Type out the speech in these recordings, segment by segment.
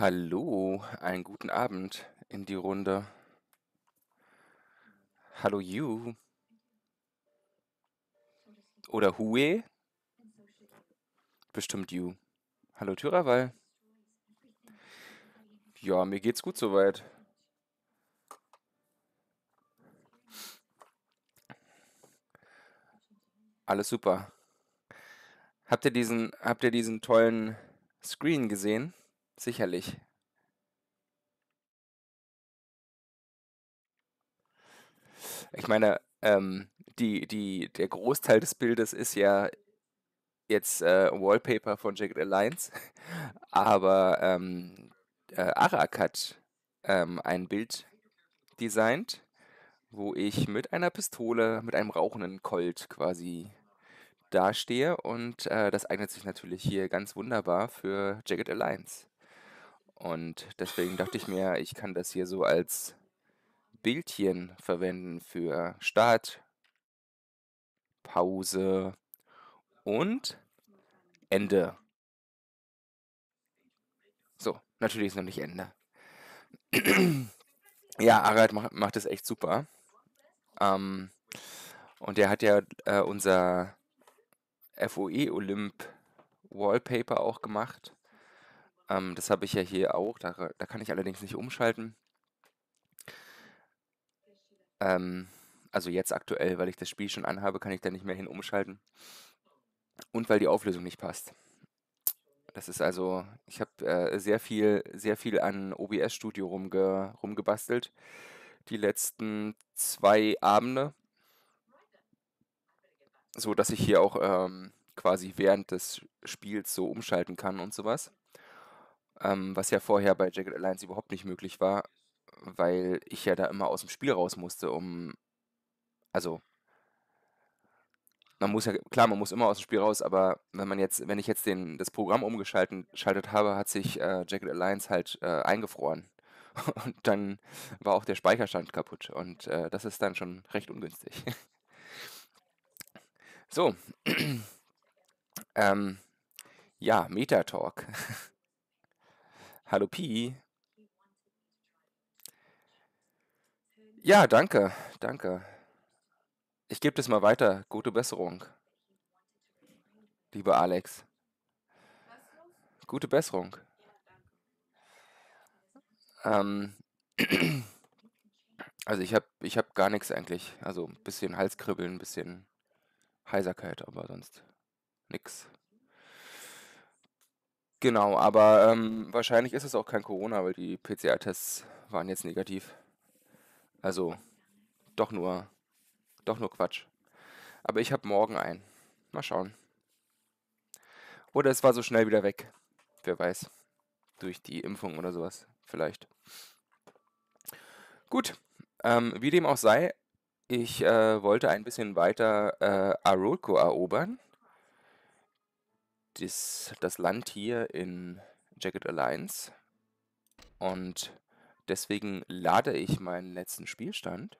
Hallo, einen guten Abend in die Runde. Hallo You oder Hue? Bestimmt You. Hallo Tyraval. Ja, mir geht's gut soweit. Alles super. Habt ihr diesen, habt ihr diesen tollen Screen gesehen? Sicherlich. Ich meine, ähm, die, die, der Großteil des Bildes ist ja jetzt äh, Wallpaper von Jagged Alliance, aber ähm, äh, Arak hat ähm, ein Bild designt, wo ich mit einer Pistole, mit einem rauchenden Colt quasi dastehe und äh, das eignet sich natürlich hier ganz wunderbar für Jagged Alliance. Und deswegen dachte ich mir, ich kann das hier so als Bildchen verwenden für Start, Pause und Ende. So, natürlich ist noch nicht Ende. ja, Arad macht, macht das echt super. Ähm, und der hat ja äh, unser FOE Olymp Wallpaper auch gemacht. Ähm, das habe ich ja hier auch. Da, da kann ich allerdings nicht umschalten. Ähm, also jetzt aktuell, weil ich das Spiel schon anhabe, kann ich da nicht mehr hin umschalten. Und weil die Auflösung nicht passt. Das ist also, ich habe äh, sehr viel, sehr viel an OBS Studio rumge, rumgebastelt. Die letzten zwei Abende. So dass ich hier auch ähm, quasi während des Spiels so umschalten kann und sowas. Ähm, was ja vorher bei Jagged Alliance überhaupt nicht möglich war, weil ich ja da immer aus dem Spiel raus musste, um. Also. Man muss ja, klar, man muss immer aus dem Spiel raus, aber wenn man jetzt, wenn ich jetzt den, das Programm umgeschaltet schaltet habe, hat sich äh, Jagged Alliance halt äh, eingefroren. Und dann war auch der Speicherstand kaputt. Und äh, das ist dann schon recht ungünstig. so. ähm, ja, Metatalk. Hallo Pi. Ja, danke, danke. Ich gebe das mal weiter. Gute Besserung, lieber Alex. Gute Besserung. Ähm, also ich habe ich hab gar nichts eigentlich. Also ein bisschen Halskribbeln, ein bisschen Heiserkeit, aber sonst nix. Genau, aber ähm, wahrscheinlich ist es auch kein Corona, weil die PCR-Tests waren jetzt negativ. Also doch nur, doch nur Quatsch. Aber ich habe morgen einen. Mal schauen. Oder es war so schnell wieder weg. Wer weiß. Durch die Impfung oder sowas. Vielleicht. Gut. Ähm, wie dem auch sei, ich äh, wollte ein bisschen weiter äh, Arulco erobern das, das Land hier in Jagged Alliance. Und deswegen lade ich meinen letzten Spielstand.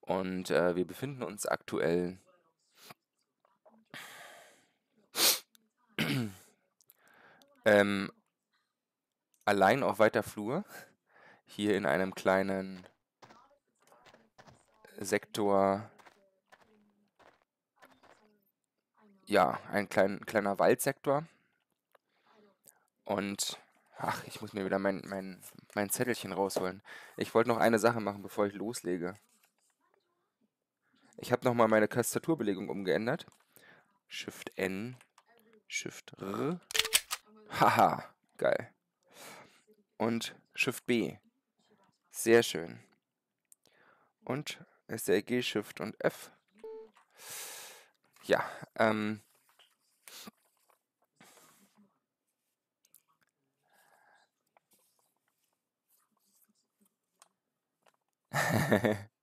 Und äh, wir befinden uns aktuell ähm, allein auf weiter Flur. Hier in einem kleinen Sektor ja, ein klein, kleiner Waldsektor. Und, ach, ich muss mir wieder mein, mein, mein Zettelchen rausholen. Ich wollte noch eine Sache machen, bevor ich loslege. Ich habe nochmal meine Tastaturbelegung umgeändert. Shift N, Shift R. Haha, geil. Und Shift B. Sehr schön. Und SRG, Shift und F. Ja, ähm.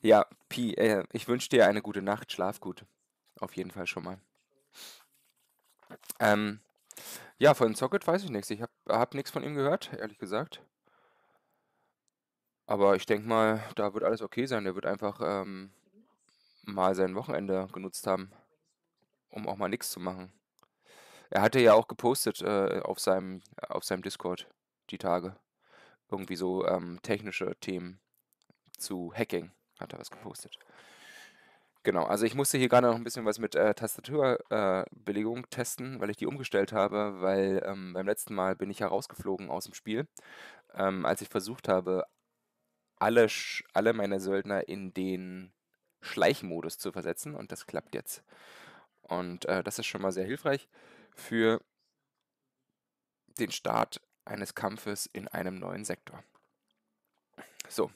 Ja, Pi, äh, ich wünsche dir eine gute Nacht, schlaf gut. Auf jeden Fall schon mal. Ähm, ja, von Socket weiß ich nichts. Ich habe hab, nichts von ihm gehört, ehrlich gesagt. Aber ich denke mal, da wird alles okay sein. Der wird einfach ähm, mal sein Wochenende genutzt haben. um auch mal nichts zu machen. Er hatte ja auch gepostet äh, auf seinem, auf seinem Discord die Tage. Irgendwie so ähm, technische Themen zu Hacking hat er was gepostet. Genau, also ich musste hier gerade noch ein bisschen was mit äh, Tastaturbelegung äh, testen, weil ich die umgestellt habe, weil ähm, beim letzten Mal bin ich herausgeflogen aus dem Spiel, ähm, als ich versucht habe, alle, alle meine Söldner in den Schleichmodus zu versetzen und das klappt jetzt. Und äh, das ist schon mal sehr hilfreich für den Start eines Kampfes in einem neuen Sektor. So,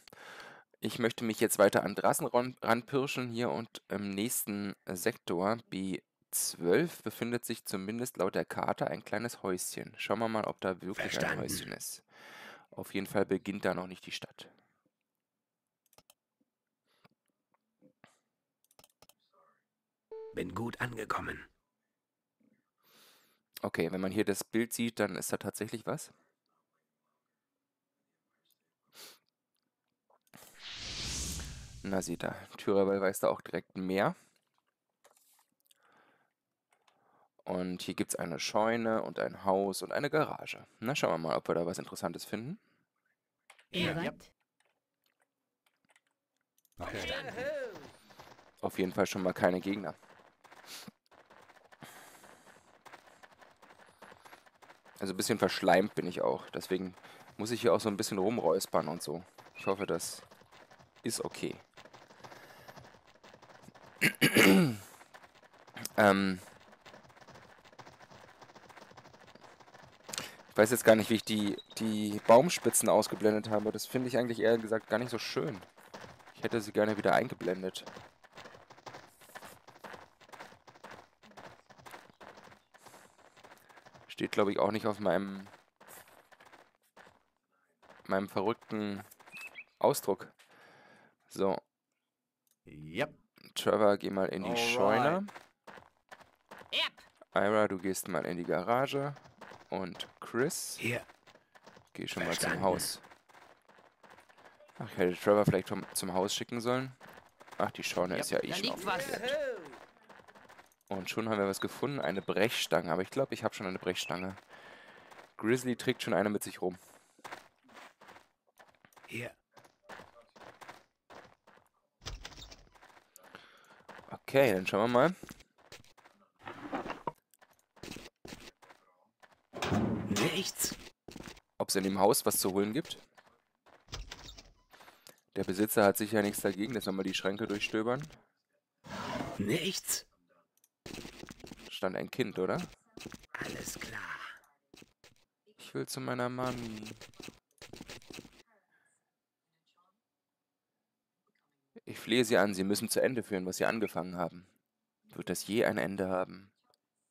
ich möchte mich jetzt weiter an Drassen ranpirschen hier und im nächsten Sektor B12 befindet sich zumindest laut der Karte ein kleines Häuschen. Schauen wir mal, ob da wirklich Verstanden. ein Häuschen ist. Auf jeden Fall beginnt da noch nicht die Stadt. Bin gut angekommen. Okay, wenn man hier das Bild sieht, dann ist da tatsächlich was. Na, sieht er. Thürawell weiß da auch direkt mehr. Und hier gibt es eine Scheune und ein Haus und eine Garage. Na, schauen wir mal, ob wir da was Interessantes finden. Ja. ja. Okay. Auf jeden Fall schon mal keine Gegner. Also ein bisschen verschleimt bin ich auch. Deswegen muss ich hier auch so ein bisschen rumräuspern und so. Ich hoffe, das ist okay. ähm ich weiß jetzt gar nicht, wie ich die, die Baumspitzen ausgeblendet habe. Das finde ich eigentlich eher gesagt gar nicht so schön. Ich hätte sie gerne wieder eingeblendet. Steht, glaube ich, auch nicht auf meinem, meinem verrückten Ausdruck. So. Yep. Trevor, geh mal in die Alright. Scheune. Yep. Ira, du gehst mal in die Garage. Und Chris, Hier. geh schon Verstanden. mal zum Haus. Ach, ich hätte Trevor vielleicht zum, zum Haus schicken sollen. Ach, die Scheune yep. ist ja eh schon aufgeklärt. Und schon haben wir was gefunden, eine Brechstange. Aber ich glaube, ich habe schon eine Brechstange. Grizzly trägt schon eine mit sich rum. Hier. Okay, dann schauen wir mal. Nichts. Ob es in dem Haus was zu holen gibt. Der Besitzer hat sicher nichts dagegen, dass wir mal die Schränke durchstöbern. Nichts stand ein Kind, oder? Alles klar. Ich will zu meiner Mami. Ich flehe Sie an, Sie müssen zu Ende führen, was Sie angefangen haben. Wird das je ein Ende haben?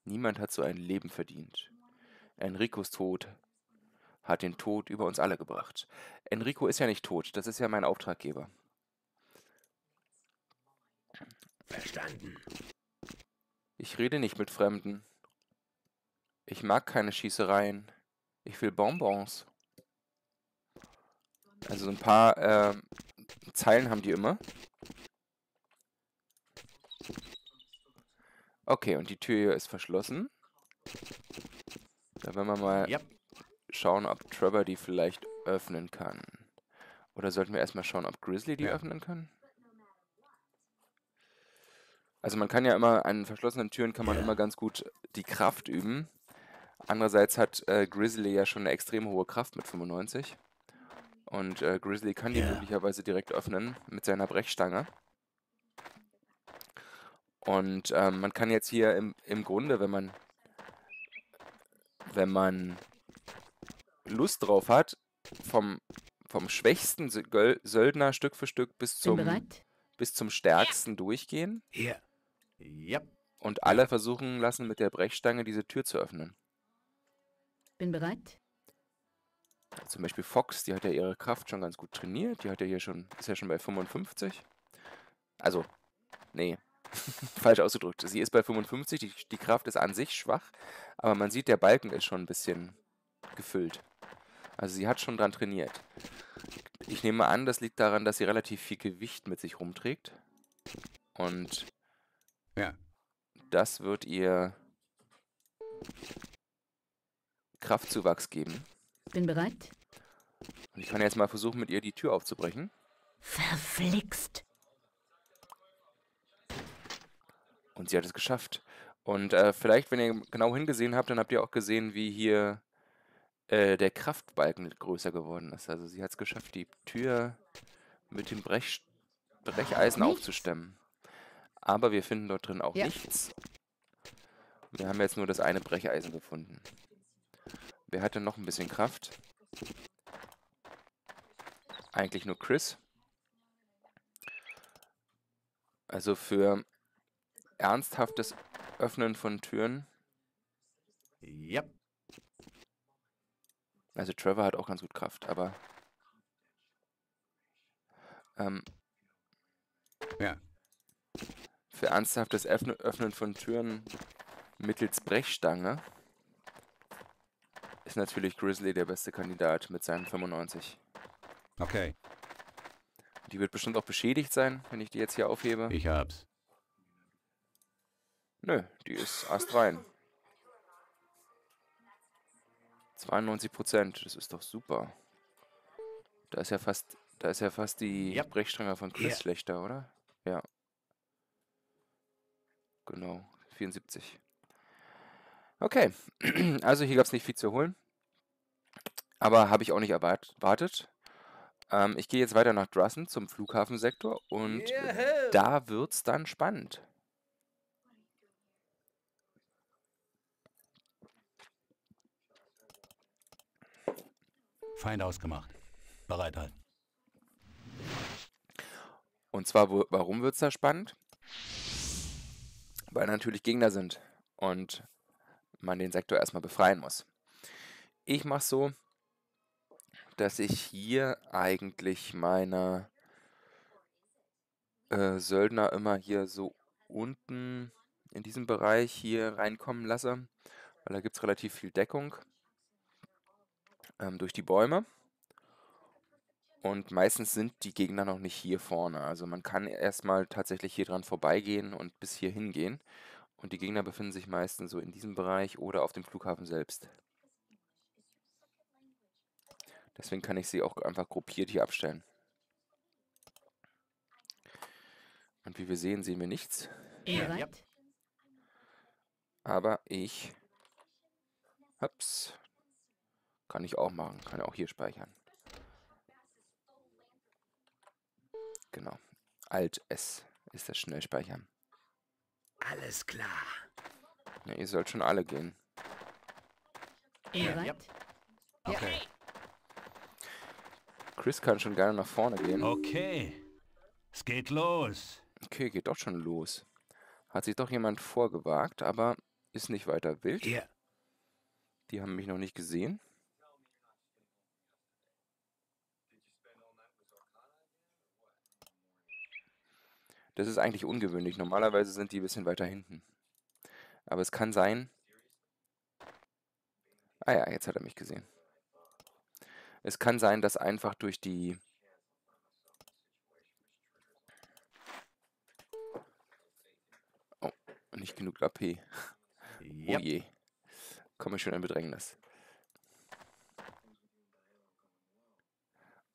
Niemand hat so ein Leben verdient. Enricos Tod hat den Tod über uns alle gebracht. Enrico ist ja nicht tot, das ist ja mein Auftraggeber. Verstanden. Ich rede nicht mit Fremden. Ich mag keine Schießereien. Ich will Bonbons. Also so ein paar äh, Zeilen haben die immer. Okay, und die Tür hier ist verschlossen. Da werden wir mal yep. schauen, ob Trevor die vielleicht öffnen kann. Oder sollten wir erstmal schauen, ob Grizzly die ja. öffnen kann? Also man kann ja immer, an verschlossenen Türen kann man immer ganz gut die Kraft üben. Andererseits hat äh, Grizzly ja schon eine extrem hohe Kraft mit 95. Und äh, Grizzly kann die möglicherweise direkt öffnen mit seiner Brechstange. Und ähm, man kann jetzt hier im, im Grunde, wenn man wenn man Lust drauf hat, vom, vom schwächsten Söldner Stück für Stück bis zum, bis zum stärksten durchgehen. Hier. Yep. Und alle versuchen lassen, mit der Brechstange diese Tür zu öffnen. Bin bereit. Zum Beispiel Fox, die hat ja ihre Kraft schon ganz gut trainiert. Die hat ja hier schon, ist ja schon bei 55. Also, nee, falsch ausgedrückt. Sie ist bei 55, die, die Kraft ist an sich schwach, aber man sieht, der Balken ist schon ein bisschen gefüllt. Also sie hat schon dran trainiert. Ich nehme an, das liegt daran, dass sie relativ viel Gewicht mit sich rumträgt. Und ja. das wird ihr Kraftzuwachs geben. Bin bereit. Und ich kann jetzt mal versuchen, mit ihr die Tür aufzubrechen. Verflixt. Und sie hat es geschafft. Und äh, vielleicht, wenn ihr genau hingesehen habt, dann habt ihr auch gesehen, wie hier äh, der Kraftbalken größer geworden ist. Also sie hat es geschafft, die Tür mit dem Brech Brecheisen Nichts. aufzustemmen. Aber wir finden dort drin auch Ja. nichts. Wir haben jetzt nur das eine Brecheisen gefunden. Wer hatte noch ein bisschen Kraft? Eigentlich nur Chris. Also für ernsthaftes Öffnen von Türen. Yep. Also Trevor hat auch ganz gut Kraft, aber ähm, Ja. Für ernsthaftes Öffne- Öffnen von Türen mittels Brechstange ist natürlich Grizzly der beste Kandidat mit seinen 95. Okay, Die wird bestimmt auch beschädigt sein, wenn ich die jetzt hier aufhebe. ich hab's. Nö, die ist astrein. 92 Prozent, das ist doch super. Da ist ja fast, da ist ja fast die Ja. Brechstange von Chris Ja. schlechter, oder? Ja. Genau, 74. Okay, also hier gab es nicht viel zu holen. Aber habe ich auch nicht erwart- erwartet. Ähm, ich gehe jetzt weiter nach Drussen zum Flughafensektor und da wird's dann spannend. Feind ausgemacht. Bereithalten. Und zwar, wo, warum wird es da spannend? Weil natürlich Gegner sind und man den Sektor erstmal befreien muss. Ich mache so, dass ich hier eigentlich meine äh, Söldner immer hier so unten in diesem Bereich hier reinkommen lasse, weil da gibt es relativ viel Deckung ähm, durch die Bäume. Und meistens sind die Gegner noch nicht hier vorne. Also man kann erstmal tatsächlich hier dran vorbeigehen und bis hier hingehen. Und die Gegner befinden sich meistens so in diesem Bereich oder auf dem Flughafen selbst. Deswegen kann ich sie auch einfach gruppiert hier abstellen. Und wie wir sehen, sehen wir nichts. Ja. Aber ich... Ups. Kann ich auch machen. Kann auch hier speichern. Genau. Alt S ist das Schnellspeichern. Alles klar. Ja, ihr sollt schon alle gehen. Ja, bereit. ja. Okay. Chris kann schon gerne nach vorne gehen. Okay. Es geht los. Okay, geht doch schon los. Hat sich doch jemand vorgewagt, aber ist nicht weiter wild. Hier. Die haben mich noch nicht gesehen. Das ist eigentlich ungewöhnlich. Normalerweise sind die ein bisschen weiter hinten. Aber es kann sein. Ah ja, jetzt hat er mich gesehen. Es kann sein, dass einfach durch die Oh, nicht genug AP. Oh Yep. je. Komme ich schon in Bedrängnis.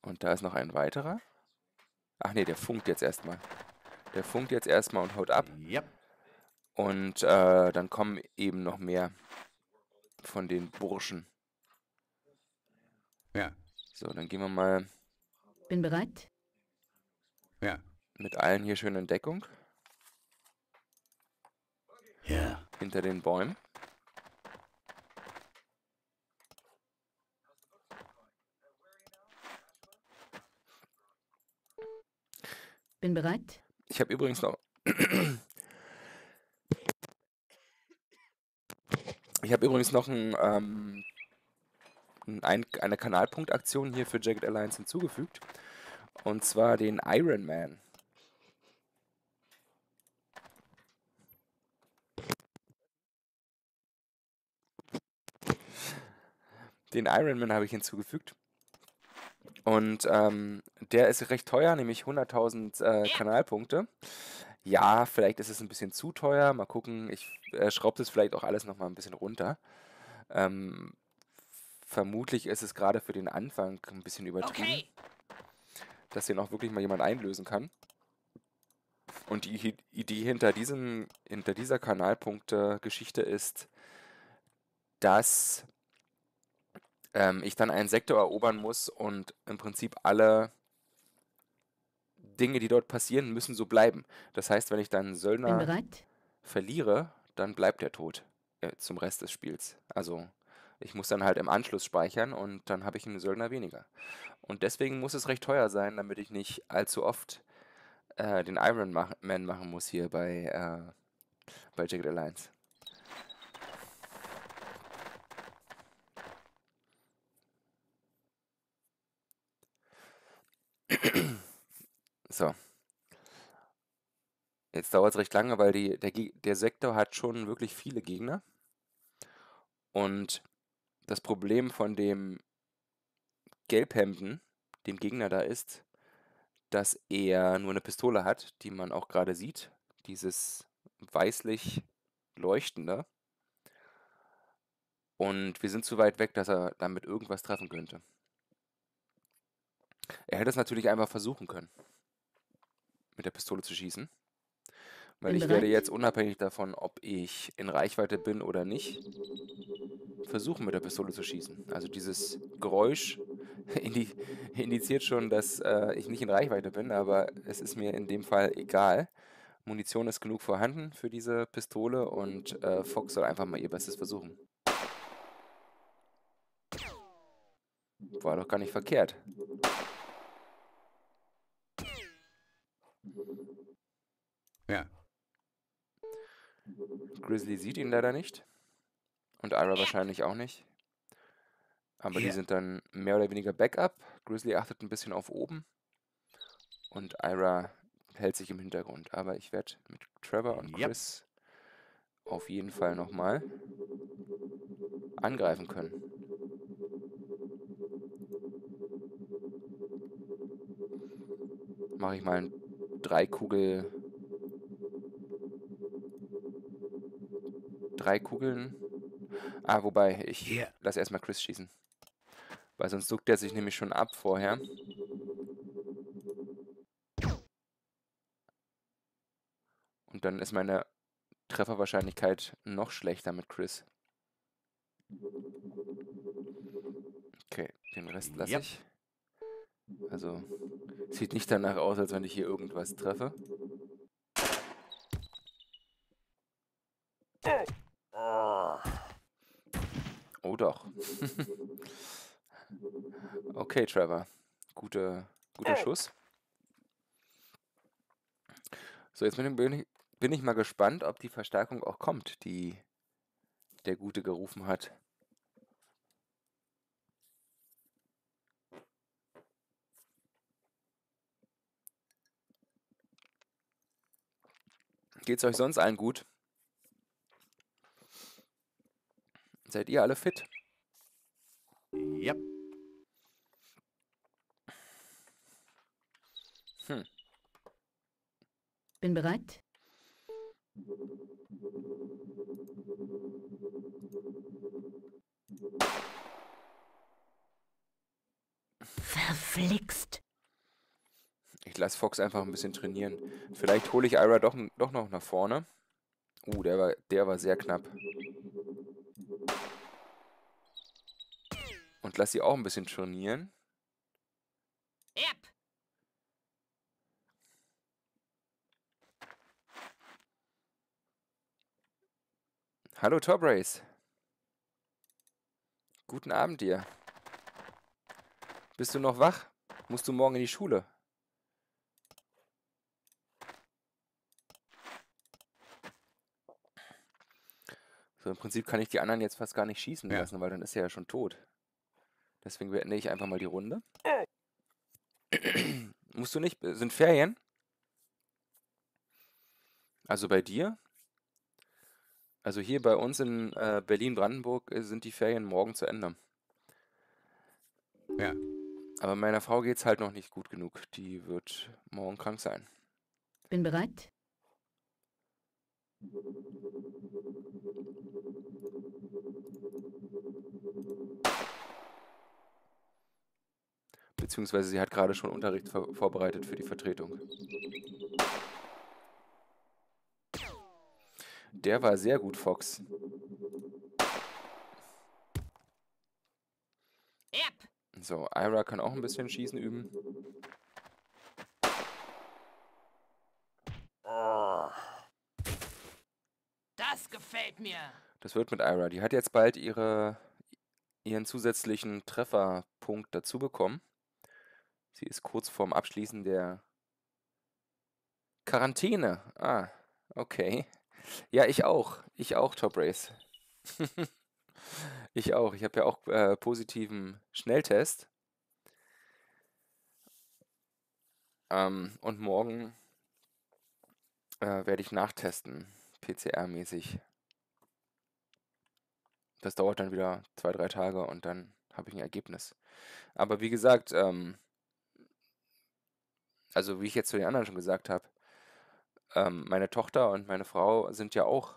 Und da ist noch ein weiterer. Ach nee, der funkt jetzt erstmal. Der funkt jetzt erstmal und haut ab. Yep. Und äh, dann kommen eben noch mehr von den Burschen. Ja. So, dann gehen wir mal Bin bereit. Ja. mit allen hier schön in Deckung. Ja. Hinter den Bäumen. Bin bereit. Ich habe übrigens noch. Ich habe übrigens noch ein, ähm, ein, eine Kanalpunktaktion hier für Jagged Alliance hinzugefügt. Und zwar den Iron Man. Den Iron Man habe ich hinzugefügt. Und ähm, der ist recht teuer, nämlich 100.000 äh, Kanalpunkte. Ja, vielleicht ist es ein bisschen zu teuer. Mal gucken. Ich äh, schraube das vielleicht auch alles noch mal ein bisschen runter. Ähm, vermutlich ist es gerade für den Anfang ein bisschen übertrieben, dass den auch wirklich mal jemand einlösen kann. Und die Idee hinter diesem, hinter dieser Kanalpunkte-Geschichte ist, dass ähm, ich dann einen Sektor erobern muss und im Prinzip alle Dinge, die dort passieren, müssen so bleiben. Das heißt, wenn ich dann Söldner verliere, dann bleibt er tot äh, zum Rest des Spiels. Also ich muss dann halt im Anschluss speichern und dann habe ich einen Söldner weniger. Und deswegen muss es recht teuer sein, damit ich nicht allzu oft äh, den Iron Man machen muss hier bei, äh, bei Jagged Alliance. So. Jetzt dauert es recht lange, weil die, der, der Sektor hat schon wirklich viele Gegner. Und das Problem von dem Gelbhemden, dem Gegner da ist, dass er nur eine Pistole hat, die man auch gerade sieht. Dieses weißlich leuchtende. Und wir sind zu weit weg, dass er damit irgendwas treffen könnte. Er hätte es natürlich einfach versuchen können, mit der Pistole zu schießen. Weil ich werde jetzt unabhängig davon, ob ich in Reichweite bin oder nicht, versuchen mit der Pistole zu schießen. Also dieses Geräusch indi indiziert schon, dass äh, ich nicht in Reichweite bin, aber es ist mir in dem Fall egal. Munition ist genug vorhanden für diese Pistole und äh, Fox soll einfach mal ihr Bestes versuchen. War doch gar nicht verkehrt. Ja. Grizzly sieht ihn leider nicht. Und Ira wahrscheinlich auch nicht. Aber die Hier. sind dann mehr oder weniger Backup. Grizzly achtet ein bisschen auf oben. Und Ira hält sich im Hintergrund. Aber ich werde mit Trevor und Yep. Chris auf jeden Fall nochmal angreifen können. Mache ich mal ein drei Kugel. Drei Kugeln. Ah, wobei, ich Hier. lass erstmal Chris schießen. Weil sonst duckt er sich nämlich schon ab vorher. Und dann ist meine Trefferwahrscheinlichkeit noch schlechter mit Chris. Okay, den Rest lasse Yep. ich. Also, sieht nicht danach aus, als wenn ich hier irgendwas treffe. Oh doch. okay, Trevor. Gute, guter Schuss. So, jetzt bin, ich, bin ich mal gespannt, ob die Verstärkung auch kommt, die der Gute gerufen hat. Geht's euch sonst allen gut? Seid ihr alle fit? Yep. Bin bereit. Verflixt. Ich lasse Fox einfach ein bisschen trainieren. Vielleicht hole ich Ira doch, doch noch nach vorne. Uh, der war, der war sehr knapp. Und lass sie auch ein bisschen trainieren. Yep. Hallo Tobrace. Guten Abend dir. Bist du noch wach? Musst du morgen in die Schule? So, im Prinzip kann ich die anderen jetzt fast gar nicht schießen Ja. lassen, weil dann ist er ja schon tot. Deswegen beende ich einfach mal die Runde. Musst du nicht, sind Ferien? Also bei dir? Also hier bei uns in äh, Berlin-Brandenburg äh, sind die Ferien morgen zu Ende. Ja. Aber meiner Frau geht's halt noch nicht gut genug. Die wird morgen krank sein. Bin bereit. Beziehungsweise sie hat gerade schon Unterricht vor vorbereitet für die Vertretung. Der war sehr gut, Fox. So, Ira kann auch ein bisschen Schießen üben. Das gefällt mir. Das wird mit Ira. Die hat jetzt bald ihre, ihren zusätzlichen Trefferpunkt dazu bekommen. Sie ist kurz vorm Abschließen der Quarantäne. Ah, okay. Ja, ich auch. Ich auch, Top Race. ich auch. Ich habe ja auch äh, positiven Schnelltest. Ähm, und morgen äh, werde ich nachtesten, PCR-mäßig. Das dauert dann wieder zwei, drei Tage und dann habe ich ein Ergebnis. Aber wie gesagt, ähm, also wie ich jetzt zu den anderen schon gesagt habe, ähm, meine Tochter und meine Frau sind ja auch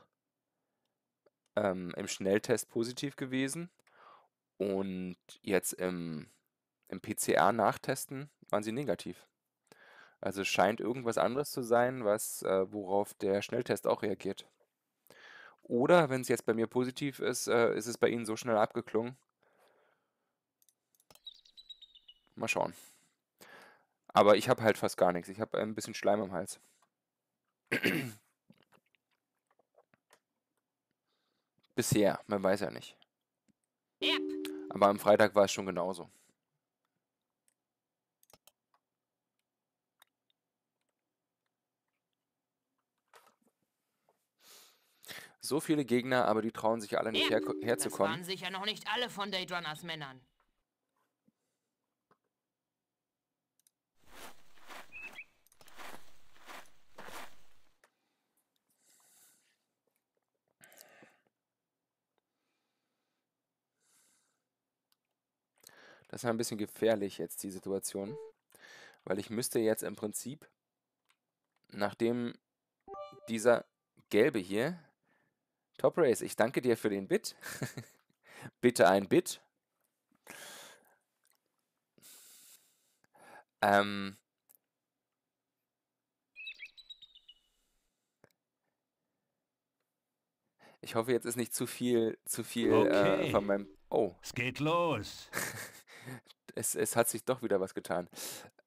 ähm, im Schnelltest positiv gewesen. Und jetzt im, im PCR-Nachtesten waren sie negativ. Also es scheint irgendwas anderes zu sein, was, äh, worauf der Schnelltest auch reagiert. Oder wenn es jetzt bei mir positiv ist, äh, ist es bei Ihnen so schnell abgeklungen. Mal schauen. Aber ich habe halt fast gar nichts. Ich habe ein bisschen Schleim im Hals. Bisher, man weiß ja nicht. Yep. Aber am Freitag war es schon genauso. So viele Gegner, aber die trauen sich alle nicht Das herzukommen. waren sicher noch nicht alle von Daydrunners Männern. Das ist ein bisschen gefährlich jetzt, die Situation. Weil ich müsste jetzt im Prinzip, nachdem dieser gelbe hier, Top Race, ich danke dir für den Bit. Bitte ein Bit. Ähm, ich hoffe, jetzt ist nicht zu viel, zu viel äh, Okay. von meinem. Oh, Es geht los. es, es hat sich doch wieder was getan.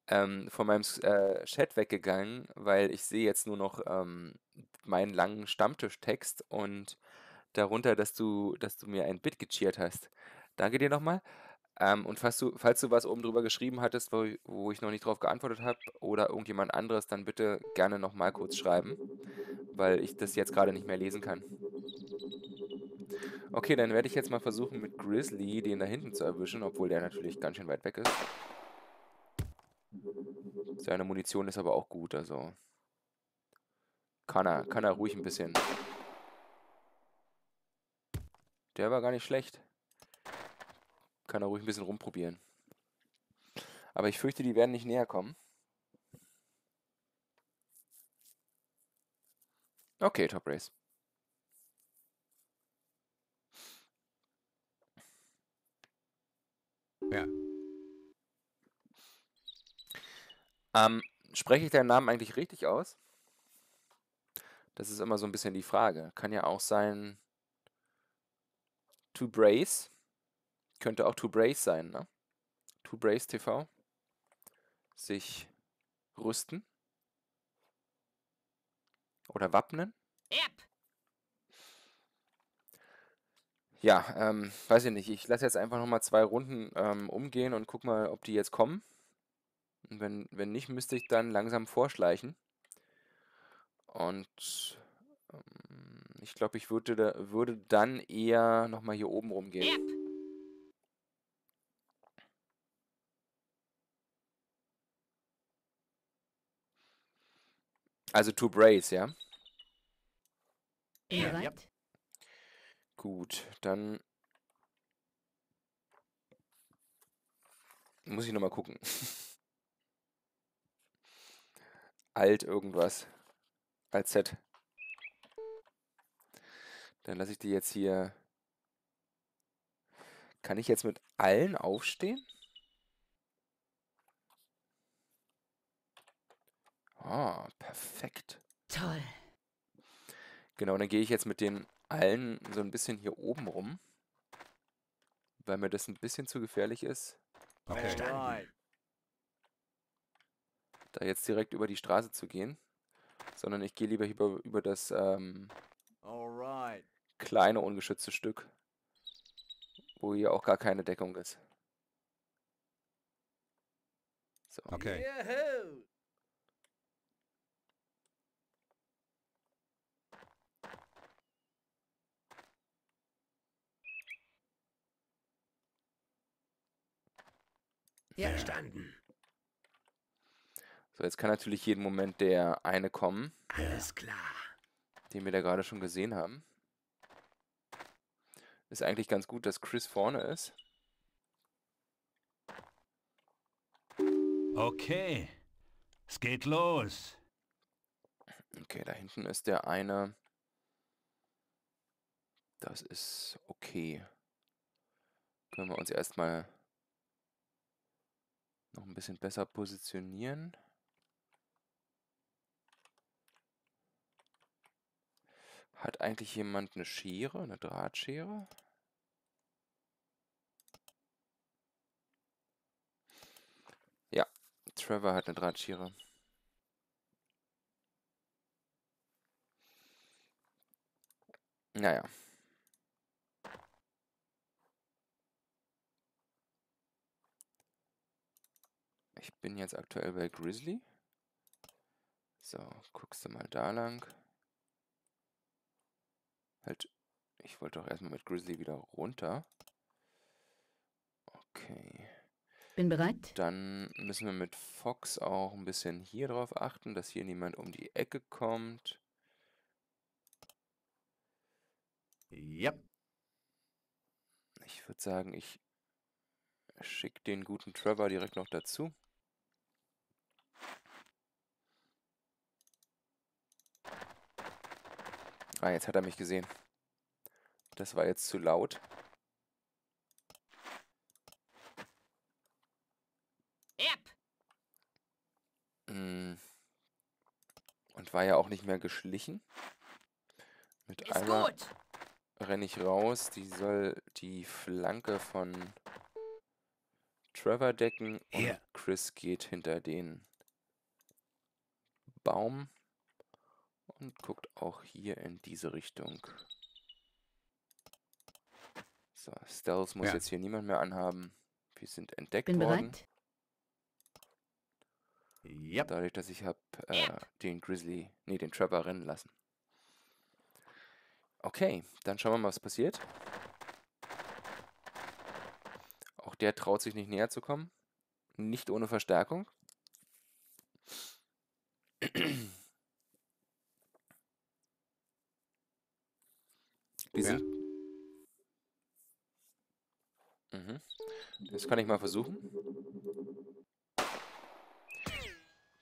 Ähm, von meinem äh, Chat weggegangen, weil ich sehe jetzt nur noch ähm, meinen langen Stammtischtext und darunter, dass du, dass du mir ein Bit gecheert hast. Danke dir nochmal. Ähm, und falls du, falls du was oben drüber geschrieben hattest, wo, ich- wo ich noch nicht drauf geantwortet habe, oder irgendjemand anderes, dann bitte gerne nochmal kurz schreiben, weil ich das jetzt gerade nicht mehr lesen kann. Okay, dann werde ich jetzt mal versuchen, mit Grizzly den da hinten zu erwischen, obwohl der natürlich ganz schön weit weg ist. Seine Munition ist aber auch gut, also kann er, kann er ruhig ein bisschen. Der war gar nicht schlecht. Kann er ruhig ein bisschen rumprobieren. Aber ich fürchte, die werden nicht näher kommen. Okay, Top Race. Ja. Ähm, spreche ich deinen Namen eigentlich richtig aus? Das ist immer so ein bisschen die Frage. Kann ja auch sein To Brace. Könnte auch To Brace sein, ne? To Brace TV. Sich rüsten. Oder wappnen. Yep. Ja, ähm, weiß ich nicht. Ich lasse jetzt einfach nochmal zwei Runden ähm, umgehen und guck mal, ob die jetzt kommen. Und wenn, wenn nicht, müsste ich dann langsam vorschleichen. Und ähm, ich glaube, ich würde, da, würde dann eher nochmal hier oben rumgehen. Yep. Also to brace, ja? Bereit? Gut, dann muss ich nochmal gucken. Alt irgendwas. Alt Z. Dann lasse ich die jetzt hier. Kann ich jetzt mit allen aufstehen? Ah, perfekt. Toll. Genau, dann gehe ich jetzt mit den allen so ein bisschen hier oben rum, weil mir das ein bisschen zu gefährlich ist, Okay. Da jetzt direkt über die Straße zu gehen, sondern ich gehe lieber über, über das ähm, kleine ungeschützte Stück, wo hier auch gar keine Deckung ist. So, Okay. Ja. Verstanden. so, jetzt kann natürlich jeden Moment der eine kommen, Alles klar. den wir da gerade schon gesehen haben. Ist eigentlich ganz gut, dass Chris vorne ist. Okay, es geht los. Okay, da hinten ist der eine. Das ist okay. Können wir uns erstmal noch ein bisschen besser positionieren. Hat eigentlich jemand eine Schere, eine Drahtschere? Ja, Trevor hat eine Drahtschere. Naja. Ich bin jetzt aktuell bei Grizzly. So, guckst du mal da lang. Halt, ich wollte doch erstmal mit Grizzly wieder runter. Okay. Bin bereit. Dann müssen wir mit Fox auch ein bisschen hier drauf achten, dass hier niemand um die Ecke kommt. Yep. Ich würde sagen, ich schicke den guten Trevor direkt noch dazu. Ah, jetzt hat er mich gesehen. Das war jetzt zu laut. Yep. Mm. Und war ja auch nicht mehr geschlichen. Mit Ist einmal gut. renne ich raus. Die soll die Flanke von Trevor decken. Und. Chris geht hinter den Baum und guckt auch hier in diese Richtung. So, Stealth muss Ja. jetzt hier niemand mehr anhaben. Wir sind entdeckt Bin worden. bereit. Yep. Dadurch, dass ich habe äh, den Grizzly, nee, den Trevor rennen lassen. Okay, dann schauen wir mal, was passiert. Auch der traut sich nicht näher zu kommen. Nicht ohne Verstärkung. Kann ich mal versuchen.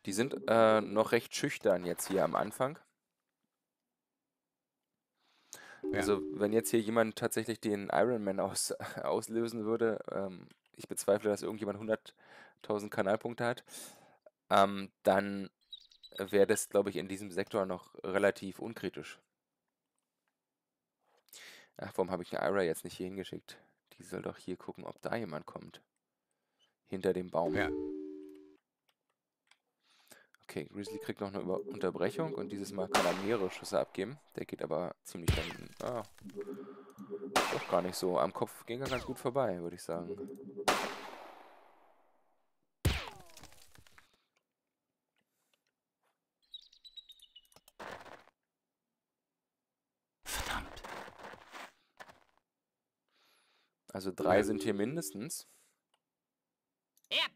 Die sind äh, noch recht schüchtern jetzt hier am Anfang. Ja. Also, wenn jetzt hier jemand tatsächlich den Ironman aus, auslösen würde, ähm, ich bezweifle, dass irgendjemand 100.000 Kanalpunkte hat, ähm, dann wäre das, glaube ich, in diesem Sektor noch relativ unkritisch. Ach, warum habe ich eine Ira jetzt nicht hier hingeschickt? Die soll doch hier gucken, ob da jemand kommt. Hinter dem Baum. Ja. Okay, Grizzly kriegt noch eine Über Unterbrechung und dieses Mal kann er mehrere Schüsse abgeben. Der geht aber ziemlich dann, ah, doch gar nicht so. Am Kopf ging er ganz gut vorbei, würde ich sagen. Also drei sind hier mindestens. Yep.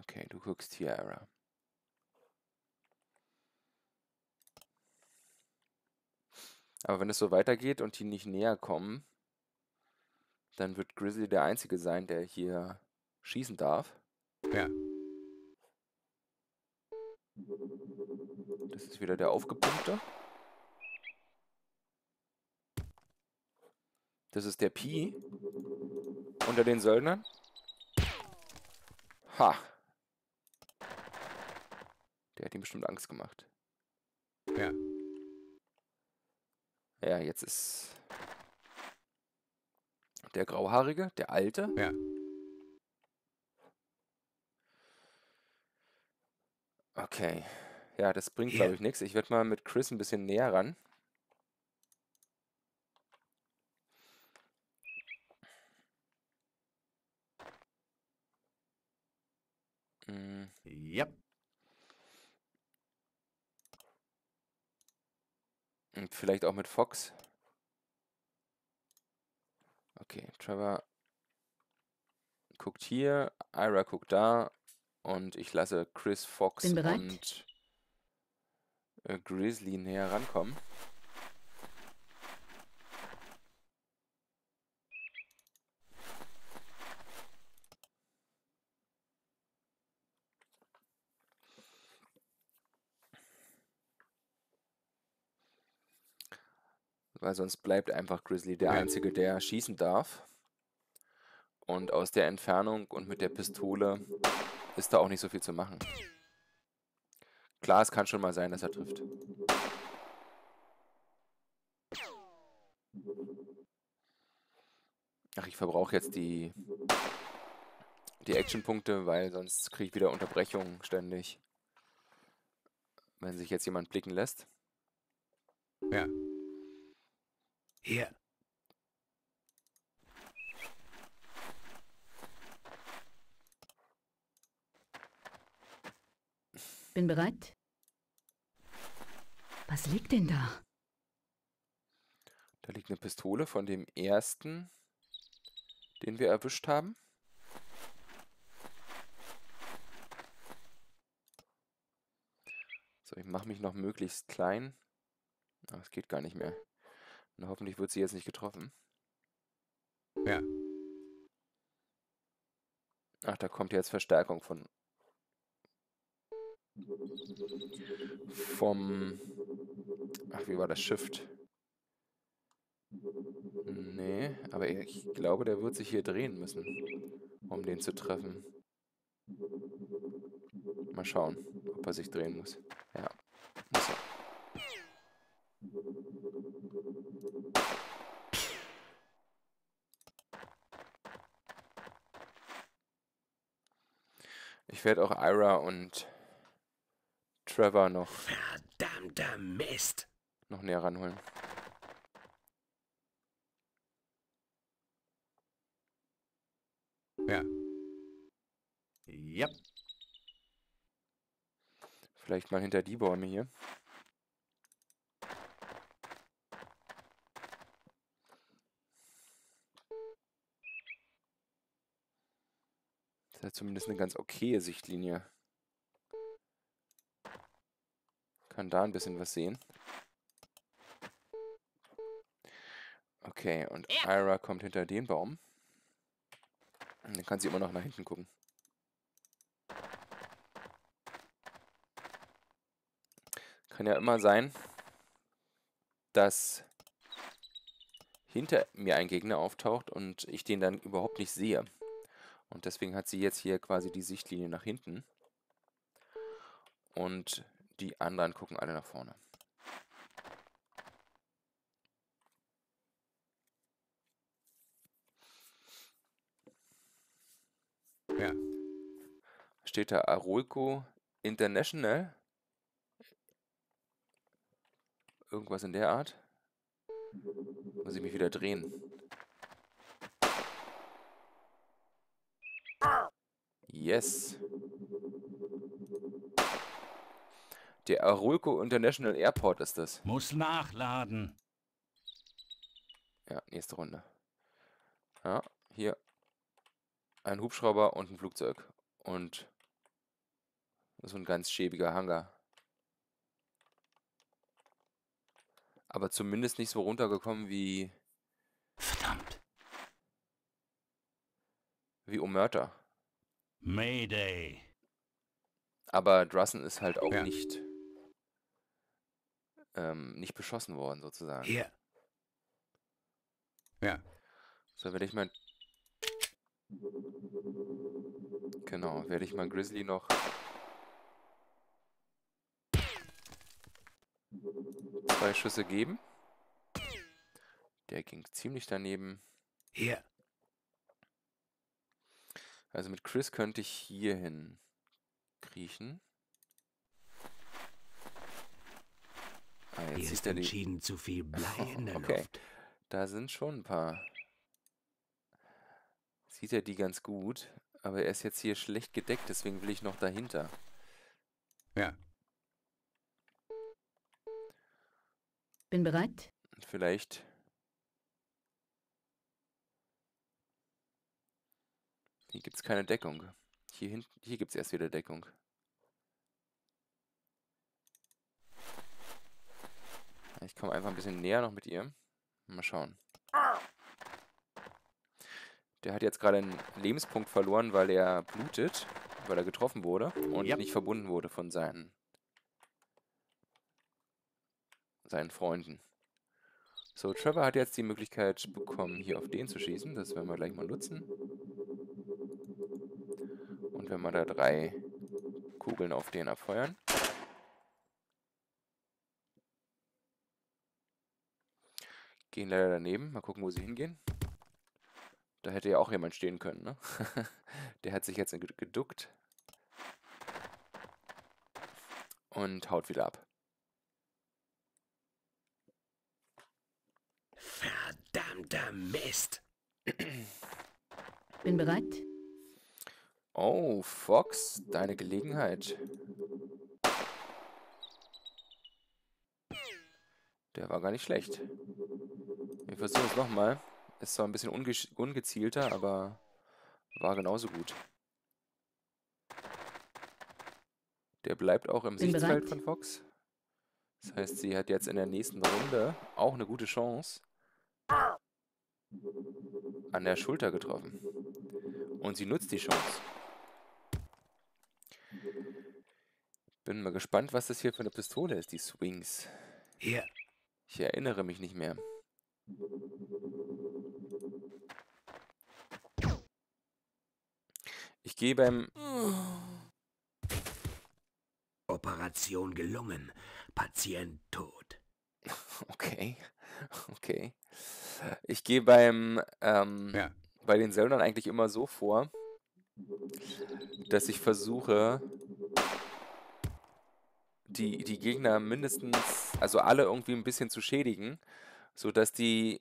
Okay, du guckst hier, Ara. Aber wenn es so weitergeht und die nicht näher kommen, dann wird Grizzly der Einzige sein, der hier schießen darf. Ja. Das ist wieder der aufgepumpte. Das ist der Pi unter den Söldnern. Ha. Der hat ihm bestimmt Angst gemacht. Ja. Ja, jetzt ist der Grauhaarige, der Alte. Ja. Okay. Ja, das bringt, glaube ich, nichts. Ich werde mal mit Chris ein bisschen näher ran. Mm, Yep. Und vielleicht auch mit Fox. Okay, Trevor guckt hier, Ira guckt da und ich lasse Chris, Fox Bin bereit. und äh, Grizzly näher rankommen. Weil sonst bleibt einfach Grizzly der. Einzige, der schießen darf. Und aus der Entfernung und mit der Pistole ist da auch nicht so viel zu machen. Klar, es kann schon mal sein, dass er trifft. Ach, ich verbrauche jetzt die, die Action-Punkte, weil sonst kriege ich wieder Unterbrechungen ständig. Wenn sich jetzt jemand blicken lässt. Ja. Hier. Bin bereit. Was liegt denn da? Da liegt eine Pistole von dem ersten, den wir erwischt haben. So, ich mache mich noch möglichst klein. Aber es geht gar nicht mehr. Und hoffentlich wird sie jetzt nicht getroffen. Ja. Ach, da kommt jetzt Verstärkung von vom Ach, wie war das Shift? Nee, aber ich glaube, der wird sich hier drehen müssen, um den zu treffen. Mal schauen, ob er sich drehen muss. Ja, muss er. Ich werde auch Ira und Trevor noch, Verdammter Mist. noch näher ranholen. Ja. Yep. Vielleicht mal hinter die Bäume hier. Das hat zumindest eine ganz okaye Sichtlinie. Kann da ein bisschen was sehen. Okay, und. Ira kommt hinter den Baum. Und dann kann sie immer noch nach hinten gucken. Kann ja immer sein, dass hinter mir ein Gegner auftaucht und ich den dann überhaupt nicht sehe. Und deswegen hat sie jetzt hier quasi die Sichtlinie nach hinten. Und die anderen gucken alle nach vorne. Ja. Steht da Arulco International? Irgendwas in der Art? Muss ich mich wieder drehen? Yes. Der Arulco International Airport ist das. Muss nachladen. Ja, nächste Runde. Ja, hier ein Hubschrauber und ein Flugzeug. Und so ein ganz schäbiger Hangar. Aber zumindest nicht so runtergekommen wie, Verdammt. wie Omerta. Mayday. Aber Drussen ist halt auch Ja. nicht, ähm, nicht beschossen worden, sozusagen. Hier. Ja. So, werde ich mal. Genau, werde ich mal Grizzly noch. Zwei Schüsse geben. Der ging ziemlich daneben. Hier. Also mit Chris könnte ich hier hin kriechen. Ah, jetzt Hier ist er die. entschieden zu viel Blei in der Okay. Luft. Da sind schon ein paar. Sieht er die ganz gut, aber er ist jetzt hier schlecht gedeckt, deswegen will ich noch dahinter. Ja. Bin bereit. Vielleicht. Hier gibt es keine Deckung. Hier, hier gibt es erst wieder Deckung. Ich komme einfach ein bisschen näher noch mit ihr. Mal schauen. Der hat jetzt gerade einen Lebenspunkt verloren, weil er blutet, weil er getroffen wurde und Yep. nicht verbunden wurde von seinen, seinen Freunden. So, Trevor hat jetzt die Möglichkeit bekommen, hier auf den zu schießen. Das werden wir gleich mal nutzen. Und wenn wir da drei Kugeln auf den abfeuern. Gehen leider daneben. Mal gucken, wo sie hingehen. Da hätte ja auch jemand stehen können, ne? Der hat sich jetzt ged- geduckt. Und haut wieder ab. Verdammter Mist. Bin bereit. Oh, Fox, deine Gelegenheit. Der war gar nicht schlecht. Wir versuchen es nochmal. Ist zwar ein bisschen unge ungezielter, aber war genauso gut. Der bleibt auch im Sichtfeld von Fox. Das heißt, sie hat jetzt in der nächsten Runde auch eine gute Chance. An der Schulter getroffen. Und sie nutzt die Chance. Bin mal gespannt, was das hier für eine Pistole ist, die Swings. Hier. Ich erinnere mich nicht mehr. Ich gehe beim... Operation gelungen. Patient tot. Okay. Okay. Ich gehe beim... Ähm, Ja. bei den Söldnern eigentlich immer so vor, dass ich versuche, die, die Gegner mindestens, also alle irgendwie ein bisschen zu schädigen, sodass die,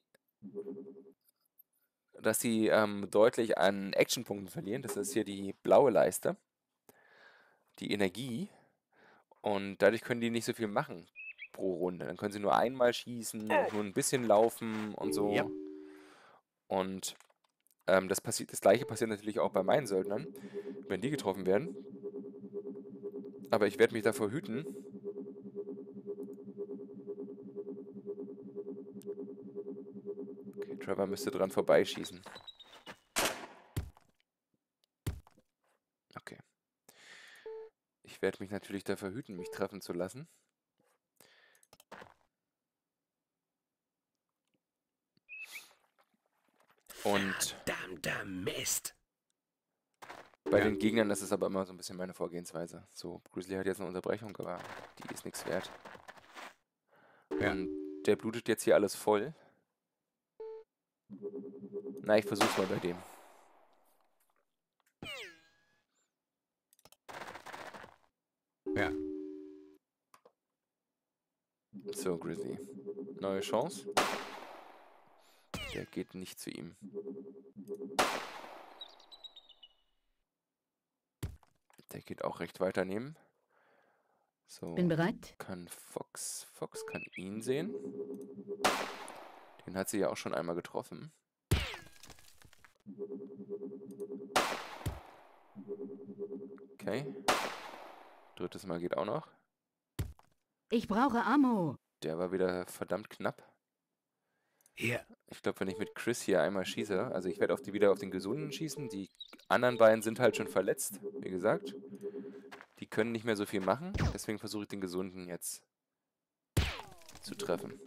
dass sie ähm, deutlich an Actionpunkten verlieren. Das ist hier die blaue Leiste, die Energie. Und dadurch können die nicht so viel machen pro Runde. Dann können sie nur einmal schießen, nur ein bisschen laufen und so. Ja. Und ähm, das, passiert, das gleiche passiert natürlich auch bei meinen Söldnern, wenn die getroffen werden. Aber ich werde mich davor hüten. Okay, Trevor müsste dran vorbeischießen. Okay. Ich werde mich natürlich davor hüten, mich treffen zu lassen. Und Verdammter Mist. Bei Ja. den Gegnern ist es aber immer so ein bisschen meine Vorgehensweise. So, Grizzly hat jetzt eine Unterbrechung, aber die ist nichts wert. Ja. Und der blutet jetzt hier alles voll. Na, ich versuch's mal bei dem. Ja. So, Grizzly. Neue Chance. Der geht nicht zu ihm. Der geht auch recht weit daneben. So. Bin bereit. kann Fox. Fox kann ihn sehen. Den hat sie ja auch schon einmal getroffen. Okay. Drittes Mal geht auch noch. Ich brauche Ammo. Der war wieder verdammt knapp. Hier. Ich glaube, wenn ich mit Chris hier einmal schieße, also ich werde auf die wieder auf den Gesunden schießen. Die anderen beiden sind halt schon verletzt, wie gesagt. Die können nicht mehr so viel machen, deswegen versuche ich den Gesunden jetzt zu treffen.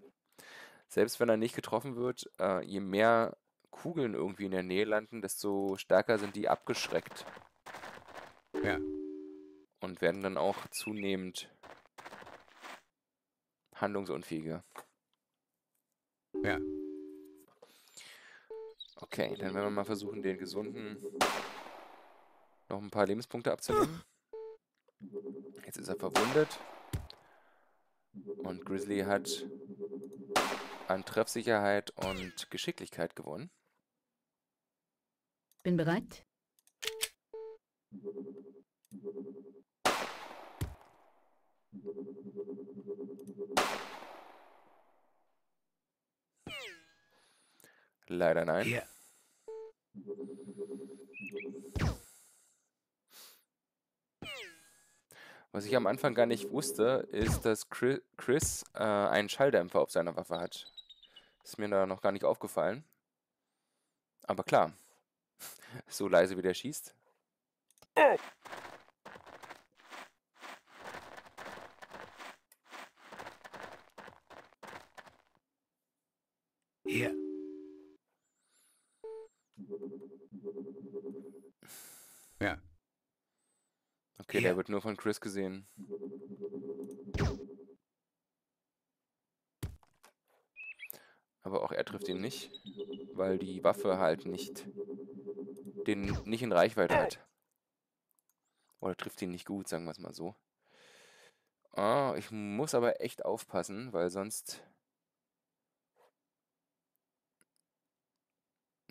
Selbst wenn er nicht getroffen wird, äh, je mehr Kugeln irgendwie in der Nähe landen, desto stärker sind die abgeschreckt Ja. und werden dann auch zunehmend handlungsunfähiger. Ja. Okay, dann werden wir mal versuchen, den Gesunden noch ein paar Lebenspunkte abzunehmen. Jetzt ist er verwundet. Und Grizzly hat an Treffsicherheit und Geschicklichkeit gewonnen. Bin bereit. Leider nein. Hier. Was ich am Anfang gar nicht wusste, ist, dass Chri- Chris äh, einen Schalldämpfer auf seiner Waffe hat. Ist mir da noch gar nicht aufgefallen. Aber klar, so leise wie der schießt. Hier. Ja. Okay, Ja. der wird nur von Chris gesehen. Aber auch er trifft ihn nicht, weil die Waffe halt nicht den nicht in Reichweite hat. Oder trifft ihn nicht gut, sagen wir es mal so. Ah, ich muss aber echt aufpassen, weil sonst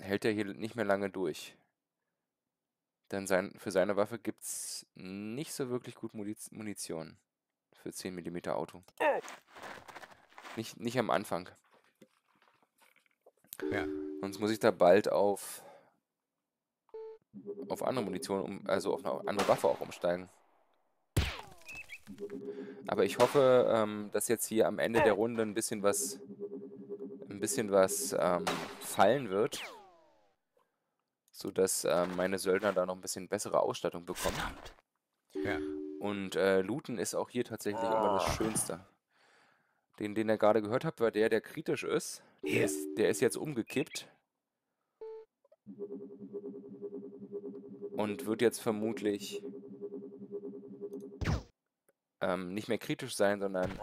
hält er hier nicht mehr lange durch. Denn sein, für seine Waffe gibt es nicht so wirklich gut Muniz Munition. Für 10 mm Auto. Nicht, nicht am Anfang. Ja. Sonst muss ich da bald auf, auf andere Munition, um, also auf eine andere Waffe auch umsteigen. Aber ich hoffe, ähm, dass jetzt hier am Ende der Runde ein bisschen was, ein bisschen was ähm, fallen wird, sodass ähm, meine Söldner da noch ein bisschen bessere Ausstattung bekommen. Ja. Und äh, Looten ist auch hier tatsächlich immer das Schönste. Den, den ihr gerade gehört habt, war der, der kritisch ist. Der ist, der ist jetzt umgekippt. Und wird jetzt vermutlich ähm, nicht mehr kritisch sein, sondern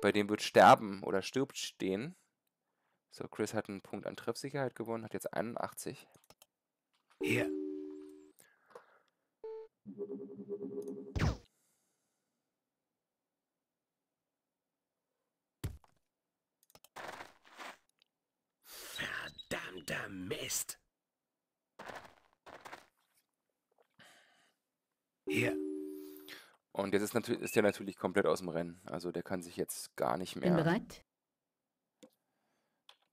bei dem wird sterben oder stirbt stehen. So, Chris hat einen Punkt an Treffsicherheit gewonnen, hat jetzt 81. Hier. Verdammter Mist. Hier. Und jetzt ist, ist der natürlich komplett aus dem Rennen. Also der kann sich jetzt gar nicht Bin mehr, bereit.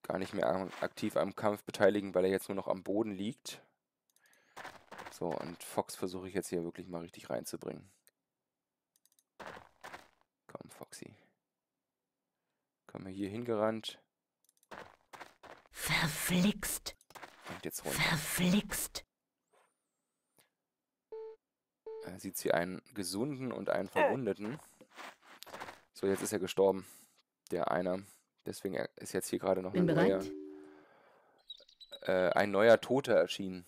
Gar nicht mehr aktiv am Kampf beteiligen, weil er jetzt nur noch am Boden liegt. So, und Fox versuche ich jetzt hier wirklich mal richtig reinzubringen. Komm, Foxy. Komm mal hier hingerannt Verflixt. und jetzt runter. Verflixt. Er sieht sie einen gesunden und einen verwundeten. So, jetzt ist er gestorben. Der einer. Deswegen er- ist jetzt hier gerade noch Bin neue, äh, ein neuer Toter erschienen.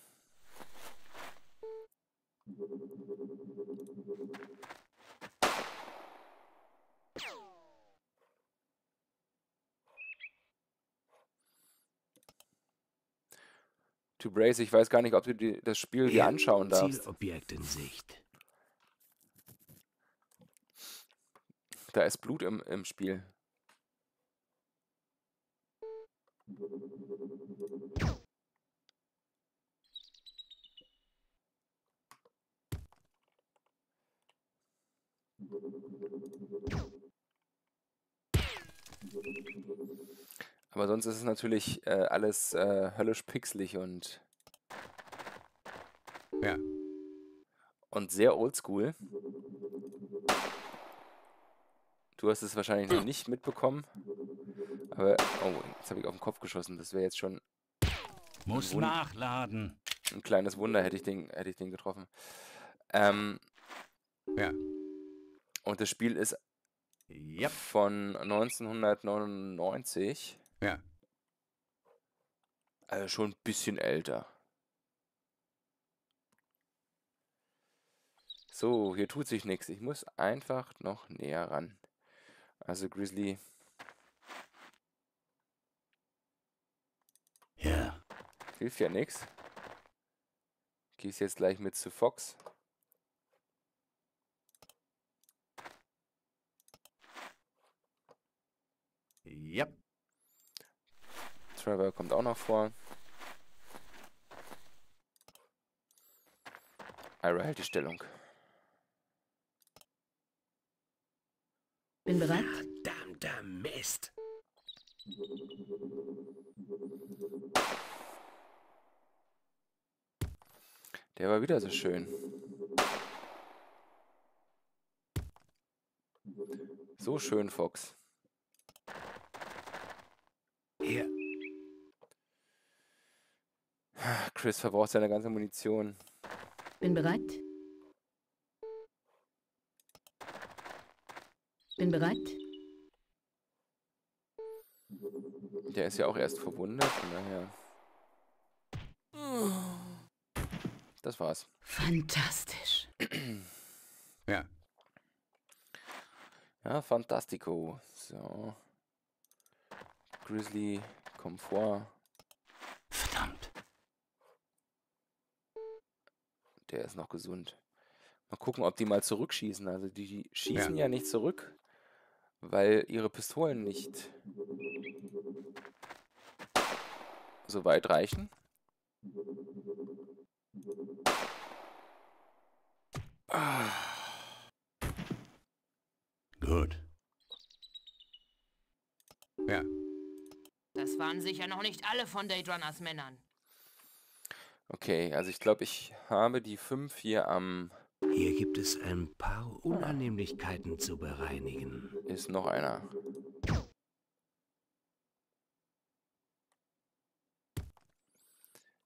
To Brace, ich weiß gar nicht, ob du die, das Spiel dir anschauen darfst. Zielobjekt in Sicht. Da ist Blut im, im Spiel. Aber sonst ist es natürlich äh, alles äh, höllisch pixelig und, Ja. und sehr oldschool. Du hast es wahrscheinlich noch nicht mitbekommen. Aber, oh, jetzt habe ich auf den Kopf geschossen. Das wäre jetzt schon Muss Wund- nachladen. ein kleines Wunder, hätte ich den, hätte ich den getroffen. Ähm, Ja. und das Spiel ist Ja. von 1999. Ja. Also schon ein bisschen älter. So, hier tut sich nichts. Ich muss einfach noch näher ran. Also Grizzly, Ja. hilft ja nichts. Gehst jetzt gleich mit zu Fox. Ja. Trevor kommt auch noch vor. Ira hält die Stellung. Bin bereit. Verdammter Mist. Der war wieder so schön. So schön, Fox. Ja. Chris verbraucht seine ganze Munition. Bin bereit. Bin bereit. Der ist ja auch erst verwundet, von daher. Das war's. Fantastisch. Ja. Ja, fantastico. So. Grizzly, komm vor. Verdammt. Der ist noch gesund. Mal gucken, ob die mal zurückschießen. Also die schießen ja, nicht zurück, weil ihre Pistolen nicht so weit reichen. Ah, Gut. Ja. Das waren sicher noch nicht alle von Daydrunners Männern. Okay, also ich glaube, ich habe die fünf hier am... Hier gibt es ein paar Unannehmlichkeiten zu bereinigen. Ist noch einer.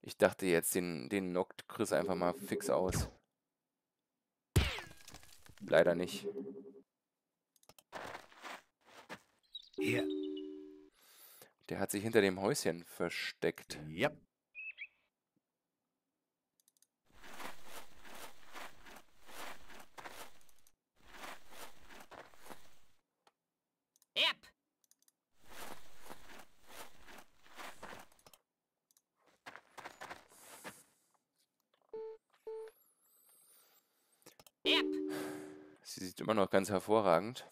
Ich dachte jetzt, den, den knockt Chris einfach mal fix aus. Leider nicht. Ja. Der hat sich hinter dem Häuschen versteckt. Ja. Erb! Erb! Sie sieht immer noch ganz hervorragend.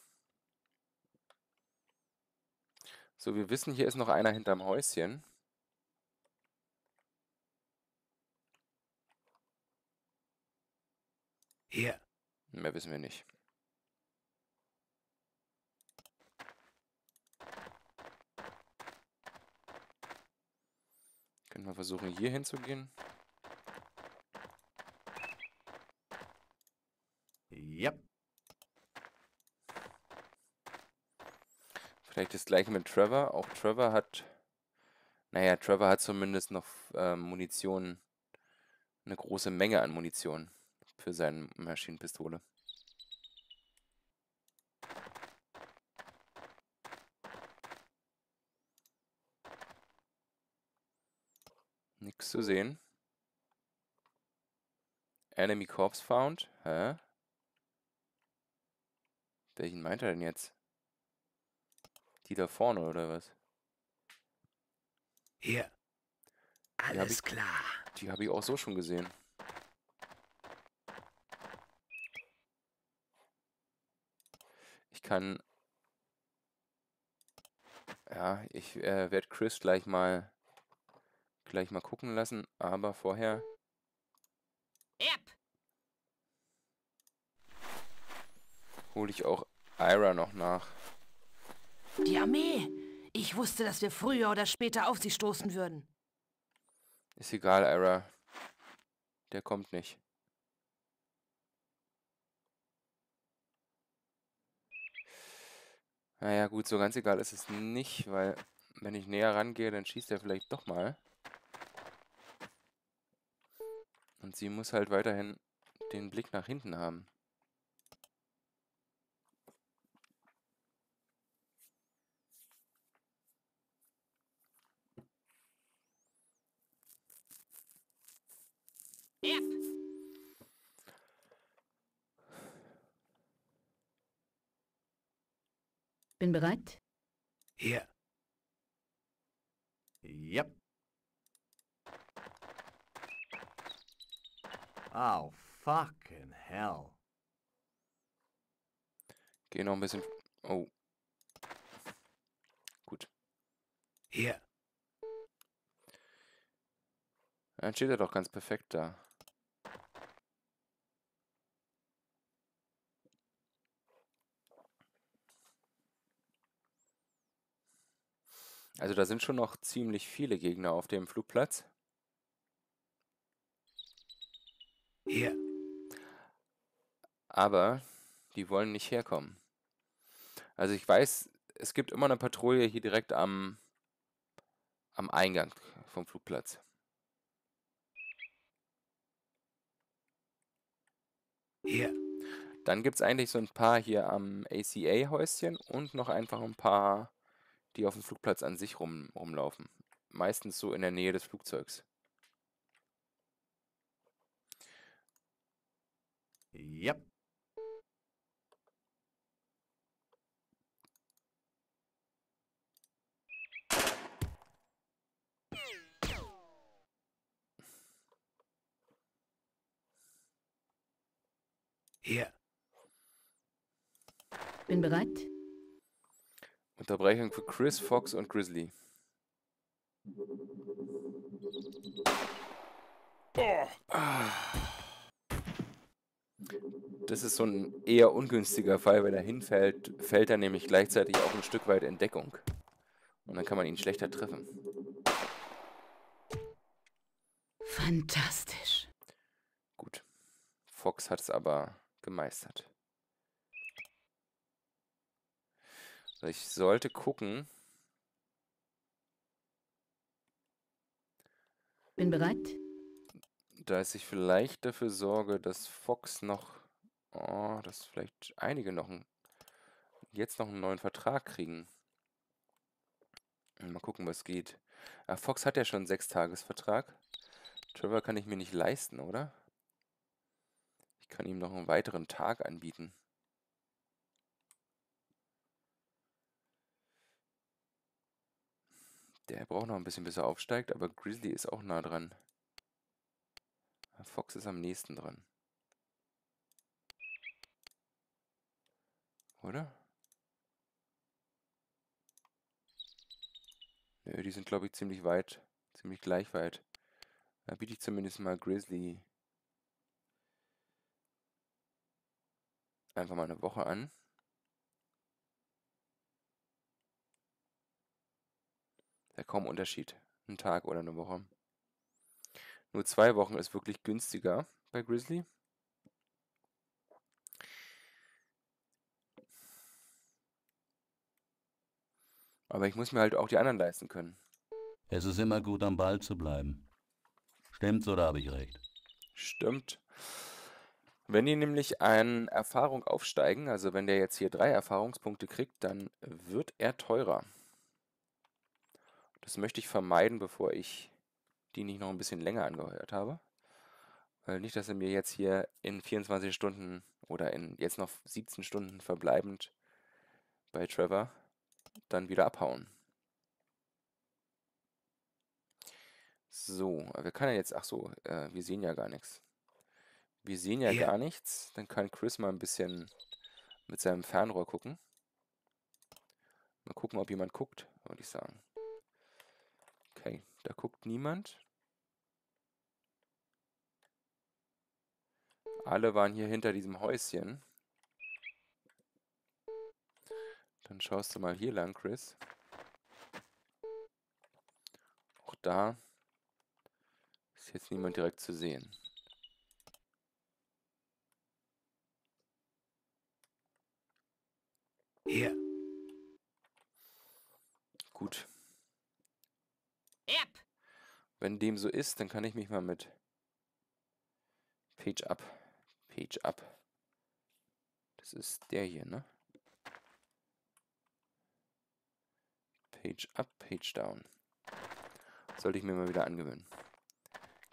So, wir wissen, hier ist noch einer hinterm Häuschen. Ja. Mehr wissen wir nicht. Können wir versuchen, hier hinzugehen? Ja. Vielleicht das gleiche mit Trevor. Auch Trevor hat. Naja, Trevor hat zumindest noch ähm, Munition. Eine große Menge an Munition für seine Maschinenpistole. Nix zu sehen. Enemy Corpse found. Hä? Welchen meint er denn jetzt? Die da vorne oder was? Ja. hab Alles ich- klar. Die habe ich auch so schon gesehen. Ich kann. Ja, ich äh, werde Chris gleich mal gleich mal gucken lassen, aber vorher Erb! hole ich auch Ira noch nach. Die Armee! Ich wusste, dass wir früher oder später auf sie stoßen würden. Ist egal, Ira. Der kommt nicht. Naja, gut, so ganz egal ist es nicht, weil wenn ich näher rangehe, dann schießt er vielleicht doch mal. Und sie muss halt weiterhin den Blick nach hinten haben. Bin bereit. Hier. Yep. Oh, fucking hell. Geh noch ein bisschen. Oh. Gut. Hier. Dann steht er doch ganz perfekt da. Also da sind schon noch ziemlich viele Gegner auf dem Flugplatz. Hier. Aber die wollen nicht herkommen. Also ich weiß, es gibt immer eine Patrouille hier direkt am, am Eingang vom Flugplatz. Hier. Dann gibt es eigentlich so ein paar hier am ACA-Häuschen und noch einfach ein paar, die auf dem Flugplatz an sich rum, rumlaufen. Meistens so in der Nähe des Flugzeugs. Yep. Hier. Bin bereit. Unterbrechung für Chris, Fox und Grizzly. Das ist so ein eher ungünstiger Fall, wenn er hinfällt, fällt er nämlich gleichzeitig auch ein Stück weit in Deckung. Und dann kann man ihn schlechter treffen. Fantastisch. Gut. Fox hat es aber gemeistert. Ich sollte gucken. Bin bereit. dass ich vielleicht dafür sorge, dass Fox noch, oh, dass vielleicht einige noch ein, jetzt noch einen neuen Vertrag kriegen. Mal gucken, was geht. Ah, Fox hat ja schon einen Sechstagesvertrag. Trevor kann ich mir nicht leisten, oder? Ich kann ihm noch einen weiteren Tag anbieten. Der braucht noch ein bisschen, bis er aufsteigt, aber Grizzly ist auch nah dran. Fox ist am nächsten dran. Oder? Nö, die sind, glaube ich, ziemlich weit. Ziemlich gleich weit. Da biete ich zumindest mal Grizzly einfach mal eine Woche an. Ja, kaum Unterschied. Ein Tag oder eine Woche. Nur zwei Wochen ist wirklich günstiger bei Grizzly. Aber ich muss mir halt auch die anderen leisten können. Es ist immer gut, am Ball zu bleiben. Stimmt's oder habe ich recht? Stimmt. Wenn die nämlich an Erfahrung aufsteigen, also wenn der jetzt hier drei Erfahrungspunkte kriegt, dann wird er teurer. Das möchte ich vermeiden, bevor ich die nicht noch ein bisschen länger angeheuert habe. Weil nicht, dass er mir jetzt hier in 24 Stunden oder in jetzt noch 17 Stunden verbleibend bei Trevor dann wieder abhauen. So, wir können ja jetzt, ach so, äh, wir sehen ja gar nichts. Wir sehen ja Ja. gar nichts. Dann kann Chris mal ein bisschen mit seinem Fernrohr gucken. Mal gucken, ob jemand guckt, würde ich sagen. Da guckt niemand. Alle waren hier hinter diesem Häuschen. Dann schaust du mal hier lang, Chris. Auch da ist jetzt niemand direkt zu sehen. Hier. Gut. Wenn dem so ist, dann kann ich mich mal mit Page Up Page Up. Das ist der hier, ne? Page Up, Page Down. Sollte ich mir mal wieder angewöhnen.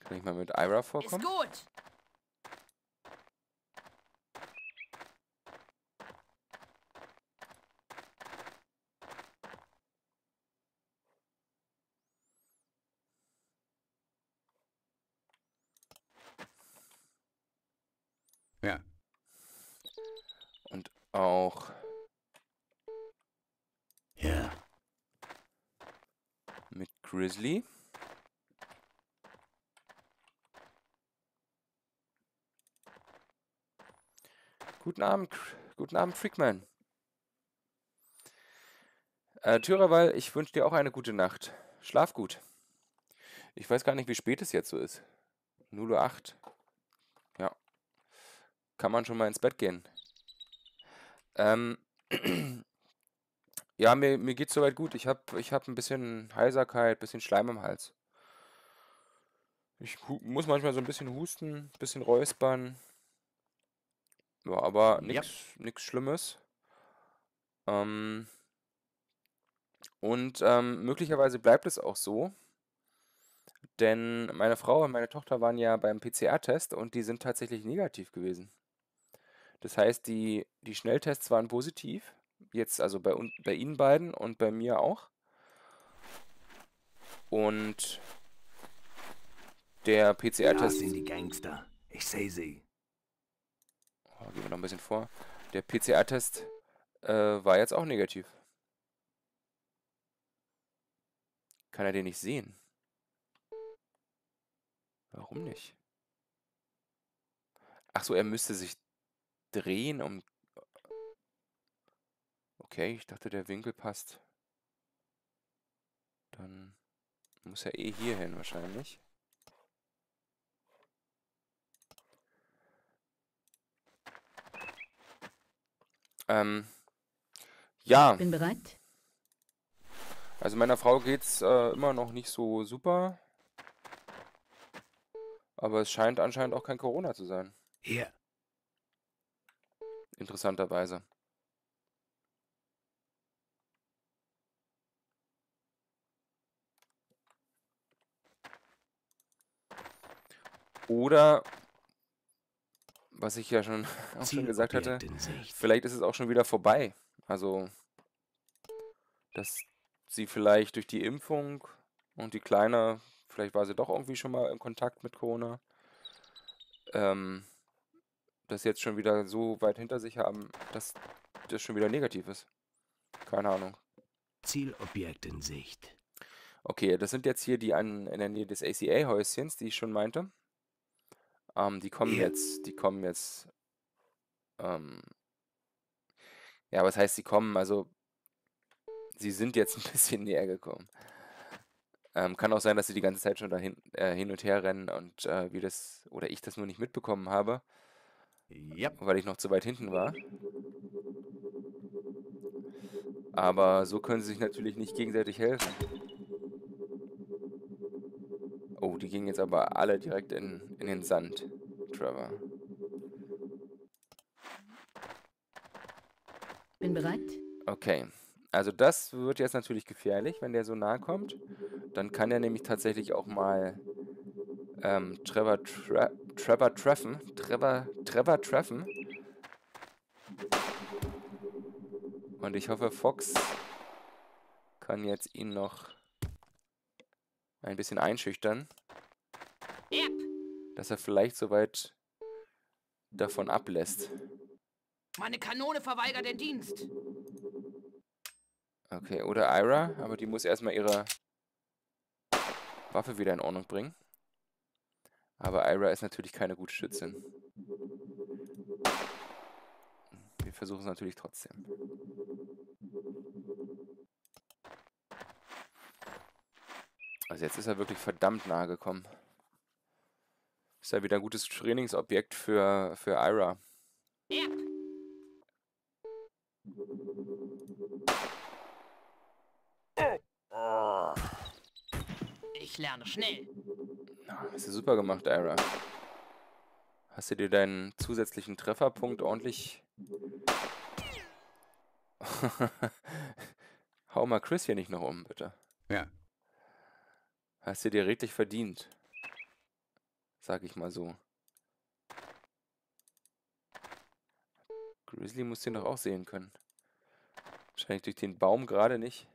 Kann ich mal mit Ira Ist vorkommen? gut. Ja. Und auch Ja. mit Grizzly. Guten Abend, guten Abend, Freakman. Äh, Tyrawal, ich wünsche dir auch eine gute Nacht. Schlaf gut. Ich weiß gar nicht, wie spät es jetzt so ist. 0.08 Uhr. Ja. Kann man schon mal ins Bett gehen. Ähm, ja, mir, mir geht's soweit gut. Ich habe ich hab ein bisschen Heiserkeit, bisschen Schleim im Hals. Ich hu- muss manchmal so ein bisschen husten, ein bisschen räuspern. Ja, aber nichts nix Schlimmes. Ähm, und ähm, möglicherweise bleibt es auch so, denn meine Frau und meine Tochter waren ja beim PCR-Test und die sind tatsächlich negativ gewesen. Das heißt, die, die Schnelltests waren positiv. Jetzt also bei, bei Ihnen beiden und bei mir auch. Und der PCR-Test. sind die Gangster. Ich sehe sie. Oh, gehen wir noch ein bisschen vor. Der PCR-Test äh, war jetzt auch negativ. Kann er den nicht sehen? Warum nicht? Ach so, er müsste sich drehen, um. Okay, ich dachte, der Winkel passt. Dann muss er eh hier hin wahrscheinlich. Ähm, ja, Bin bereit. also meiner Frau geht's äh, immer noch nicht so super. Aber es scheint anscheinend auch kein Corona zu sein. Hier. Interessanterweise. Oder, was ich ja schon, auch schon gesagt hatte, vielleicht ist es auch schon wieder vorbei. Also, dass sie vielleicht durch die Impfung und die Kleine, vielleicht war sie doch irgendwie schon mal in Kontakt mit Corona, ähm, das jetzt schon wieder so weit hinter sich haben, dass das schon wieder negativ ist. Keine Ahnung. Zielobjekt in Sicht. Okay, das sind jetzt hier die an, in der Nähe des ACA-Häuschens, die ich schon meinte. Ähm, die kommen Ja. jetzt, die kommen jetzt, ähm, ja, was heißt, sie kommen? Also, sie sind jetzt ein bisschen näher gekommen. Ähm, kann auch sein, dass sie die ganze Zeit schon dahin äh, hin und her rennen und äh, wir das, oder ich das nur nicht mitbekommen habe, Yep. weil ich noch zu weit hinten war. Aber so können sie sich natürlich nicht gegenseitig helfen. Oh, die gingen jetzt aber alle direkt in, in den Sand, Trevor. Bin bereit. Okay, also das wird jetzt natürlich gefährlich, wenn der so nahe kommt. Dann kann er nämlich tatsächlich auch mal ähm, Trevor, tra Trevor treffen. Trevor, Trevor treffen. Und ich hoffe, Fox kann jetzt ihn noch ein bisschen einschüchtern, Yep. dass er vielleicht soweit davon ablässt. Meine Kanone verweigert den Dienst. Okay, oder Ira, aber die muss erstmal ihre Waffe wieder in Ordnung bringen. Aber Ira ist natürlich keine gute Schützin. Wir versuchen es natürlich trotzdem. Also jetzt ist er wirklich verdammt nahe gekommen. Ist ja wieder ein gutes Trainingsobjekt für, für Ira. Yep. Ich lerne schnell. Ja, Hast du super gemacht, Ira. Hast du dir deinen zusätzlichen Trefferpunkt ordentlich... Hau mal Chris hier nicht noch um, bitte. Ja. Hast du dir redlich verdient. Sag ich mal so. Grizzly muss den doch auch sehen können. Wahrscheinlich durch den Baum gerade nicht.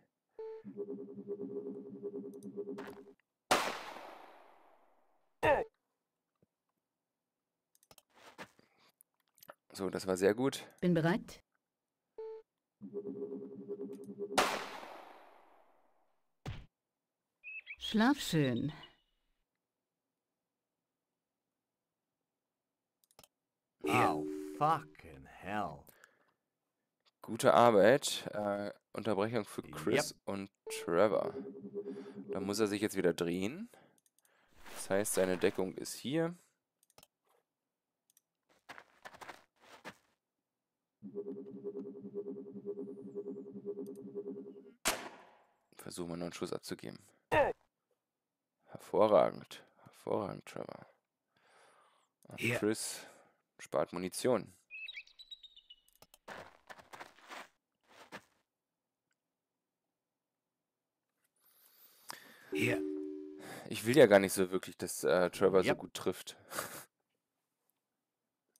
So, das war sehr gut. Bin bereit. Schlaf schön. Oh, fucking hell. Gute Arbeit. Äh, Unterbrechung für Chris und Trevor. Da muss er sich jetzt wieder drehen. Das heißt, seine Deckung ist hier. Versuchen wir noch einen Schuss abzugeben. Hervorragend. Hervorragend, Trevor. Und. Chris spart Munition. Hier. Ich will ja gar nicht so wirklich, dass äh, Trevor so Yep. gut trifft.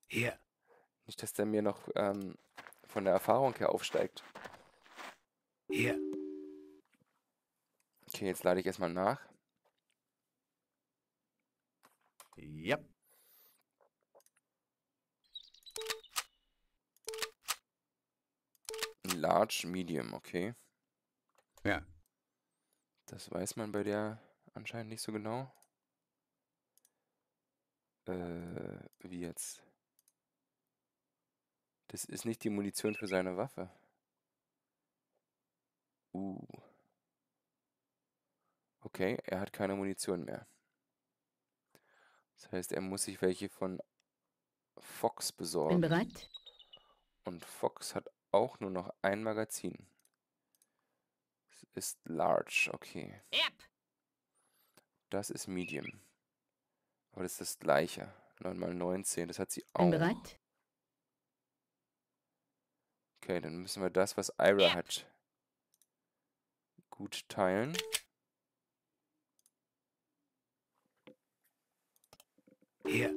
Hier. Nicht, dass der mir noch ähm, von der Erfahrung her aufsteigt. Hier. Okay, jetzt lade ich erstmal nach. Yep. Large, Medium, okay. Ja. Das weiß man bei der anscheinend nicht so genau. Äh, wie jetzt? Das ist nicht die Munition für seine Waffe. Uh. Okay, er hat keine Munition mehr. Das heißt, er muss sich welche von Fox Bin besorgen. bereit. Und Fox hat auch nur noch ein Magazin. Es ist large, okay. Yep. Das ist Medium. Aber das ist das gleiche. 9 mal 19, das hat sie Bin auch. bereit. Okay, dann müssen wir das, was Ira Yep. hat, gut teilen. Hier.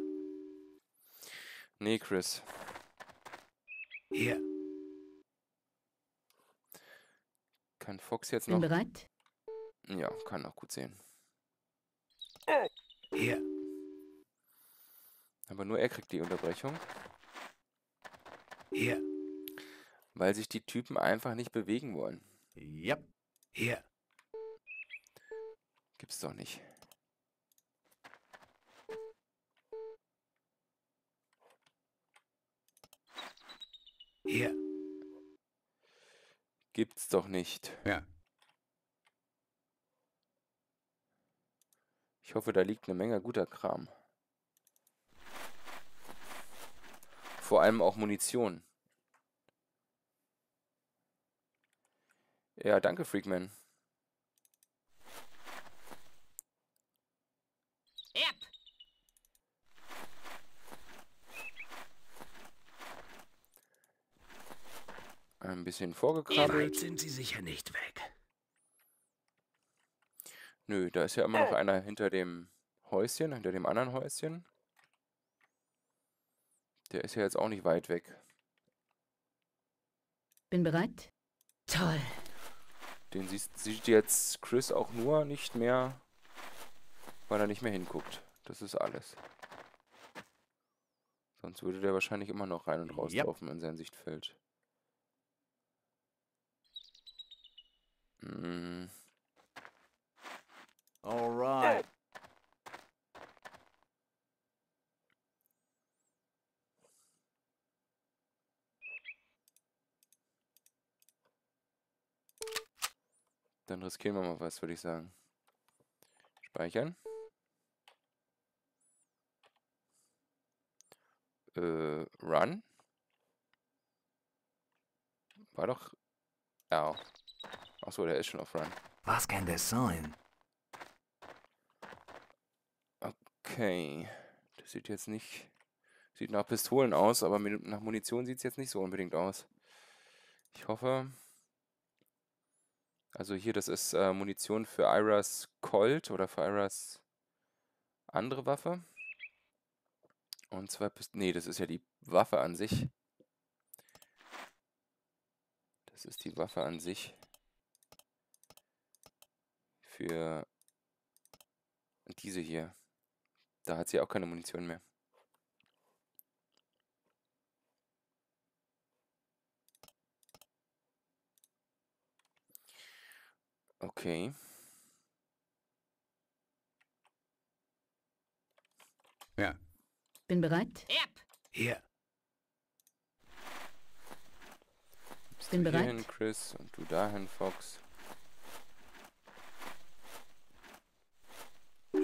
Nee, Chris. Hier. Kann Fox jetzt Bin noch? bereit. Ja, kann auch gut sehen. Hier. Aber nur er kriegt die Unterbrechung, Hier. weil sich die Typen einfach nicht bewegen wollen. Yep. Hier. Gibt's doch nicht. Hier. Gibt's doch nicht. Ja. Ich hoffe, da liegt eine Menge guter Kram. Vor allem auch Munition. Ja, danke, Freakman. Yep. Ein bisschen Weit vorgekrabbelt. sind sie sicher nicht weg. Nö, da ist ja immer noch einer hinter dem Häuschen, hinter dem anderen Häuschen. Der ist ja jetzt auch nicht weit weg. Bin bereit. Toll. Den siehst, sieht jetzt Chris auch nur nicht mehr, weil er nicht mehr hinguckt. Das ist alles. Sonst würde der wahrscheinlich immer noch rein und Yep. rauslaufen in sein Sichtfeld. Hm, All right. dann riskieren wir mal was, würde ich sagen. Speichern. Äh, run. War doch... Ja. Achso, der ist schon auf Run. Was kann das sein? Okay. Das sieht jetzt nicht Sieht nach Pistolen aus, aber mit, nach Munition sieht es jetzt nicht so unbedingt aus. Ich hoffe. Also hier, das ist äh, Munition für Iras Colt oder für Iras andere Waffe. Und zwei Pistolen. Nee, das ist ja die Waffe an sich. Das ist die Waffe an sich. Für diese hier. Da hat sie auch keine Munition mehr. Okay. Ja. Bin bereit. Yep. Hier. Bin bereit. hierhin, Chris, und du dahin, Fox.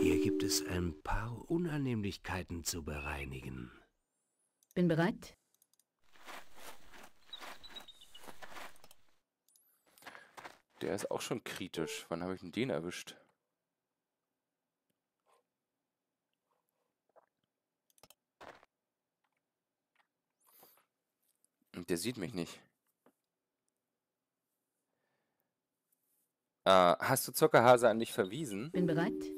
Hier gibt es ein paar Unannehmlichkeiten zu bereinigen. Bin bereit. Der ist auch schon kritisch. Wann habe ich denn den erwischt? Und der sieht mich nicht. Äh, hast du Zuckerhase an dich verwiesen? Bin bereit.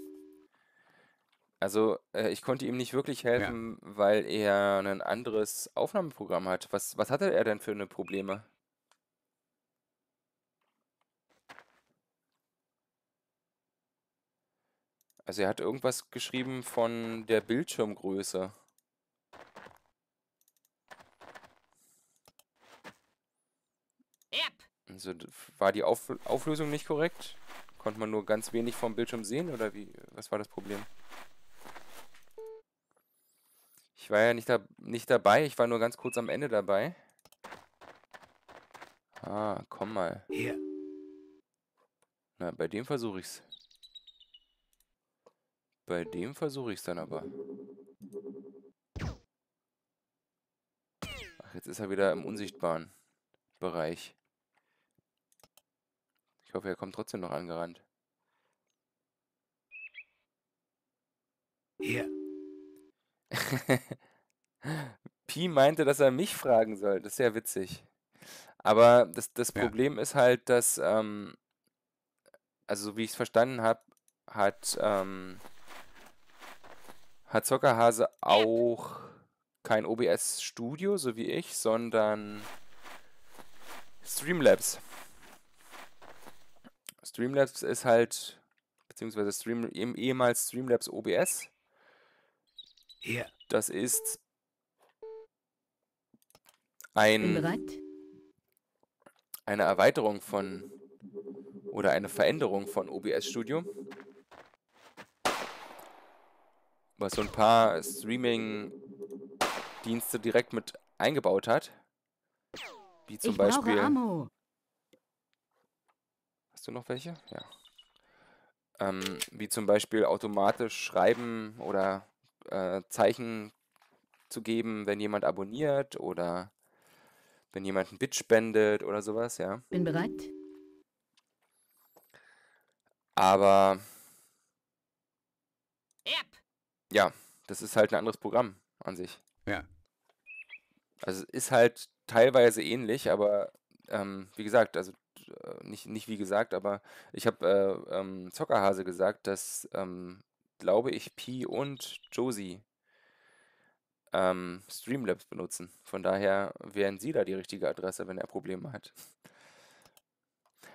Also, äh, ich konnte ihm nicht wirklich helfen, weil er ein anderes Aufnahmeprogramm hat. Was, was hatte er denn für eine Probleme? Also er hat irgendwas geschrieben von der Bildschirmgröße. Yep. Also d- war die Auf Auflösung nicht korrekt? Konnte man nur ganz wenig vom Bildschirm sehen oder wie? Was war das Problem? Ich war ja nicht, da nicht dabei, ich war nur ganz kurz am Ende dabei. Ah, komm mal. Hier. Na, bei dem versuche ich's. Bei dem versuche ich's dann aber. Ach, jetzt ist er wieder im unsichtbaren Bereich. Ich hoffe, er kommt trotzdem noch angerannt. Hier. Pi meinte, dass er mich fragen soll. Das ist ja witzig. Aber das, das Ja. Problem ist halt, dass, ähm, also so wie ich es verstanden habe, hat, ähm, hat Zockerhase auch kein OBS-Studio, so wie ich, sondern Streamlabs. Streamlabs ist halt, beziehungsweise Stream, eben ehemals Streamlabs OBS. Hier. Das ist ein, eine Erweiterung von oder eine Veränderung von OBS Studio, was so ein paar Streaming-Dienste direkt mit eingebaut hat. Wie zum ich Beispiel. Ammo. Hast du noch welche? Ja. Ähm, wie zum Beispiel automatisch schreiben oder äh, Zeichen zu geben, wenn jemand abonniert oder wenn jemand ein Bit spendet oder sowas, ja. Bin bereit. Aber Yep. ja, das ist halt ein anderes Programm an sich. Ja. Also es ist halt teilweise ähnlich, aber ähm, wie gesagt, also äh, nicht, nicht wie gesagt, aber ich habe äh, ähm, Zockerhase gesagt, dass, ähm, glaube ich, Pi und Josie ähm, Streamlabs benutzen. Von daher wären sie da die richtige Adresse, wenn er Probleme hat.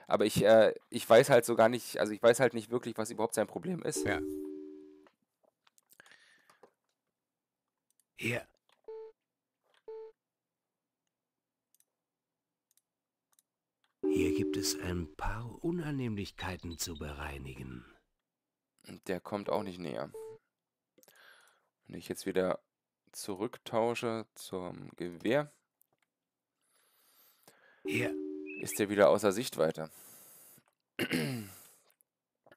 Aber ich, äh, ich weiß halt so gar nicht, also ich weiß halt nicht wirklich, was überhaupt sein Problem ist. Ja. Hier. Hier gibt es ein paar Unannehmlichkeiten zu bereinigen. Und Der kommt auch nicht näher. Wenn ich jetzt wieder zurücktausche zum Gewehr, Hier. ist der wieder außer Sichtweite.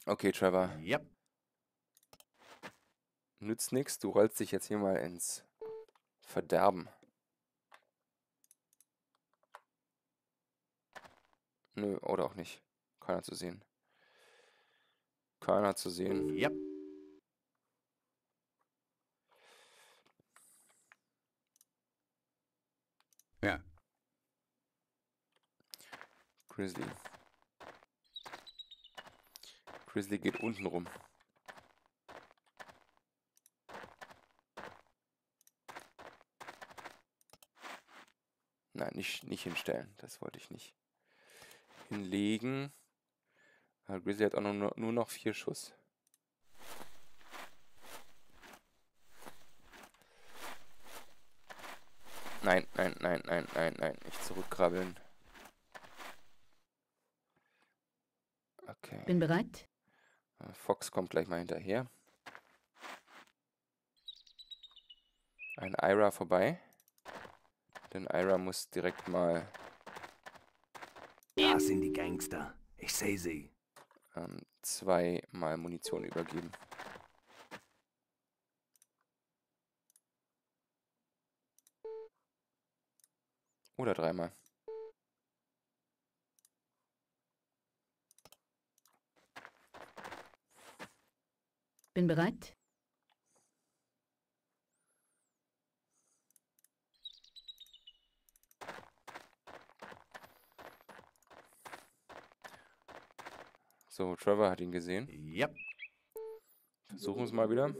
Okay, Trevor, Yep. nützt nix, du rollst dich jetzt hier mal ins Verderben. Nö, oder auch nicht. Keiner zu sehen. Keiner zu sehen. Yep. Ja. Grizzly. Grizzly geht unten rum. Nein, nicht, nicht hinstellen. Das wollte ich nicht. Hinlegen. Aber Grizzly hat auch nur, nur noch vier Schuss. Nein, nein, nein, nein, nein, nein. Nicht zurückkrabbeln. Okay. Bin bereit. Äh, Fox kommt gleich mal hinterher. Ein Ira vorbei. Denn Ira muss direkt mal Da sind die Gangster. Ich sehe sie. Ähm, zweimal Munition übergeben. Oder dreimal. Bin bereit. So, Trevor hat ihn gesehen. Yep. Versuchen wir es mal wieder.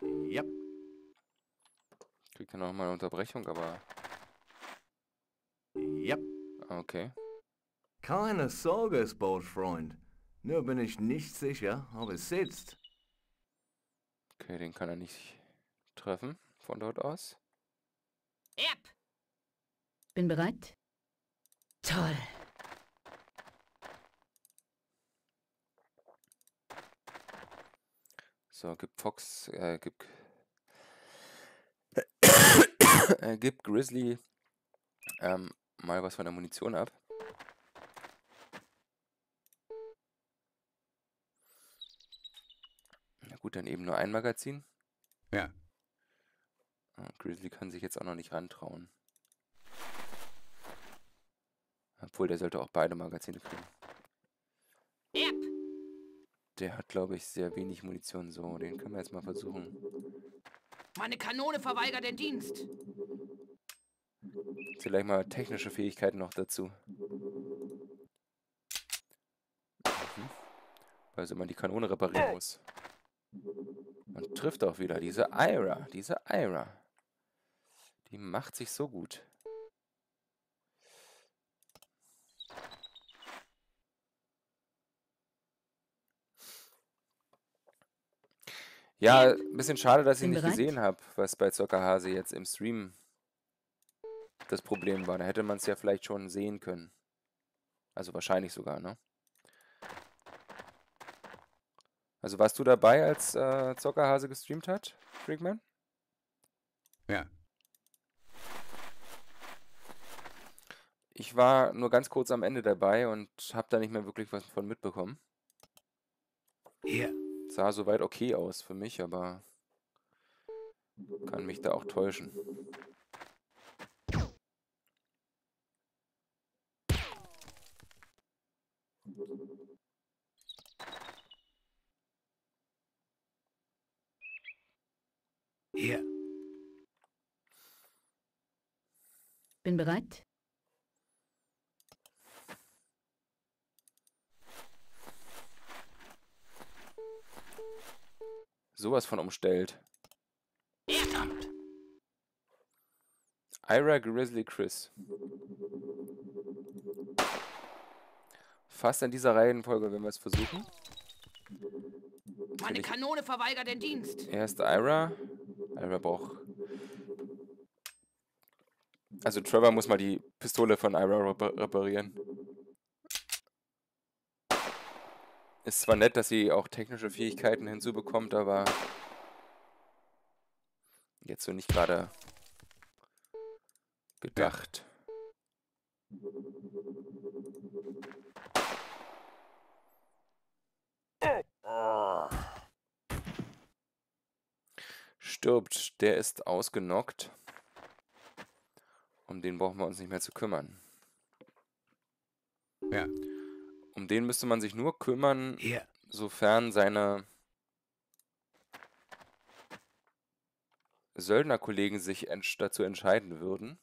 Yep. Kriegt er noch mal eine Unterbrechung, aber Yep. okay. Keine Sorge, Sportfreund. Nur bin ich nicht sicher, ob es sitzt. Okay, den kann er nicht treffen von dort aus. Yep. Bin bereit. Toll. So, gib Fox, äh, gib, äh, gib Grizzly ähm, mal was von der Munition ab. Na gut, dann eben nur ein Magazin. Ja. Ah, Grizzly kann sich jetzt auch noch nicht rantrauen. Obwohl, der sollte auch beide Magazine kriegen. Yep. Der hat, glaube ich, sehr wenig Munition. So, den können wir jetzt mal versuchen. Meine Kanone verweigert den Dienst. Vielleicht mal technische Fähigkeiten noch dazu. Mhm. Weil man die Kanone reparieren muss. Und trifft auch wieder diese Ira. Diese Ira. Die macht sich so gut. Ja, ein bisschen schade, dass ich nicht bereit. gesehen habe, was bei Zockerhase jetzt im Stream das Problem war. Da hätte man es ja vielleicht schon sehen können. Also wahrscheinlich sogar, ne? Also warst du dabei, als äh, Zockerhase gestreamt hat, Freakman? Ja. Ich war nur ganz kurz am Ende dabei und habe da nicht mehr wirklich was von mitbekommen. Hier, Sah soweit okay aus für mich, aber kann mich da auch täuschen. hier, Bin bereit. Sowas von umstellt. Verdammt. Ira Grizzly Chris. Fast in dieser Reihenfolge, wenn wir es versuchen. Meine. Kanone verweigert den Dienst. Erst Ira. Ira braucht. Also Trevor muss mal die Pistole von Ira repa- reparieren. Ist zwar nett, dass sie auch technische Fähigkeiten hinzubekommt, aber jetzt so nicht gerade gedacht. Stirbt, der ist ausgenockt. Um den brauchen wir uns nicht mehr zu kümmern. Ja. Um den müsste man sich nur kümmern, Hier. sofern seine Söldnerkollegen sich entsch dazu entscheiden würden.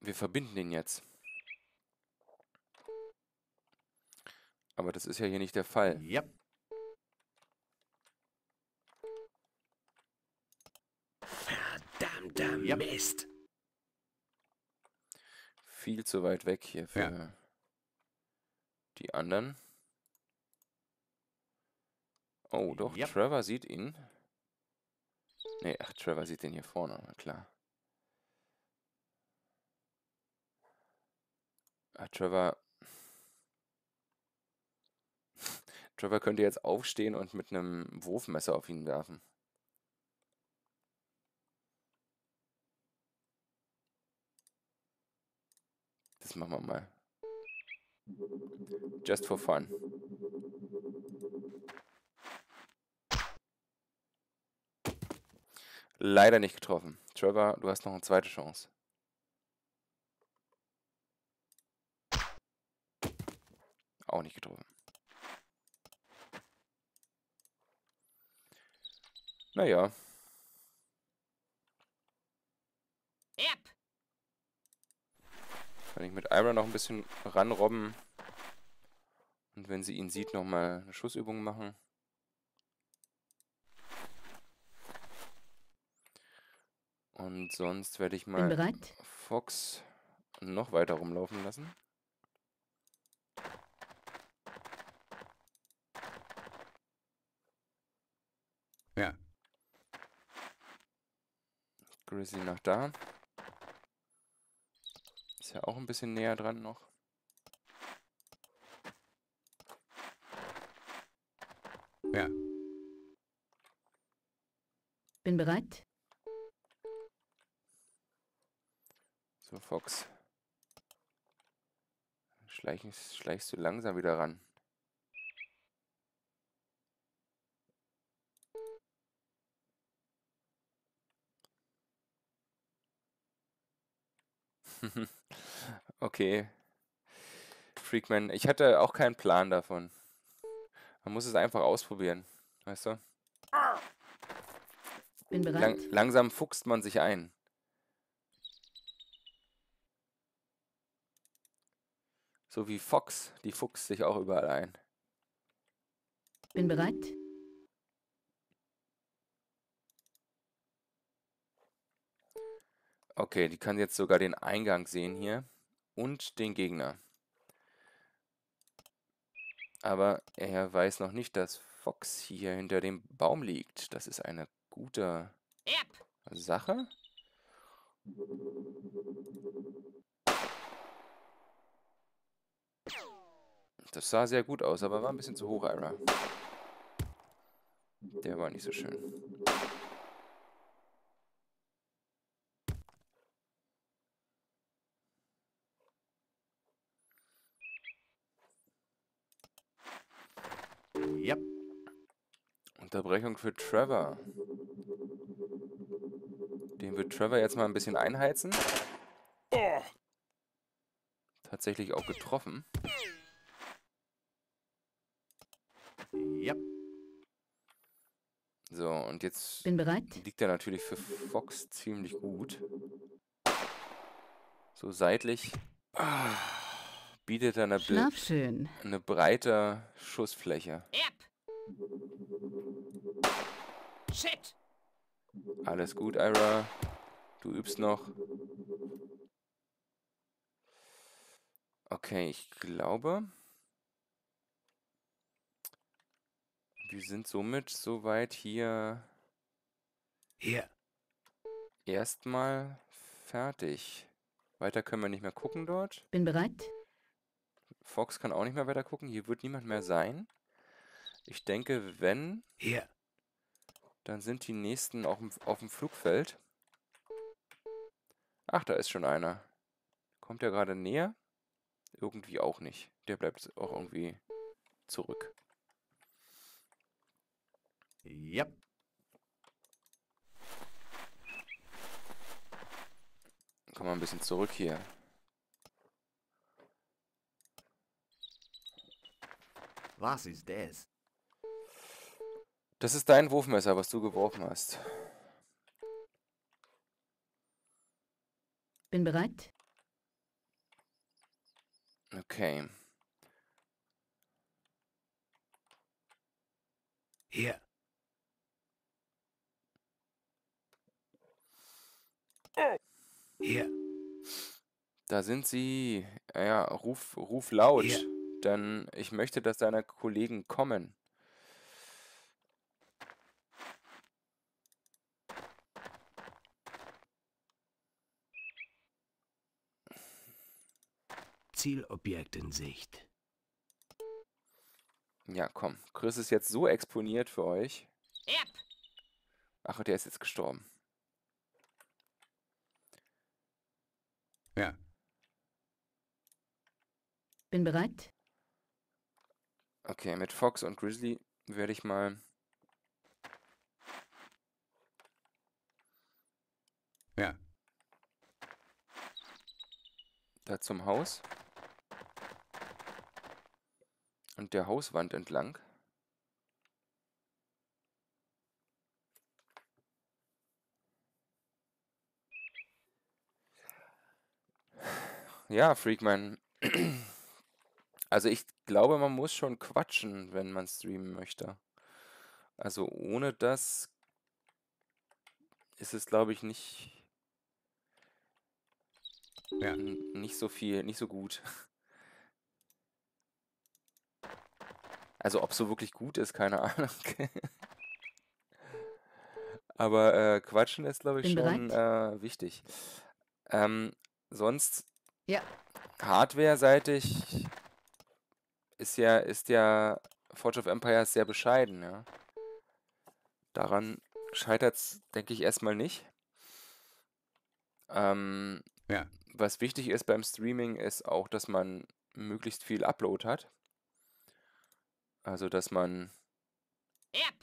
Wir verbinden ihn jetzt. Aber das ist ja hier nicht der Fall. Ja. Verdammter Ja. Mist. Viel zu weit weg hier für Ja. die anderen. Oh, doch, Ja. Trevor sieht ihn. Nee, ach, Trevor sieht den hier vorne, na klar. Ah, Trevor. Trevor könnte jetzt aufstehen und mit einem Wurfmesser auf ihn werfen. Das machen wir mal. Just for fun. Leider nicht getroffen. Trevor, du hast noch eine zweite Chance. Auch nicht getroffen. Naja, Yep. Kann ich mit Ira noch ein bisschen ranrobben. Und wenn sie ihn sieht, nochmal eine Schussübung machen. Und sonst werde ich mal. Fox noch weiter rumlaufen lassen. Ja. Grizzly nach da. Ist ja auch ein bisschen näher dran noch. Ja. Bin bereit. So, Fox. Schleichst, schleichst du langsam wieder ran. okay. Freakman, ich hatte auch keinen Plan davon. Man muss es einfach ausprobieren, weißt du? Bin bereit. Lang, langsam fuchst man sich ein. So wie Fox, die fuchst sich auch überall ein. Bin bereit. Okay, die kann jetzt sogar den Eingang sehen hier und den Gegner. Aber er weiß noch nicht, dass Fox hier hinter dem Baum liegt. Das ist eine gute. Sache. Das sah sehr gut aus, aber war ein bisschen zu hoch, Ira. Der war nicht so schön. Unterbrechung für Trevor. Den wird Trevor jetzt mal ein bisschen einheizen. Tatsächlich auch getroffen. Ja. So, und jetzt Bin bereit. liegt er natürlich für Fox ziemlich gut. So seitlich ah, bietet er eine, Schlaf ble- schön. eine breite Schussfläche. Yep. Shit. Alles gut, Ira. Du übst noch. Okay, ich glaube, wir sind somit soweit hier Hier. erstmal fertig. Weiter können wir nicht mehr gucken dort. Bin bereit. Fox kann auch nicht mehr weiter gucken. Hier wird niemand mehr sein. Ich denke, wenn, Hier. Dann sind die nächsten auf dem, auf dem Flugfeld. Ach, da ist schon einer. Kommt er gerade näher? Irgendwie auch nicht. Der bleibt auch irgendwie zurück. Ja. Komm mal ein bisschen zurück hier. Was ist das? Das ist dein Wurfmesser, was du geworfen hast. Bin bereit. Okay. Hier. Hier. Da sind sie. Ja, ruf, ruf laut. Hier. Denn ich möchte, dass deine Kollegen kommen. Zielobjekt in Sicht. Ja, komm. Chris ist jetzt so exponiert für euch. Yep. Ach, der ist jetzt gestorben. Ja. Bin bereit. Okay, mit Fox und Grizzly werde ich mal Ja. da zum Haus. Und der Hauswand entlang. Ja, Freakman. Also ich glaube, man muss schon quatschen, wenn man streamen möchte. Also ohne das ist es, glaube ich, nicht, Ja. nicht so viel, nicht so gut. Also ob so wirklich gut ist, keine Ahnung. Aber äh, quatschen ist, glaube ich, Bin schon äh, wichtig. Ähm, sonst Ja. Hardware-seitig ist ja, ist ja Forge of Empires sehr bescheiden, ja. Daran scheitert es, denke ich, erstmal nicht. Ähm, Ja. was wichtig ist beim Streaming, ist auch, dass man möglichst viel Upload hat. Also, dass man Yep.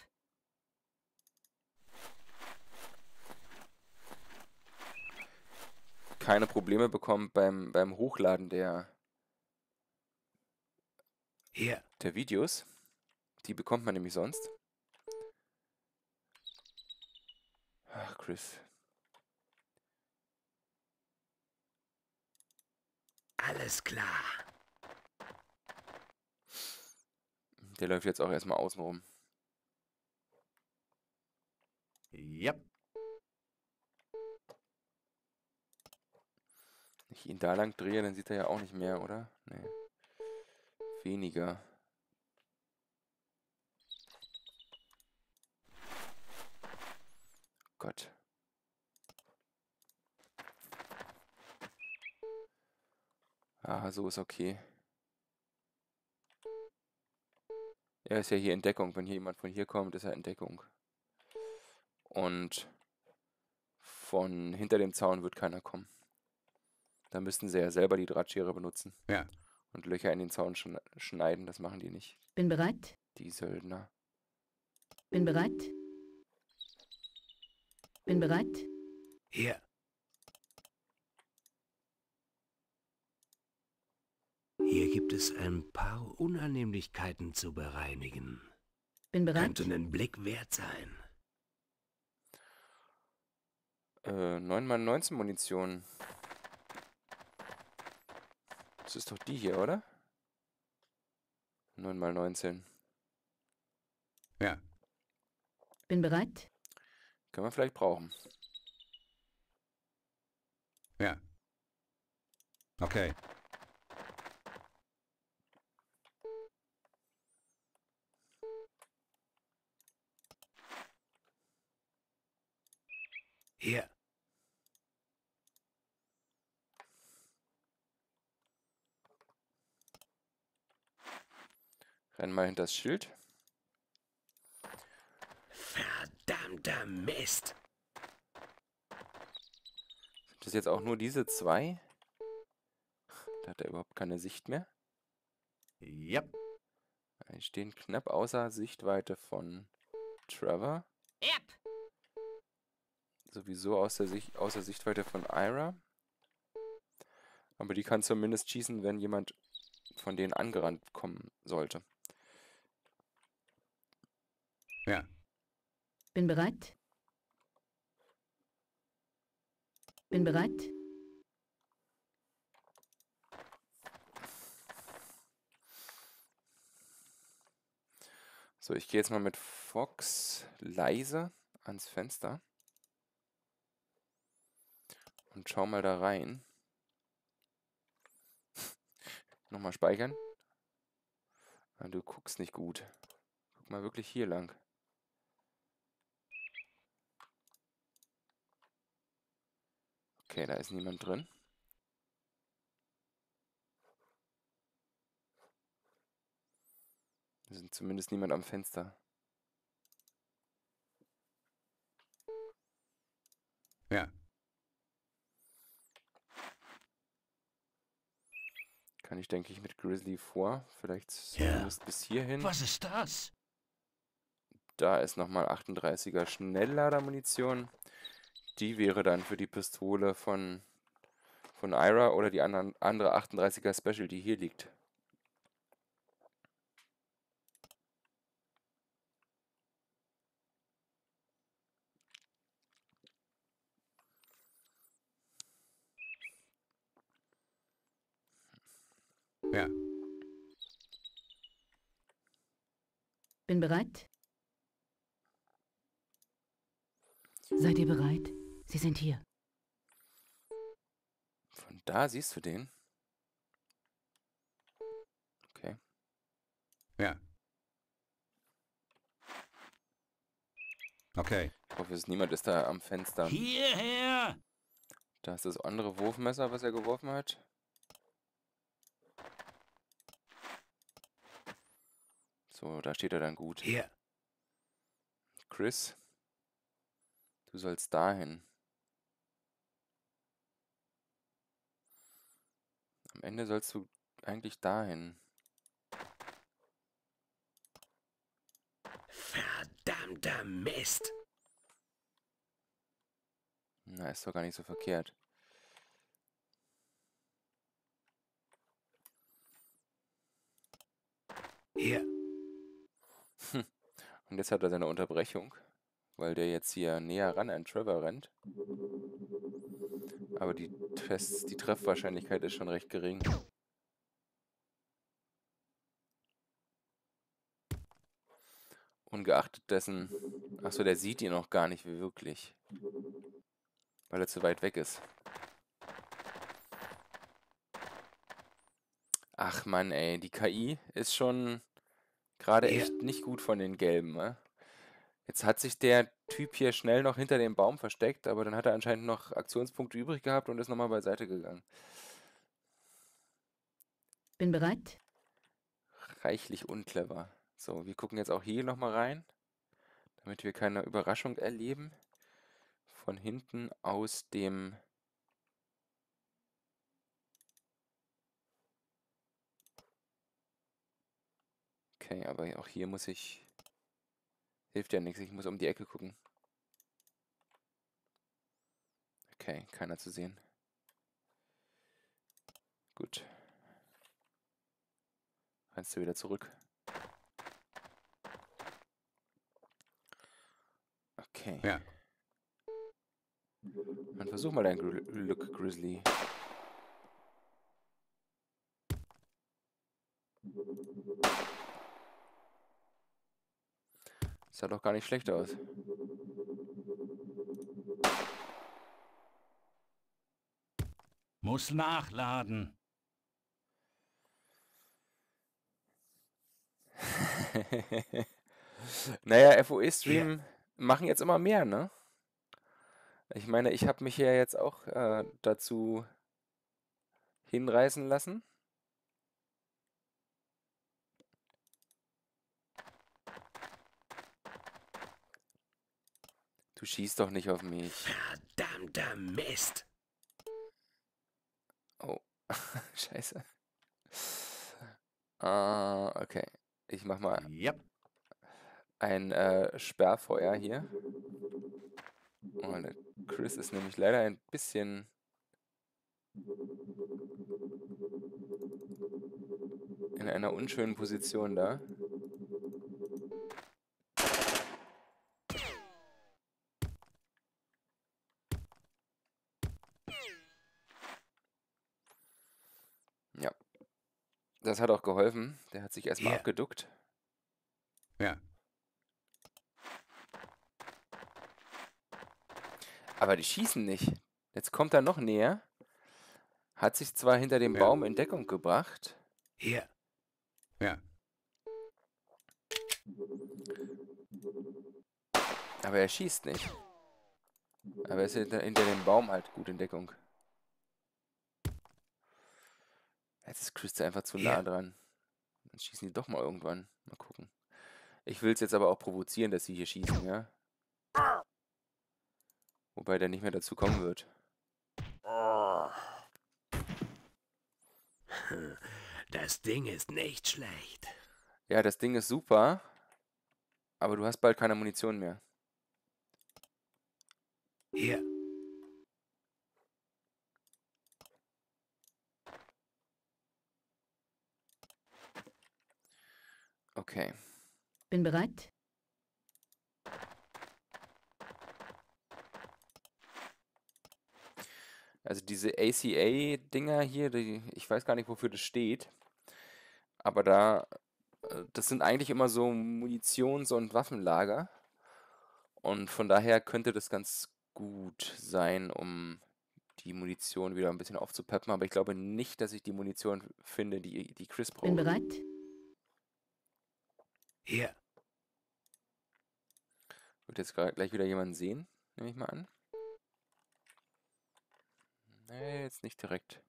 keine Probleme bekommt beim, beim Hochladen der, Hier. der Videos. Die bekommt man nämlich sonst. Ach, Chris. Alles klar. Der läuft jetzt auch erstmal außen rum. Yep. Wenn ich ihn da lang drehe, dann sieht er ja auch nicht mehr, oder? Nee. Weniger. Gott. Ah, so ist okay. Er ist ja hier in Deckung. Wenn hier jemand von hier kommt, ist er in Deckung. Und von hinter dem Zaun wird keiner kommen. Da müssten sie ja selber die Drahtschere benutzen. Ja. Und Löcher in den Zaun schn schneiden. Das machen die nicht, Bin bereit. die Söldner. Bin bereit. Bin bereit. Hier. Hier gibt es ein paar Unannehmlichkeiten zu bereinigen. Bin bereit. Könnte einen Blick wert sein. Äh, 9x19 Munition. Das ist doch die hier, oder? 9x19. Ja. Bin bereit. Können wir vielleicht brauchen. Ja. Okay. Hier. Renn mal hinter das Schild. Verdammter Mist. Sind das jetzt auch nur diese zwei? Da hat er überhaupt keine Sicht mehr. Yep. Die stehen knapp außer Sichtweite von Trevor. Yep. Sowieso aus der Sicht, außer Sichtweite von Ira. Aber die kann zumindest schießen, wenn jemand von denen angerannt kommen sollte. Ja. Bin bereit. Bin bereit. So, ich gehe jetzt mal mit Fox leise ans Fenster. Und schau mal da rein. Nochmal speichern. Ah, du guckst nicht gut. Guck mal wirklich hier lang. Okay, da ist niemand drin. Da sind zumindest niemand am Fenster. Ja. Kann ich, denke ich, mit Grizzly vor. Vielleicht Ja. zumindest bis hierhin. Was ist das? Da ist nochmal 38er Schnellladermunition. Die wäre dann für die Pistole von, von Ira oder die anderen, andere 38er Special, die hier liegt. Ja. Bin bereit. Seid ihr bereit? Sie sind hier. Von da siehst du den. Okay. Ja. Okay. Ich hoffe, es ist niemand ist da am Fenster. Hierher! Da ist das andere Wurfmesser, was er geworfen hat. So, da steht er dann gut. Hier. Chris, du sollst dahin. Am Ende sollst du eigentlich dahin. Verdammter Mist! Na, ist doch gar nicht so verkehrt. Hier. Und jetzt hat er seine Unterbrechung, weil der jetzt hier näher ran an Trevor rennt. Aber die, Tests, die Treffwahrscheinlichkeit ist schon recht gering. Ungeachtet dessen... Achso, der sieht ihn noch gar nicht wirklich. Weil er zu weit weg ist. Ach Mann, ey, die KI ist schon gerade Ja. echt nicht gut von den Gelben, ne? Jetzt hat sich der Typ hier schnell noch hinter dem Baum versteckt, aber dann hat er anscheinend noch Aktionspunkte übrig gehabt und ist nochmal beiseite gegangen. Bin bereit. Reichlich unclever. So, wir gucken jetzt auch hier nochmal rein, damit wir keine Überraschung erleben. Von hinten aus dem... Okay, aber auch hier muss ich... Hilft ja nichts, ich muss um die Ecke gucken. Okay, keiner zu sehen. Gut. Rennst du wieder zurück. Okay. Ja. Dann versuch mal dein Gr Glück, Grizzly. Sah doch gar nicht schlecht aus. Muss nachladen. naja, FOE-Stream machen jetzt immer mehr, ne? Ich meine, ich habe mich ja jetzt auch äh, dazu hinreißen lassen. Du schießt doch nicht auf mich. Verdammter Mist! Oh, scheiße. Ah, uh, okay. Ich mach mal yep. ein äh, Sperrfeuer hier. Und Chris ist nämlich leider ein bisschen... in einer unschönen Position da. Das hat auch geholfen. Der hat sich erstmal Ja. abgeduckt. Ja. Aber die schießen nicht. Jetzt kommt er noch näher. Hat sich zwar hinter dem Ja. Baum in Deckung gebracht. Hier. Ja. Aber er schießt nicht. Aber er ist hinter, hinter dem Baum halt gut in Deckung. Jetzt ist Chris da einfach zu nah dran. Dann schießen die doch mal irgendwann. Mal gucken. Ich will es jetzt aber auch provozieren, dass sie hier schießen, ja? Wobei der nicht mehr dazu kommen wird. Das Ding ist nicht schlecht. Ja, das Ding ist super. Aber du hast bald keine Munition mehr. Hier. Okay. Bin bereit. Also diese ACA-Dinger hier, die, ich weiß gar nicht, wofür das steht. Aber da, äh, das sind eigentlich immer so Munitions- und Waffenlager. Und von daher könnte das ganz gut sein, um die Munition wieder ein bisschen aufzupeppen. Aber ich glaube nicht, dass ich die Munition finde, die, die Chris Bin braucht. bereit. Hier. Wird jetzt gleich wieder jemanden sehen, nehme ich mal an. Nee, jetzt nicht direkt.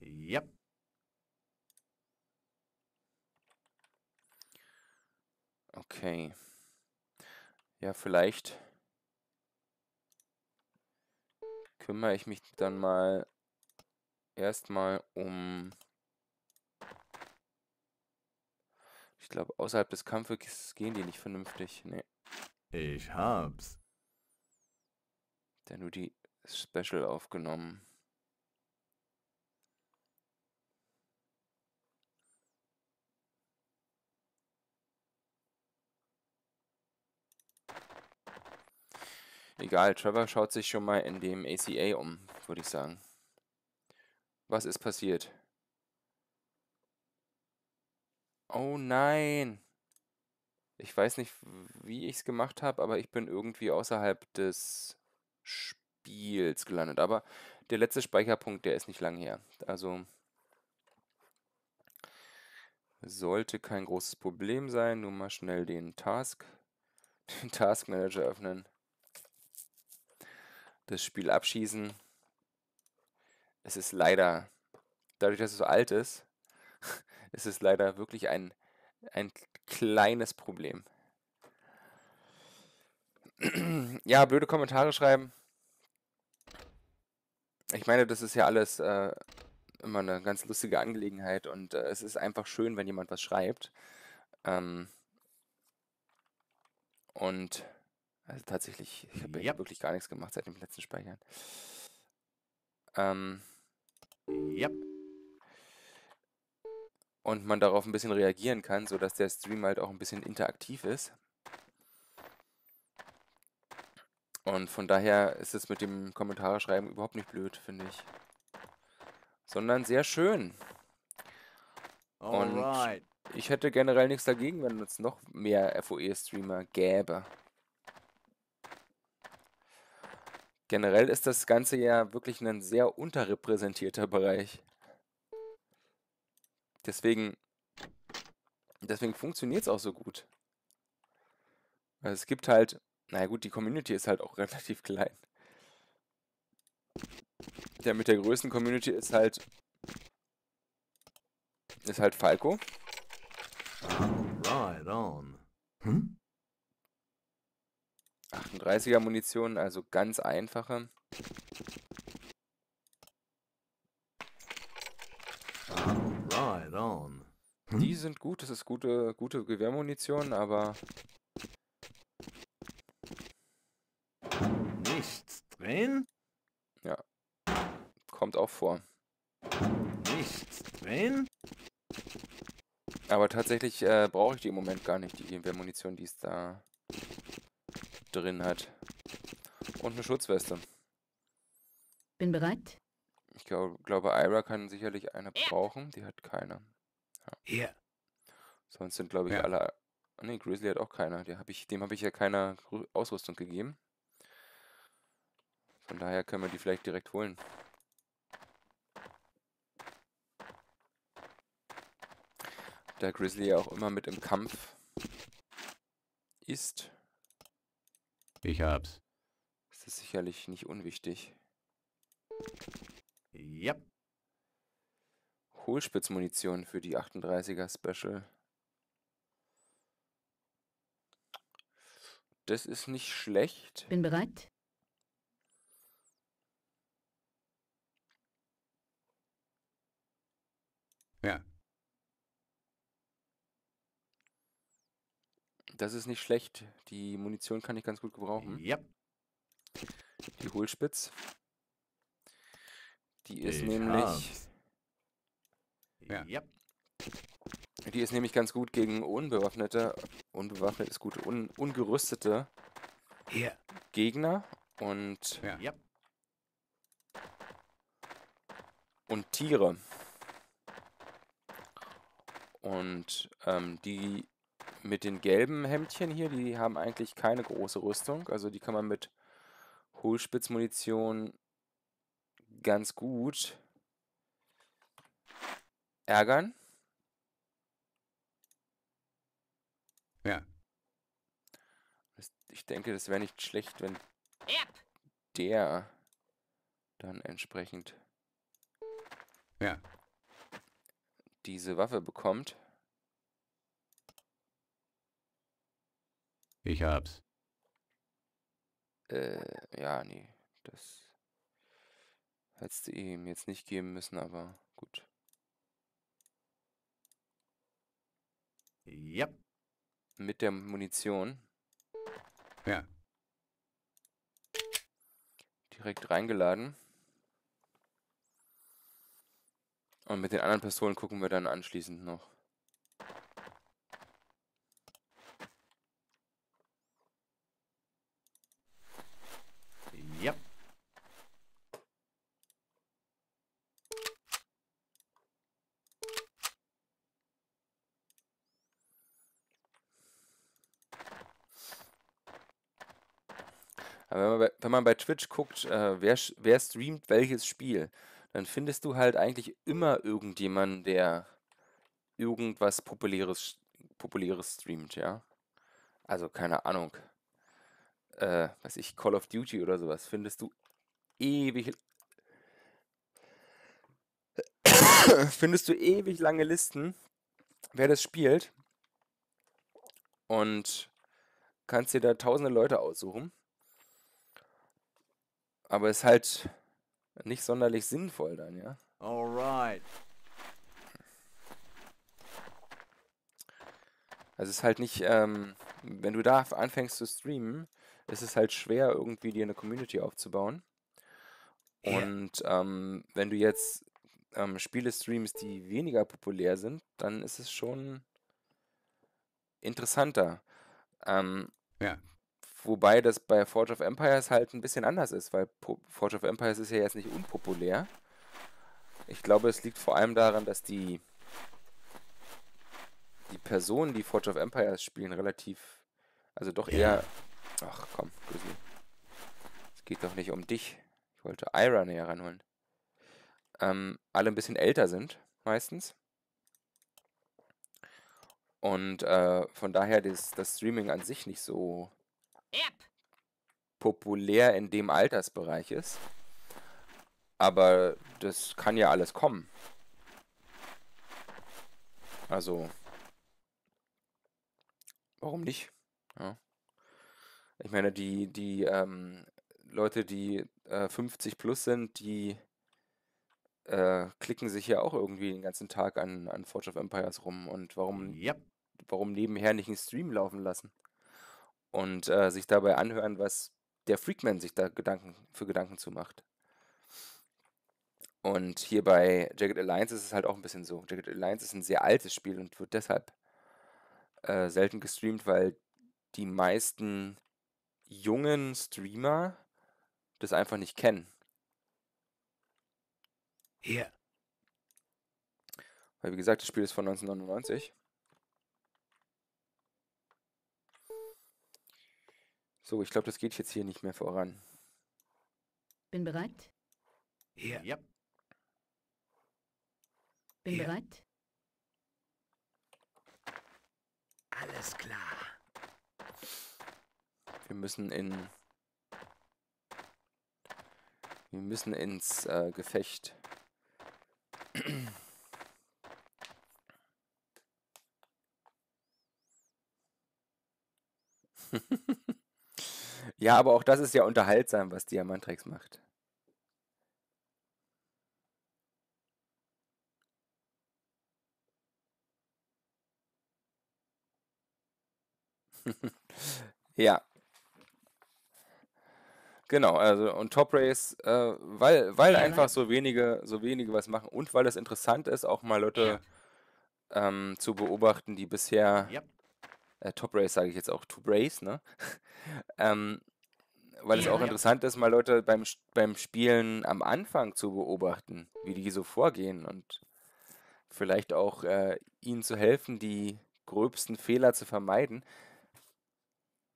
Yep. Okay. Ja, vielleicht kümmere ich mich dann mal erstmal um. Ich glaube, außerhalb des Kampfes gehen die nicht vernünftig. Nee, Ich hab's. der nur die Special aufgenommen. Egal, Trevor schaut sich schon mal in dem ACA um, würde ich sagen. Was ist passiert? Oh nein! Ich weiß nicht, wie ich es gemacht habe, aber ich bin irgendwie außerhalb des Spiels gelandet. Aber der letzte Speicherpunkt, der ist nicht lang her. Also sollte kein großes Problem sein. Nur mal schnell den Task, den Task Manager öffnen. Das Spiel abschießen. Es ist leider, dadurch, dass es so alt ist, ist es leider wirklich ein, ein kleines Problem. Ja, blöde Kommentare schreiben. Ich meine, das ist ja alles äh, immer eine ganz lustige Angelegenheit und äh, es ist einfach schön, wenn jemand was schreibt. Ähm, und also tatsächlich, ich habe Yep. wirklich gar nichts gemacht seit dem letzten Speichern. Ähm, Yep. und man darauf ein bisschen reagieren kann, sodass der Stream halt auch ein bisschen interaktiv ist. Und von daher ist es mit dem Kommentare schreiben überhaupt nicht blöd, finde ich. Sondern sehr schön. Und- Alright. Ich hätte generell nichts dagegen, wenn es noch mehr FOE-Streamer gäbe. Generell ist das Ganze ja wirklich ein sehr unterrepräsentierter Bereich. Deswegen, deswegen funktioniert es auch so gut. Weil es gibt halt, naja gut, die Community ist halt auch relativ klein. Der mit der größten Community ist halt, ist halt Falco. Right on. Hm? 38er Munition, also ganz einfache. Right on. Die sind gut, das ist gute, gute Gewehrmunition, aber Nichts drin? kommt auch vor. Nichts drin? Aber tatsächlich äh, brauche ich die im Moment gar nicht, die Gewehrmunition, die es da drin hat. Und eine Schutzweste. Bin bereit. Ich glaub, glaube, Ira kann sicherlich eine brauchen. Die hat keine. Hier. Sonst sind, glaube ich, Ja. alle. Nee, Grizzly hat auch keine. Der hab ich, dem habe ich ja keine Rü- Ausrüstung gegeben. Von daher können wir die vielleicht direkt holen. Da Grizzly ja auch immer mit im Kampf ist, Ich hab's. ist das sicherlich nicht unwichtig. Ja. Hohlspitzmunition für die 38er Special. Das ist nicht schlecht. Bin bereit. Ja. Das ist nicht schlecht. Die Munition kann ich ganz gut gebrauchen. Ja. Die Hohlspitz. Die ist Ich nämlich. hab's. Ja. Ja. Die ist nämlich ganz gut gegen unbewaffnete. Unbewaffnet ist gut. Un, ungerüstete Hier. Gegner und, Ja. Ja. und Tiere. Und ähm, die mit den gelben Hemdchen hier, die haben eigentlich keine große Rüstung. Also die kann man mit Hohlspitzmunition ganz gut ärgern. Ja. Ich denke, das wäre nicht schlecht, wenn der dann entsprechend Ja. diese Waffe bekommt. Ich hab's. Äh, ja, nee, das hättest du ihm jetzt nicht geben müssen, aber gut. Ja. Mit der Munition Ja. direkt reingeladen. Und mit den anderen Pistolen gucken wir dann anschließend noch. Ja. Aber wenn man bei, Twitch guckt, äh, wer, wer streamt welches Spiel, dann findest du halt eigentlich immer irgendjemanden, der irgendwas Populäres, Populäres streamt, ja. Also keine Ahnung. Äh, weiß ich, Call of Duty oder sowas, findest du ewig. findest du ewig lange Listen, wer das spielt. Und kannst dir da tausende Leute aussuchen. Aber ist halt nicht sonderlich sinnvoll dann, ja. Alright. Also es ist halt nicht, ähm, wenn du da anfängst zu streamen, ist es halt schwer, irgendwie dir eine Community aufzubauen. Und ähm, wenn du jetzt ähm, Spiele streamst, die weniger populär sind, dann ist es schon interessanter. Ähm, Ja. Wobei das bei Forge of Empires halt ein bisschen anders ist, weil Po- Forge of Empires ist ja jetzt nicht unpopulär. Ich glaube, es liegt vor allem daran, dass die, die Personen, die Forge of Empires spielen, relativ, also doch eher, ach komm, Grizzly. Es geht doch nicht um dich. Ich wollte Ira näher ranholen. Ähm, alle ein bisschen älter sind, meistens. Und äh, von daher das, das Streaming an sich nicht so. Populär in dem Altersbereich ist. Aber das kann ja alles kommen. Also, warum nicht? Ja. Ich meine, die, die ähm, Leute, die äh, 50 plus sind, die äh, klicken sich ja auch irgendwie den ganzen Tag an, an Forge of Empires rum. Und warum Ja. warum nebenher nicht einen Stream laufen lassen und äh, sich dabei anhören, was der Freakman sich da Gedanken für Gedanken zu macht. Und hier bei Jagged Alliance ist es halt auch ein bisschen so. Jagged Alliance ist ein sehr altes Spiel und wird deshalb äh, selten gestreamt, weil die meisten jungen Streamer das einfach nicht kennen. Hier. Weil wie gesagt, das Spiel ist von 1999. So, ich glaube, das geht jetzt hier nicht mehr voran. Bin bereit. Hier. Ja. Bin Ja. bereit. Alles klar. Wir müssen in. Wir müssen ins äh, Gefecht. ja, aber auch das ist ja unterhaltsam, was Diamantrex macht. ja. Genau, also und Top Race, äh, weil, weil einfach so wenige, so wenige was machen und weil es interessant ist, auch mal Leute ähm, zu beobachten, die bisher Ja. Äh, Top Race sage ich jetzt auch, Top Race, ne? ähm, weil es Ja. auch interessant ist, mal Leute beim, beim Spielen am Anfang zu beobachten, wie die so vorgehen und vielleicht auch äh, ihnen zu helfen, die gröbsten Fehler zu vermeiden.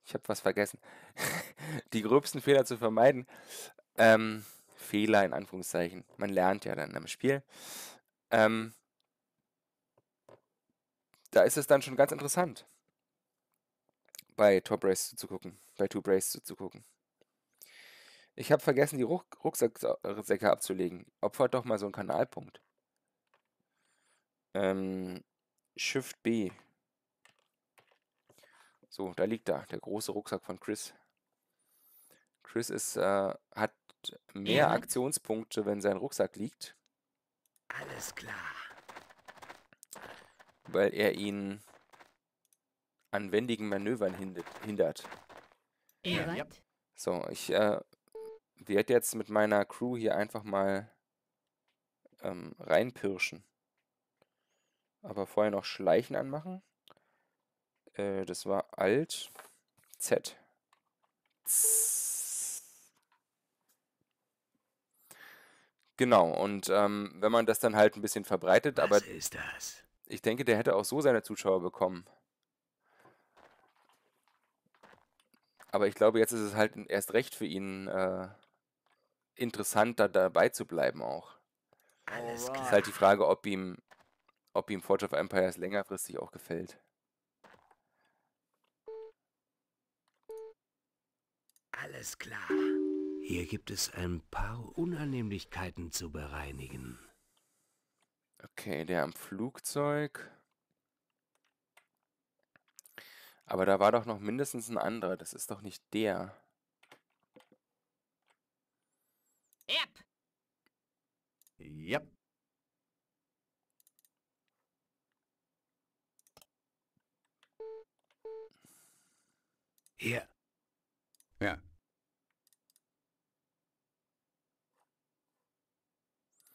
Ich habe was vergessen. die gröbsten Fehler zu vermeiden. Ähm, Fehler in Anführungszeichen. Man lernt ja dann am Spiel. Ähm, da ist es dann schon ganz interessant, bei Top Race zuzugucken, bei Two Race zuzugucken. Ich habe vergessen, die Ruck Rucksäcke abzulegen. Opfert doch mal so einen Kanalpunkt. Ähm, Shift B. So, da liegt er, der große Rucksack von Chris. Chris ist, äh, hat mehr Ja. Aktionspunkte, wenn sein Rucksack liegt, Alles klar. weil er ihn an wendigen Manövern hindert. Ja. bereit. So, ich äh, werde jetzt mit meiner Crew hier einfach mal ähm, reinpirschen. Aber vorher noch Schleichen anmachen. Äh, das war Alt Z. Zzzz. Genau, und ähm, wenn man das dann halt ein bisschen verbreitet, aber Was ist das? ich denke, der hätte auch so seine Zuschauer bekommen. Aber ich glaube, jetzt ist es halt erst recht für ihn äh, interessant, da dabei zu bleiben auch. Alles Ist klar. halt die Frage, ob ihm, ob ihm Forge of Empires längerfristig auch gefällt. Alles klar. Hier gibt es ein paar Unannehmlichkeiten zu bereinigen. Okay, der am Flugzeug. Aber da war doch noch mindestens ein anderer. Das ist doch nicht der. Yep. Ja. Hier. Ja.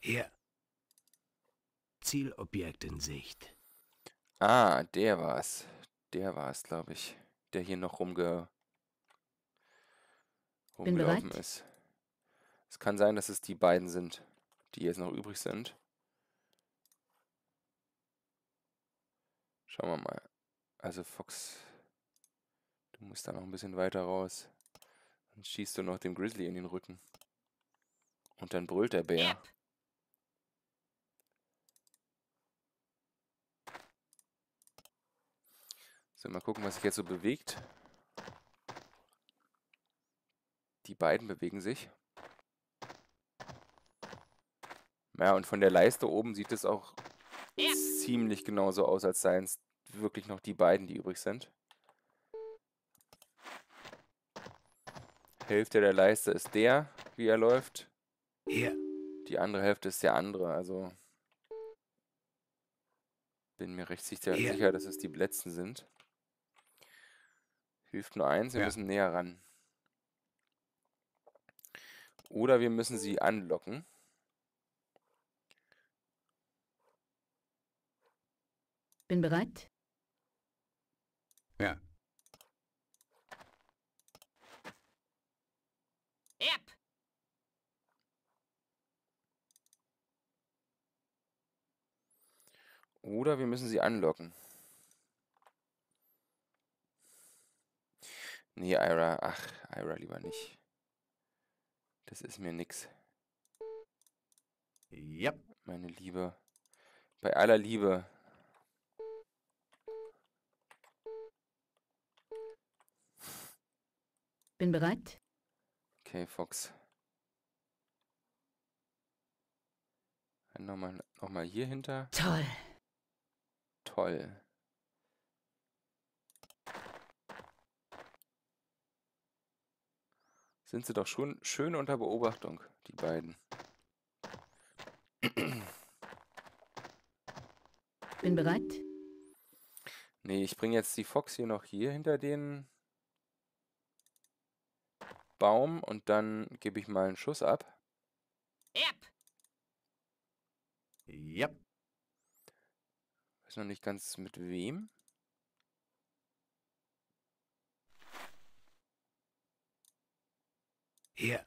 Hier. Zielobjekt in Sicht. Ah, der war's. Der war's, glaube ich. Der hier noch rumge rumgelaufen ist. Es kann sein, dass es die beiden sind, die jetzt noch übrig sind. Schauen wir mal. Also Fox, du musst da noch ein bisschen weiter raus. Dann schießt du noch dem Grizzly in den Rücken. Und dann brüllt der Bär. Yep. So, mal gucken, was sich jetzt so bewegt. Die beiden bewegen sich. Ja, und von der Leiste oben sieht es auch Yep. ziemlich genauso aus, als seien es wirklich noch die beiden, die übrig sind. Hälfte der Leiste ist der, wie er läuft. Hier. Die andere Hälfte ist der andere, also bin mir recht sicher, Ja. sicher dass es die letzten sind. Hilft nur eins, wir ja. müssen näher ran. Oder wir müssen sie anlocken. Bin bereit. Ja. Yep. Oder wir müssen sie anlocken. Nee, Ira. Ach, Ira lieber nicht. Das ist mir nix, Yep. meine Liebe. Bei aller Liebe. Bin bereit. Okay, Fox. Dann nochmal noch mal hier hinter. Toll. Toll. Sind sie doch schon schön unter Beobachtung, die beiden. Bin bereit. Nee, ich bringe jetzt die Fox hier noch hier hinter den Baum und dann gebe ich mal einen Schuss ab. Yep. Yep. Weiß noch nicht ganz mit wem. Hier.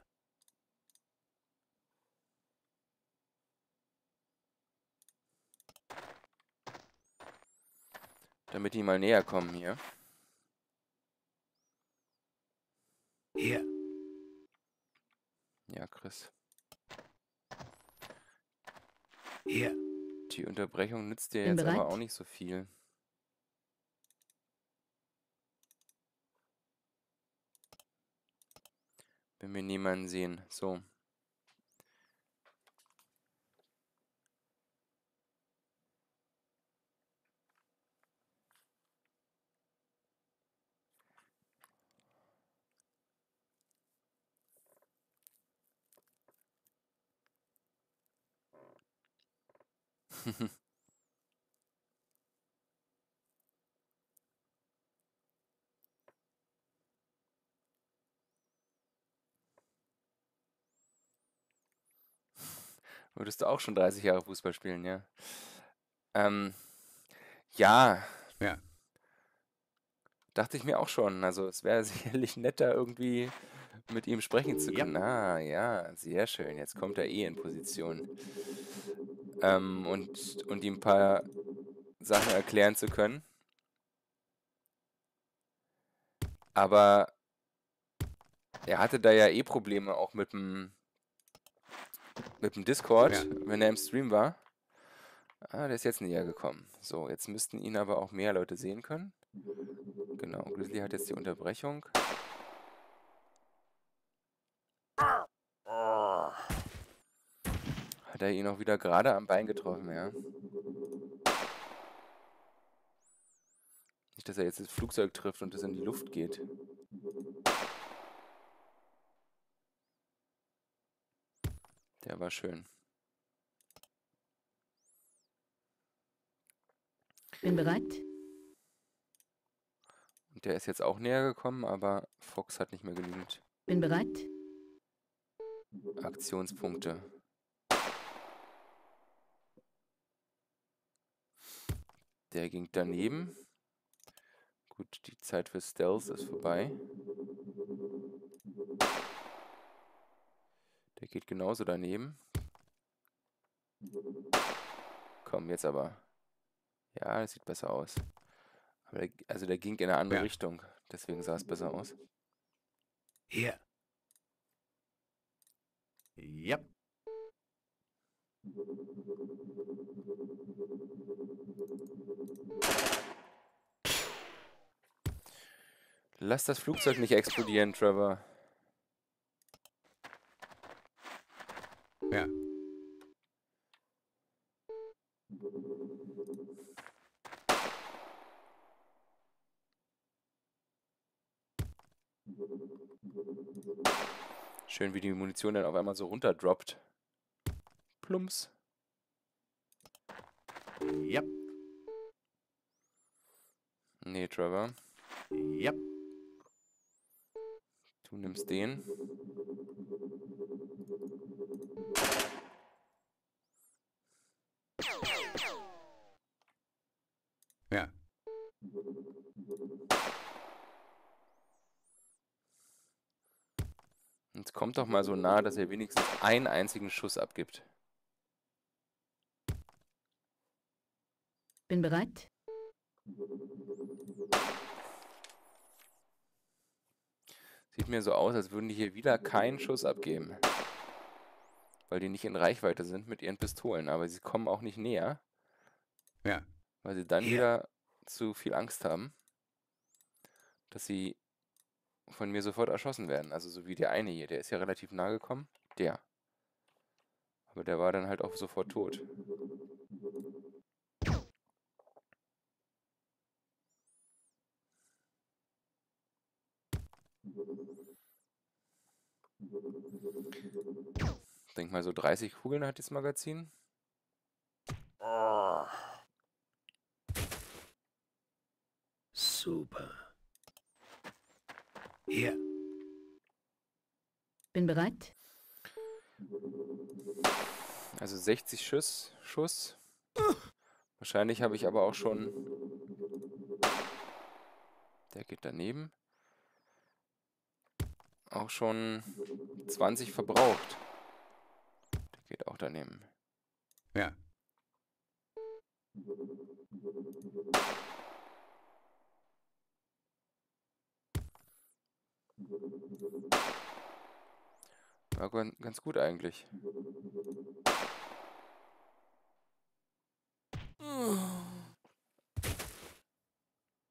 Damit die mal näher kommen hier. Hier. Ja, Chris. Hier. Die Unterbrechung nützt dir Bin jetzt aber bereit. auch nicht so viel. Wenn wir niemanden sehen. So. Würdest du auch schon 30 Jahre Fußball spielen, ja? Ähm, ja, Ja. dachte ich mir auch schon. Also es wäre sicherlich netter, irgendwie mit ihm sprechen zu Ja. können. Ah, ja, sehr schön. Jetzt kommt er eh in Position. Ähm, und, und ihm ein paar Sachen erklären zu können. Aber er hatte da ja eh Probleme auch mit dem mit dem Discord, Ja. wenn er im Stream war. Ah, der ist jetzt näher gekommen. So, jetzt müssten ihn aber auch mehr Leute sehen können. Genau, Grizzly hat jetzt die Unterbrechung. Hat er ihn auch wieder gerade am Bein getroffen, ja. Nicht, dass er jetzt das Flugzeug trifft und es in die Luft geht. Der war schön. Bin bereit. Und der ist jetzt auch näher gekommen, aber Fox hat nicht mehr genügend Bin bereit. Aktionspunkte. Der ging daneben. Gut, die Zeit für Stealth ist vorbei. Der geht genauso daneben. Komm, jetzt aber. Ja, das sieht besser aus. Aber der, also der ging in eine andere Ja. Richtung. Deswegen sah es besser aus. Hier. Yep. Lass das Flugzeug nicht explodieren, Trevor. Schön, wie die Munition dann auf einmal so runterdroppt. Plumps. Ja. Nee, Trevor. Ja. Du nimmst den. Ja. Jetzt kommt doch mal so nah, dass er wenigstens einen einzigen Schuss abgibt. Bin bereit. Sieht mir so aus, als würden die hier wieder keinen Schuss abgeben. Weil die nicht in Reichweite sind mit ihren Pistolen. Aber sie kommen auch nicht näher, Ja. weil sie dann Hier. wieder zu viel Angst haben, dass sie von mir sofort erschossen werden. Also so wie der eine hier, der ist ja relativ nah gekommen. Der. Aber der war dann halt auch sofort tot. Denk mal so 30 Kugeln hat das Magazin. Super. Hier. Bin bereit. Also 60 Schuss. Schuss. Wahrscheinlich habe ich aber auch schon. Der geht daneben. Auch schon 20 verbraucht. Der geht auch daneben. Ja. War gan- ganz gut eigentlich.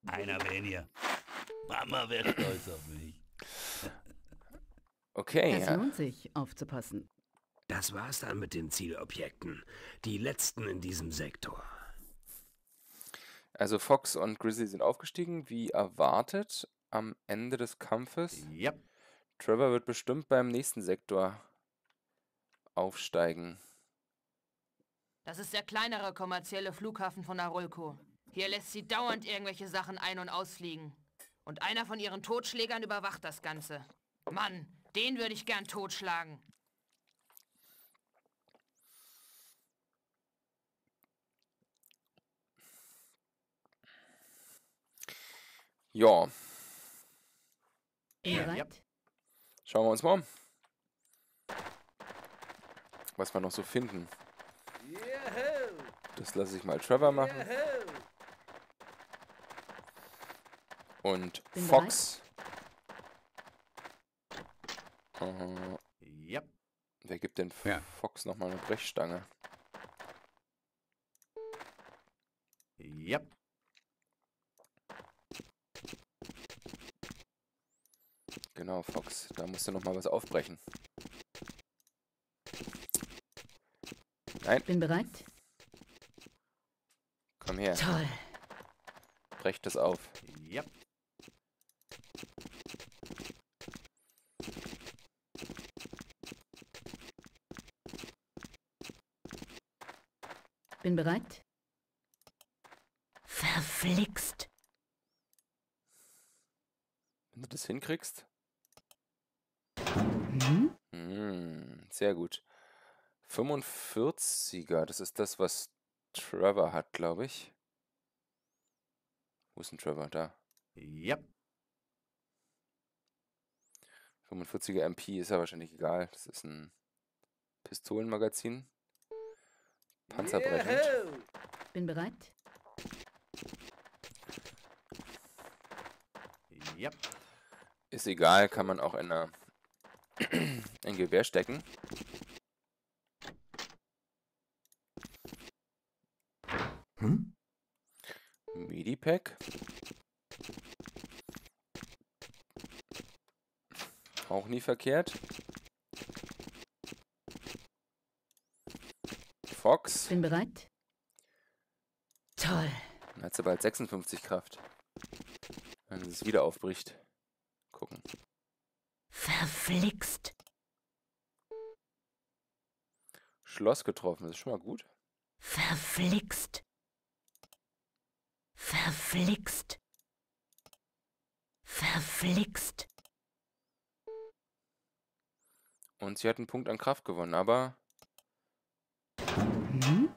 Einer weniger. Mama wäre stolz auf mich. Okay, Es ja. lohnt sich, aufzupassen. Das war's dann mit den Zielobjekten. Die letzten in diesem Sektor. Also Fox und Grizzly sind aufgestiegen, wie erwartet, am Ende des Kampfes. Ja. Trevor wird bestimmt beim nächsten Sektor aufsteigen. Das ist der kleinere kommerzielle Flughafen von Arulco. Hier lässt sie dauernd irgendwelche Sachen ein- und ausfliegen. Und einer von ihren Totschlägern überwacht das Ganze. Mann, den würde ich gern totschlagen. Ja, Bin Ja. Schauen wir uns mal um. Was wir noch so finden. Das lasse ich mal Trevor machen. Und Bin Fox. Äh, Ja. wer gibt denn Ja. Fox nochmal eine Brechstange? Ja. Genau, Fox. Da musst du nochmal was aufbrechen. Nein, Bin bereit. komm her. Toll. Brech das auf. Ja. Bin bereit. Verflixt. Wenn du das hinkriegst. Hm? Hm, sehr gut. 45er, das ist das, was Trevor hat, glaube ich. Wo ist denn Trevor? Da. Ja. 45er MP ist ja wahrscheinlich egal. Das ist ein Pistolenmagazin. Panzerbrechend. Bin bereit. Ja. Ist egal, kann man auch in einer ein Gewehr stecken. Hm? Medipack. Auch nie verkehrt. Fox. Bin bereit. Toll. Dann hat sie bald 56 Kraft. Wenn es wieder aufbricht. Gucken. Verflixt. Schloss getroffen, das ist schon mal gut. Verflixt. Verflixt. Verflixt. Und sie hat einen Punkt an Kraft gewonnen, aber Hm?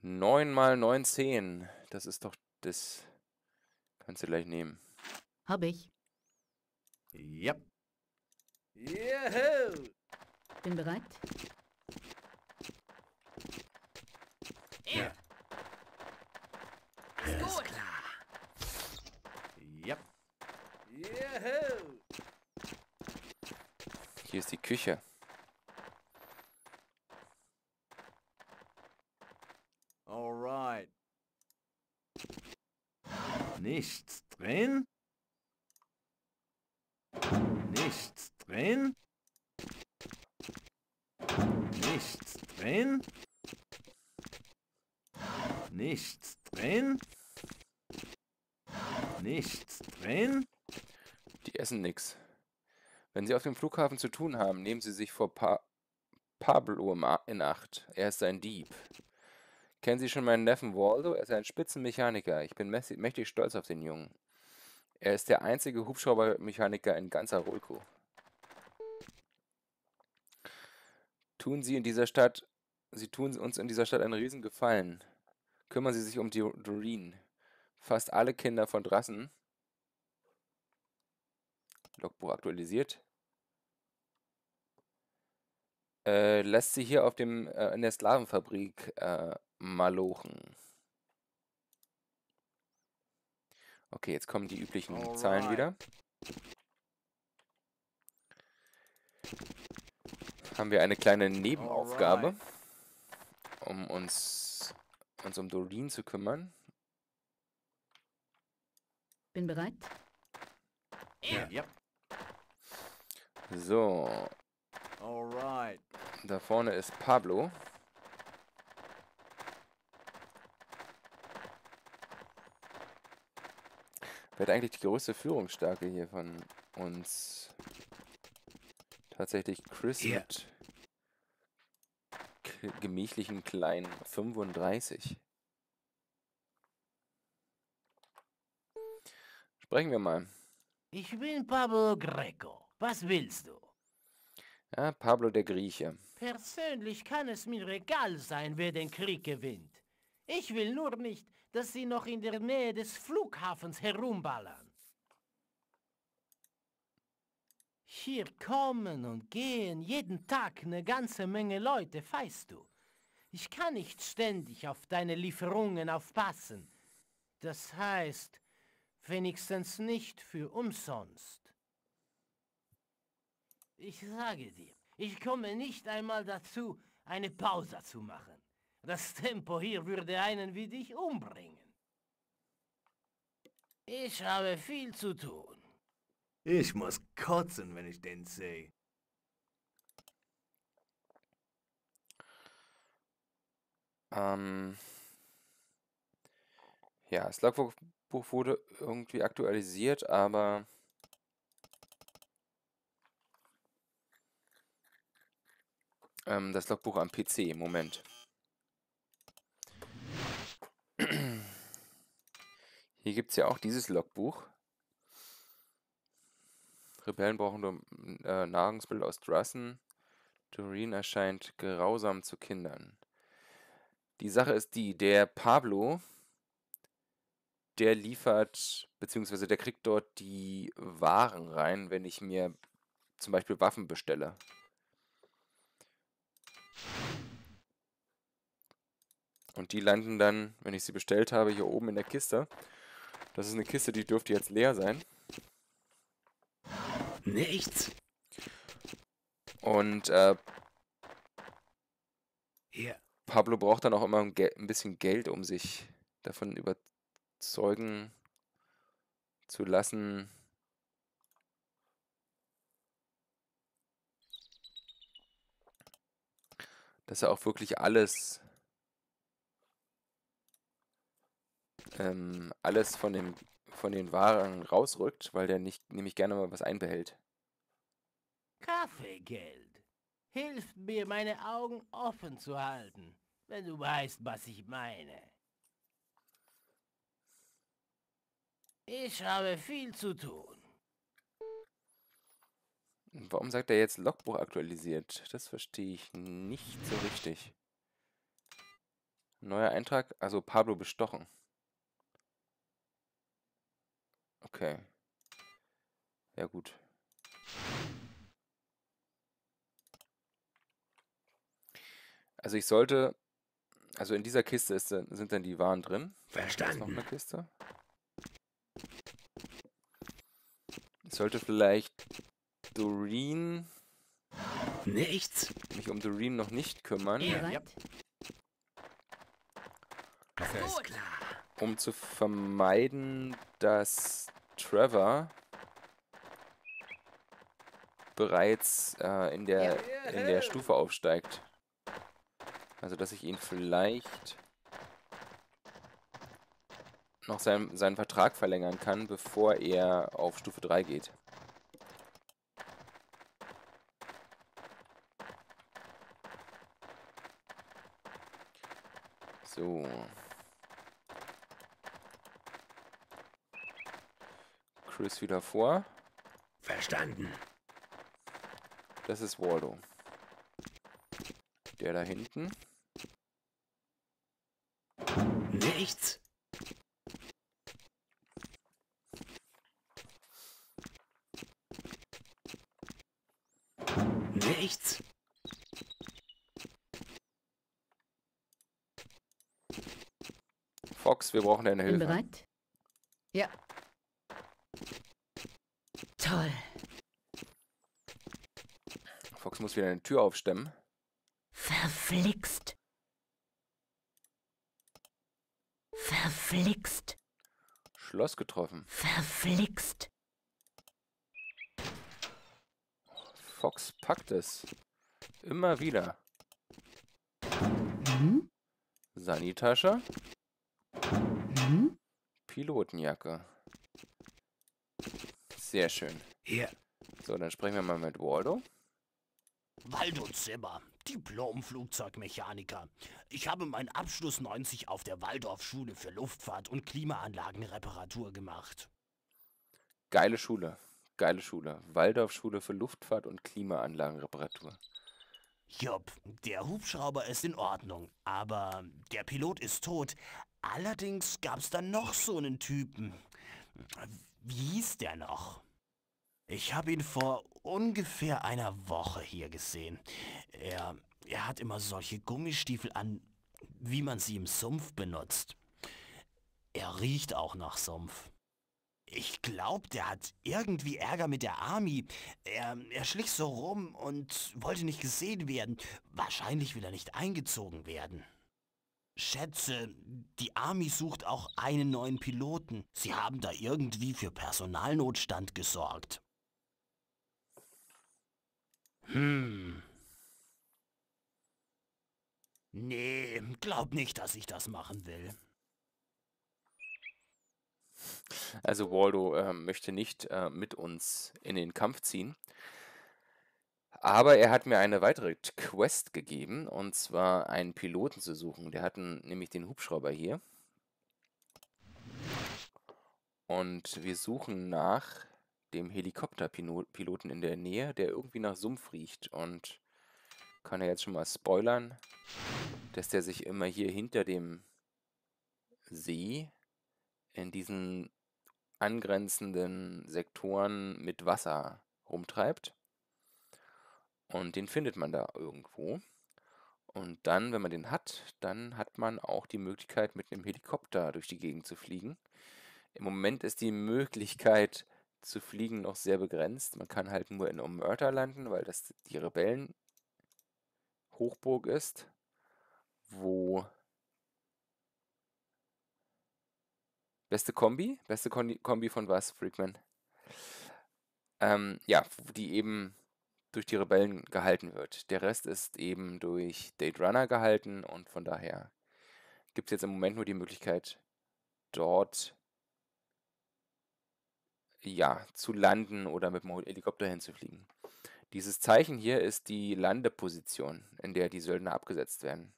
9 mal 9, 10. Das ist doch das. Kannst du gleich nehmen. Hab ich. Ja. Juhu! Bin bereit. Er! Alles klar. Yep. Hier ist die Küche. Alright. Nichts drin? Nichts drin? Nichts drin? Nichts drin? Nichts drin? Die essen nix. Wenn Sie auf dem Flughafen zu tun haben, nehmen Sie sich vor pa Pablo in Acht. Er ist ein Dieb. Kennen Sie schon meinen Neffen Waldo? Er ist ein Spitzenmechaniker. Ich bin mächtig stolz auf den Jungen. Er ist der einzige Hubschraubermechaniker in ganz Arulco. Tun Sie in dieser Stadt, Sie tun uns in dieser Stadt einen Riesengefallen. Kümmern Sie sich um die Doreen. Fast alle Kinder von Drassen Logbuch aktualisiert. Äh, lässt sie hier auf dem äh, in der Sklavenfabrik äh, malochen. Okay, jetzt kommen die üblichen Zahlen Alright. wieder. Haben wir eine kleine Nebenaufgabe, Alright. um uns, uns um Doreen zu kümmern. Bin bereit. Er! Yep. So, Alright. da vorne ist Pablo. Wer hat eigentlich die größte Führungsstärke hier von uns? Tatsächlich Chris Ja. mit gemächlichen kleinen 35. Sprechen wir mal. Ich bin Pablo Greco. Was willst du? Ja, Pablo der Grieche. Persönlich kann es mir egal sein, wer den Krieg gewinnt. Ich will nur nicht, dass sie noch in der Nähe des Flughafens herumballern. Hier kommen und gehen jeden Tag eine ganze Menge Leute, weißt du. Ich kann nicht ständig auf deine Lieferungen aufpassen. Das heißt, wenigstens nicht für umsonst. Ich sage dir, ich komme nicht einmal dazu, eine Pause zu machen. Das Tempo hier würde einen wie dich umbringen. Ich habe viel zu tun. Ich muss kotzen, wenn ich den sehe. Ähm, ja, das Logbuch Buch wurde irgendwie aktualisiert, aber ähm, das Logbuch am PC, Moment. Hier gibt es ja auch dieses Logbuch. Rebellen brauchen nur äh, Nahrungsmittel aus Drassen. Doreen erscheint grausam zu Kindern. Die Sache ist die, der Pablo, der liefert, beziehungsweise der kriegt dort die Waren rein, wenn ich mir zum Beispiel Waffen bestelle. Und die landen dann, wenn ich sie bestellt habe, hier oben in der Kiste. Das ist eine Kiste, die dürfte jetzt leer sein. Nichts? Und äh, Ja. Pablo braucht dann auch immer ein, ein bisschen Geld, um sich davon überzeugen zu lassen. Dass er auch wirklich alles, ähm, alles von den, von den Waren rausrückt, weil der nicht, nämlich gerne mal was einbehält. Kaffeegeld. Hilft mir, meine Augen offen zu halten, wenn du weißt, was ich meine. Ich habe viel zu tun. Warum sagt er jetzt Logbuch aktualisiert? Das verstehe ich nicht so richtig. Neuer Eintrag, also Pablo bestochen. Okay. Ja gut. Also ich sollte... Also in dieser Kiste ist, sind dann die Waren drin. Verstanden. Ist noch eine Kiste. Ich sollte vielleicht Doreen, Nichts. mich um Doreen noch nicht kümmern? Das ist Gut. klar. um zu vermeiden, dass Trevor bereits äh, in, der, in der Stufe aufsteigt. Also dass ich ihn vielleicht noch seinen, seinen Vertrag verlängern kann, bevor er auf Stufe 3 geht. So. Chris wieder vor. Verstanden. Das ist Waldo. Der da hinten. Nichts. Nichts. Wir brauchen deine Bin Hilfe. bereit? Ja. Toll. Fox muss wieder eine Tür aufstemmen. Verflixt. Verflixt. Schloss getroffen. Verflixt. Fox packt es. Immer wieder. Mhm. Sanitasche. Pilotenjacke. Sehr schön. Hier. So, dann sprechen wir mal mit Waldo. Waldo Zimmer, Diplom-Flugzeugmechaniker. Ich habe meinen Abschluss 90 auf der Waldorfschule für Luftfahrt und Klimaanlagenreparatur gemacht. Geile Schule. Geile Schule. Waldorfschule für Luftfahrt und Klimaanlagenreparatur. Jupp, der Hubschrauber ist in Ordnung, aber der Pilot ist tot. Allerdings gab's da noch so einen Typen. Wie hieß der noch? Ich habe ihn vor ungefähr einer Woche hier gesehen. Er, er hat immer solche Gummistiefel an, wie man sie im Sumpf benutzt. Er riecht auch nach Sumpf. Ich glaube, der hat irgendwie Ärger mit der Army. Er, er schlich so rum und wollte nicht gesehen werden. Wahrscheinlich will er nicht eingezogen werden. Schätze, die Army sucht auch einen neuen Piloten. Sie haben da irgendwie für Personalnotstand gesorgt. Hm. Nee, glaub nicht, dass ich das machen will. Also Waldo äh, möchte nicht äh, mit uns in den Kampf ziehen. Aber er hat mir eine weitere Quest gegeben, und zwar einen Piloten zu suchen. Der hat nämlich den Hubschrauber hier. Und wir suchen nach dem Helikopterpiloten in der Nähe, der irgendwie nach Sumpf riecht. Und kann er jetzt schon mal spoilern, dass der sich immer hier hinter dem See in diesen angrenzenden Sektoren mit Wasser rumtreibt. Und den findet man da irgendwo. Und dann, wenn man den hat, dann hat man auch die Möglichkeit, mit einem Helikopter durch die Gegend zu fliegen. Im Moment ist die Möglichkeit zu fliegen noch sehr begrenzt. Man kann halt nur in Omerta landen, weil das die Rebellen Hochburg ist, wo Beste Kombi? Beste Kombi von was, Freakman? Ähm, ja, die eben durch die Rebellen gehalten wird. Der Rest ist eben durch Date Runner gehalten und von daher gibt es jetzt im Moment nur die Möglichkeit, dort ja, zu landen oder mit dem Helikopter hinzufliegen. Dieses Zeichen hier ist die Landeposition, in der die Söldner abgesetzt werden.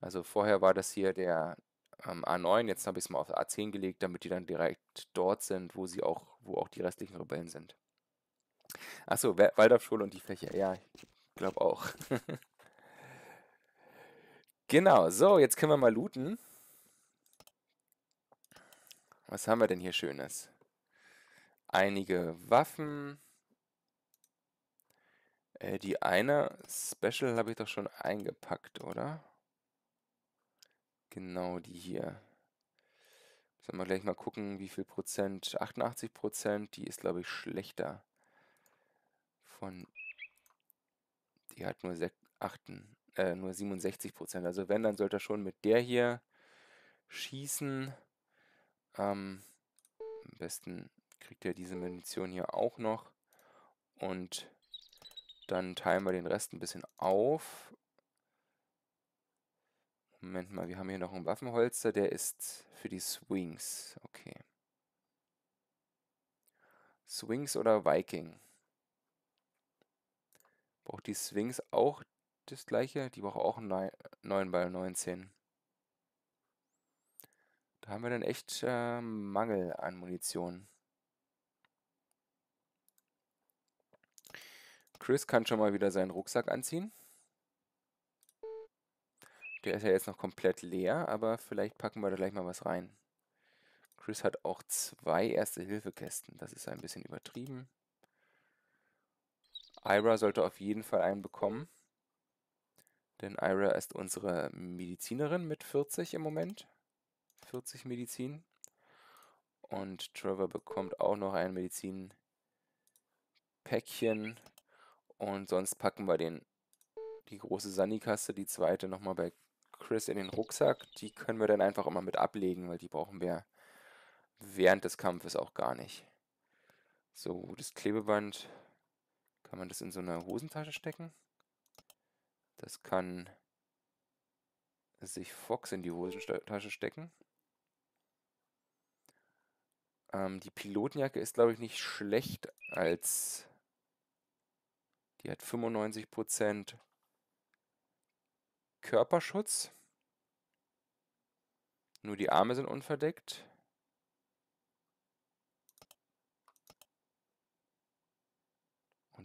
Also vorher war das hier der ähm, A9, jetzt habe ich es mal auf A10 gelegt, damit die dann direkt dort sind, wo sie auch, wo auch die restlichen Rebellen sind. Achso, Wa- Waldorfschule und die Fläche, ja, ich glaube auch. genau, so, jetzt können wir mal looten. Was haben wir denn hier Schönes? Einige Waffen. Äh, die eine Special habe ich doch schon eingepackt, oder? Genau, die hier. Sollen wir gleich mal gucken, wie viel Prozent. 88 Prozent, die ist, glaube ich, schlechter. Von. Die hat nur, 6, 8, äh, nur 67 Prozent. Also wenn, dann sollte er schon mit der hier schießen. Ähm, am besten kriegt er diese Munition hier auch noch. Und dann teilen wir den Rest ein bisschen auf. Moment mal, wir haben hier noch einen Waffenholzer, der ist für die Swings. Okay. Swings oder Viking? Braucht die Swings auch das gleiche? Die braucht auch 9 bei 19. Da haben wir dann echt äh, Mangel an Munition. Chris kann schon mal wieder seinen Rucksack anziehen. Der ist ja jetzt noch komplett leer, aber vielleicht packen wir da gleich mal was rein. Chris hat auch zwei Erste-Hilfe-Kästen. Das ist ein bisschen übertrieben. Ira sollte auf jeden Fall einen bekommen. Denn Ira ist unsere Medizinerin mit 40 im Moment. 40 Medizin. Und Trevor bekommt auch noch ein Medizinpäckchen. Und sonst packen wir den, die große Sunny-Kaste, die zweite, nochmal bei Chris in den Rucksack. Die können wir dann einfach immer mit ablegen, weil die brauchen wir während des Kampfes auch gar nicht. So, das Klebeband, kann man das in so eine Hosentasche stecken? Das kann sich Fox in die Hosentasche stecken. Ähm, die Pilotenjacke ist, glaube ich, nicht schlecht als... Die hat 95% Körperschutz. Nur die Arme sind unverdeckt.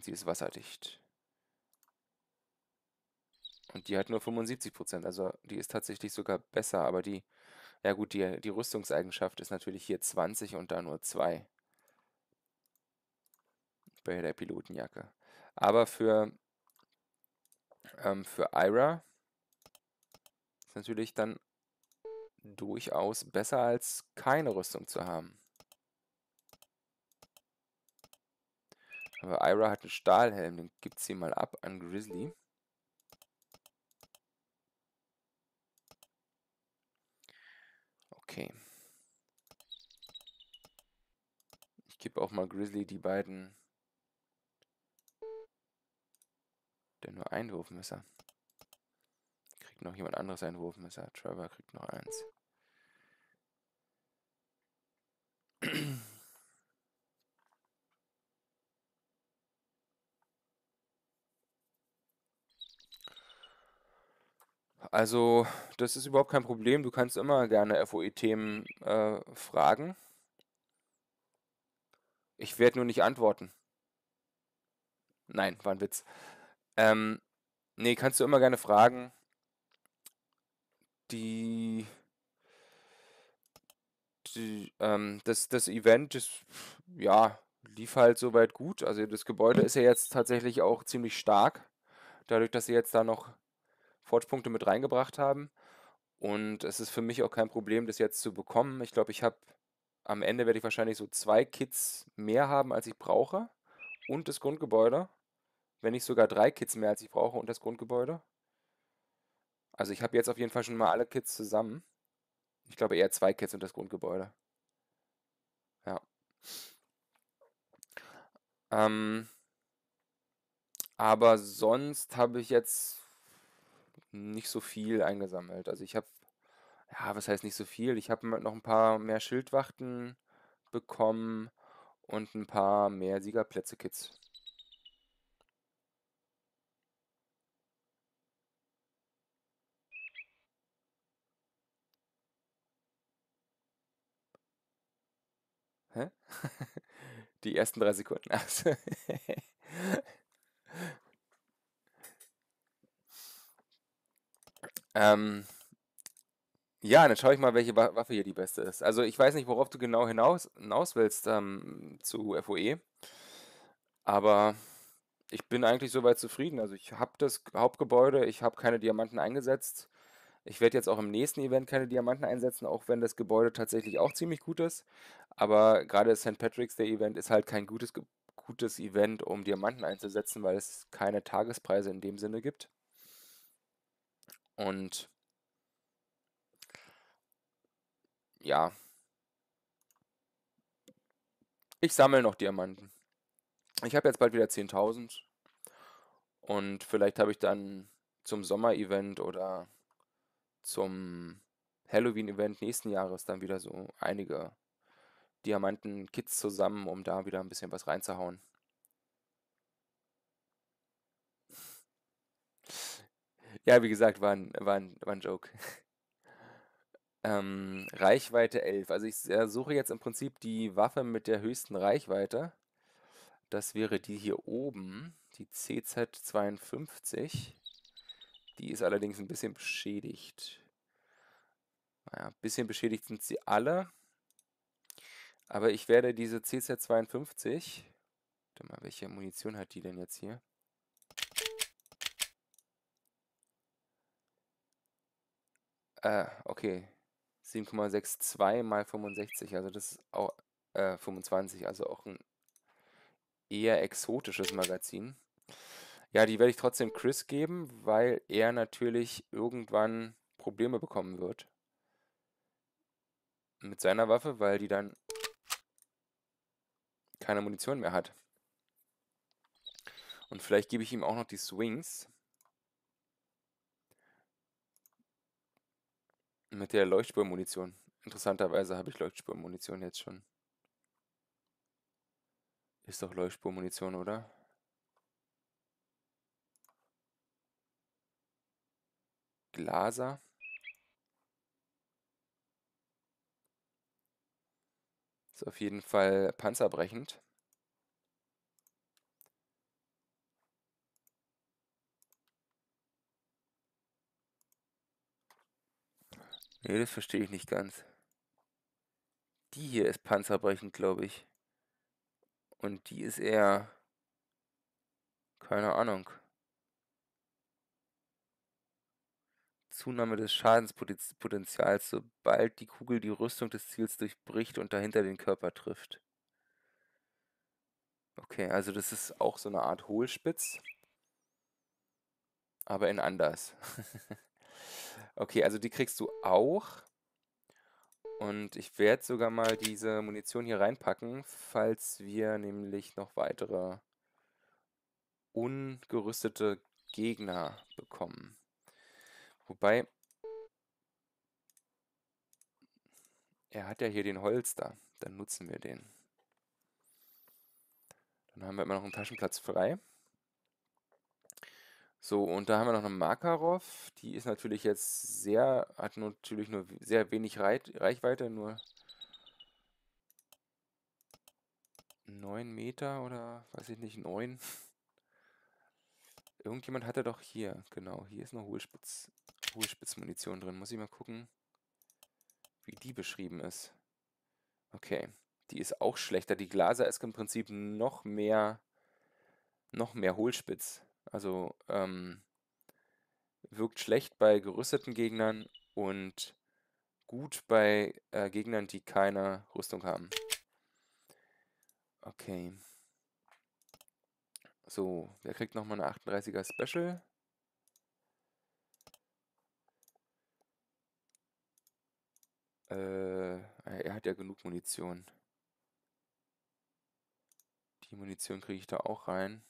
Und sie ist wasserdicht. Und die hat nur 75%, also die ist tatsächlich sogar besser, aber die, ja gut, die, die Rüstungseigenschaft ist natürlich hier 20 und da nur 2. Bei der Pilotenjacke. Aber für, ähm, für Ira ist natürlich dann durchaus besser als keine Rüstung zu haben. Aber Ira hat einen Stahlhelm, den gibt sie mal ab an Grizzly. Okay. Ich gebe auch mal Grizzly die beiden. Der nur ein Wurfmesser kriegt noch jemand anderes ein Wurfmesser. Trevor kriegt noch eins. Also, das ist überhaupt kein Problem. Du kannst immer gerne FOE-Themen äh, fragen. Ich werde nur nicht antworten. Nein, war ein Witz. Ähm, nee, kannst du immer gerne fragen die, die ähm, das, das Event, das, ja, lief halt soweit gut. Also das Gebäude ist ja jetzt tatsächlich auch ziemlich stark, dadurch, dass sie jetzt da noch Fortpunkte mit reingebracht haben. Und es ist für mich auch kein Problem, das jetzt zu bekommen. Ich glaube, ich habe am Ende werde ich wahrscheinlich so zwei Kits mehr haben, als ich brauche. Und das Grundgebäude. Wenn nicht sogar drei Kits mehr, als ich brauche und das Grundgebäude. Also ich habe jetzt auf jeden Fall schon mal alle Kits zusammen. Ich glaube eher zwei Kits und das Grundgebäude. Ja. Ähm, aber sonst habe ich jetzt nicht so viel eingesammelt. Also ich habe, ja, was heißt nicht so viel? Ich habe noch ein paar mehr Schildwachten bekommen und ein paar mehr Siegerplätze-Kits. Hä? Die ersten drei Sekunden. Also ähm, ja, dann schaue ich mal, welche Waffe hier die beste ist. Also ich weiß nicht, worauf du genau hinaus, hinaus willst ähm, zu FOE. Aber ich bin eigentlich soweit zufrieden. Also ich habe das Hauptgebäude, ich habe keine Diamanten eingesetzt. Ich werde jetzt auch im nächsten Event keine Diamanten einsetzen, auch wenn das Gebäude tatsächlich auch ziemlich gut ist. Aber gerade St. Patrick's Day Event ist halt kein gutes, gutes Event, um Diamanten einzusetzen, weil es keine Tagespreise in dem Sinne gibt. Und ja, ich sammle noch Diamanten. Ich habe jetzt bald wieder 10.000 und vielleicht habe ich dann zum Sommer-Event oder zum Halloween-Event nächsten Jahres dann wieder so einige Diamanten-Kits zusammen, um da wieder ein bisschen was reinzuhauen. Ja, wie gesagt, war ein, war ein, war ein Joke. Ähm, Reichweite 11. Also ich äh, suche jetzt im Prinzip die Waffe mit der höchsten Reichweite. Das wäre die hier oben, die CZ52. Die ist allerdings ein bisschen beschädigt. Naja, ein bisschen beschädigt sind sie alle. Aber ich werde diese CZ52... Warte mal, welche Munition hat die denn jetzt hier? Äh, okay. 7,62 mal 65, also das ist auch äh, 25, also auch ein eher exotisches Magazin. Ja, die werde ich trotzdem Chris geben, weil er natürlich irgendwann Probleme bekommen wird mit seiner Waffe, weil die dann keine Munition mehr hat. Und vielleicht gebe ich ihm auch noch die Swings. Mit der Leuchtspurmunition. Interessanterweise habe ich Leuchtspurmunition jetzt schon. Ist doch Leuchtspurmunition, oder? Glaser. Ist auf jeden Fall panzerbrechend. Nee, das verstehe ich nicht ganz. Die hier ist panzerbrechend, glaube ich. Und die ist eher... Keine Ahnung. Zunahme des Schadenspotenzials, sobald die Kugel die Rüstung des Ziels durchbricht und dahinter den Körper trifft. Okay, also das ist auch so eine Art Hohlspitz. Aber in anders. Okay, also die kriegst du auch. Und ich werde sogar mal diese Munition hier reinpacken, falls wir nämlich noch weitere ungerüstete Gegner bekommen. Wobei, er hat ja hier den Holster. Dann nutzen wir den. Dann haben wir immer noch einen Taschenplatz frei. So, und da haben wir noch eine Makarov. Die ist natürlich jetzt sehr, hat natürlich nur sehr wenig Reit Reichweite, nur 9 Meter oder weiß ich nicht, 9. Irgendjemand hatte doch hier, genau, hier ist noch Hohlspitz, Hohlspitzmunition drin. Muss ich mal gucken, wie die beschrieben ist. Okay, die ist auch schlechter. Die Glaser ist im Prinzip noch mehr, noch mehr Hohlspitz. Also ähm, wirkt schlecht bei gerüsteten Gegnern und gut bei äh, Gegnern, die keine Rüstung haben. Okay. So, wer kriegt nochmal eine 38er Special? Äh, er hat ja genug Munition. Die Munition kriege ich da auch rein.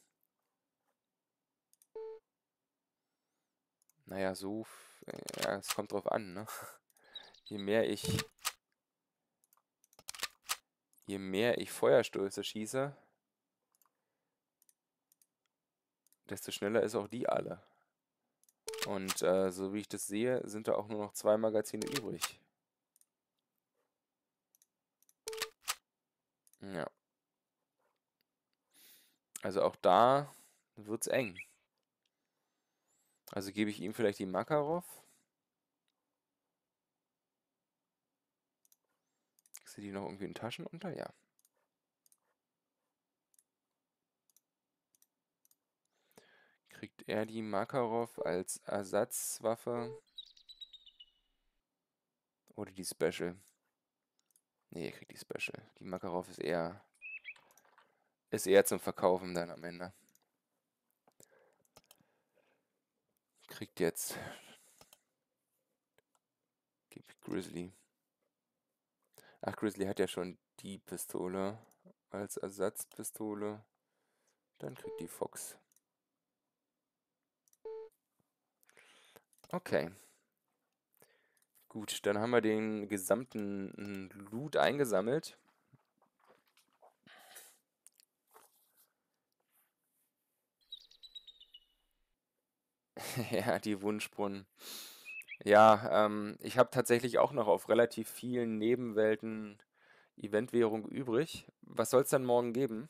Naja, so, ja, es kommt drauf an, ne? Je mehr ich, je mehr ich Feuerstöße schieße, desto schneller ist auch die alle. Und äh, so wie ich das sehe, sind da auch nur noch zwei Magazine übrig. Ja. Also auch da wird's eng. Also gebe ich ihm vielleicht die Makarov. Ist die noch irgendwie in Taschen unter? Ja. er die Makarov als Ersatzwaffe? Oder die Special? Nee, er kriegt die Special. Die Makarov ist eher ist eher zum Verkaufen dann am Ende. Kriegt jetzt Grizzly. Ach, Grizzly hat ja schon die Pistole als Ersatzpistole. Dann kriegt die Fox. Okay. Gut, dann haben wir den gesamten Loot eingesammelt. ja, die Wunschbrunnen. Ja, ähm, ich habe tatsächlich auch noch auf relativ vielen Nebenwelten Eventwährung übrig. Was soll es denn morgen geben?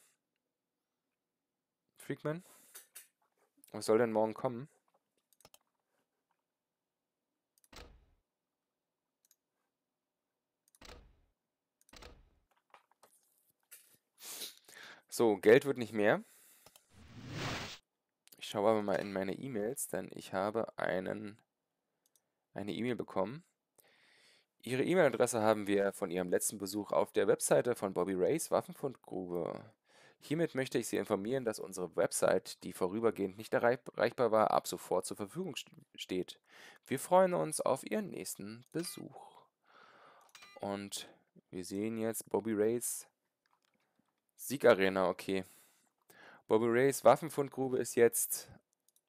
Freakman? Was soll denn morgen kommen? So, Geld wird nicht mehr. Schaue aber mal in meine E-Mails, denn ich habe einen, eine E-Mail bekommen. Ihre E-Mail-Adresse haben wir von Ihrem letzten Besuch auf der Webseite von Bobby Rays Waffenfundgrube. Hiermit möchte ich Sie informieren, dass unsere Website, die vorübergehend nicht erreichbar war, ab sofort zur Verfügung steht. Wir freuen uns auf Ihren nächsten Besuch. Und wir sehen jetzt Bobby Rays Siegarena, okay. Bobby Rays Waffenfundgrube ist jetzt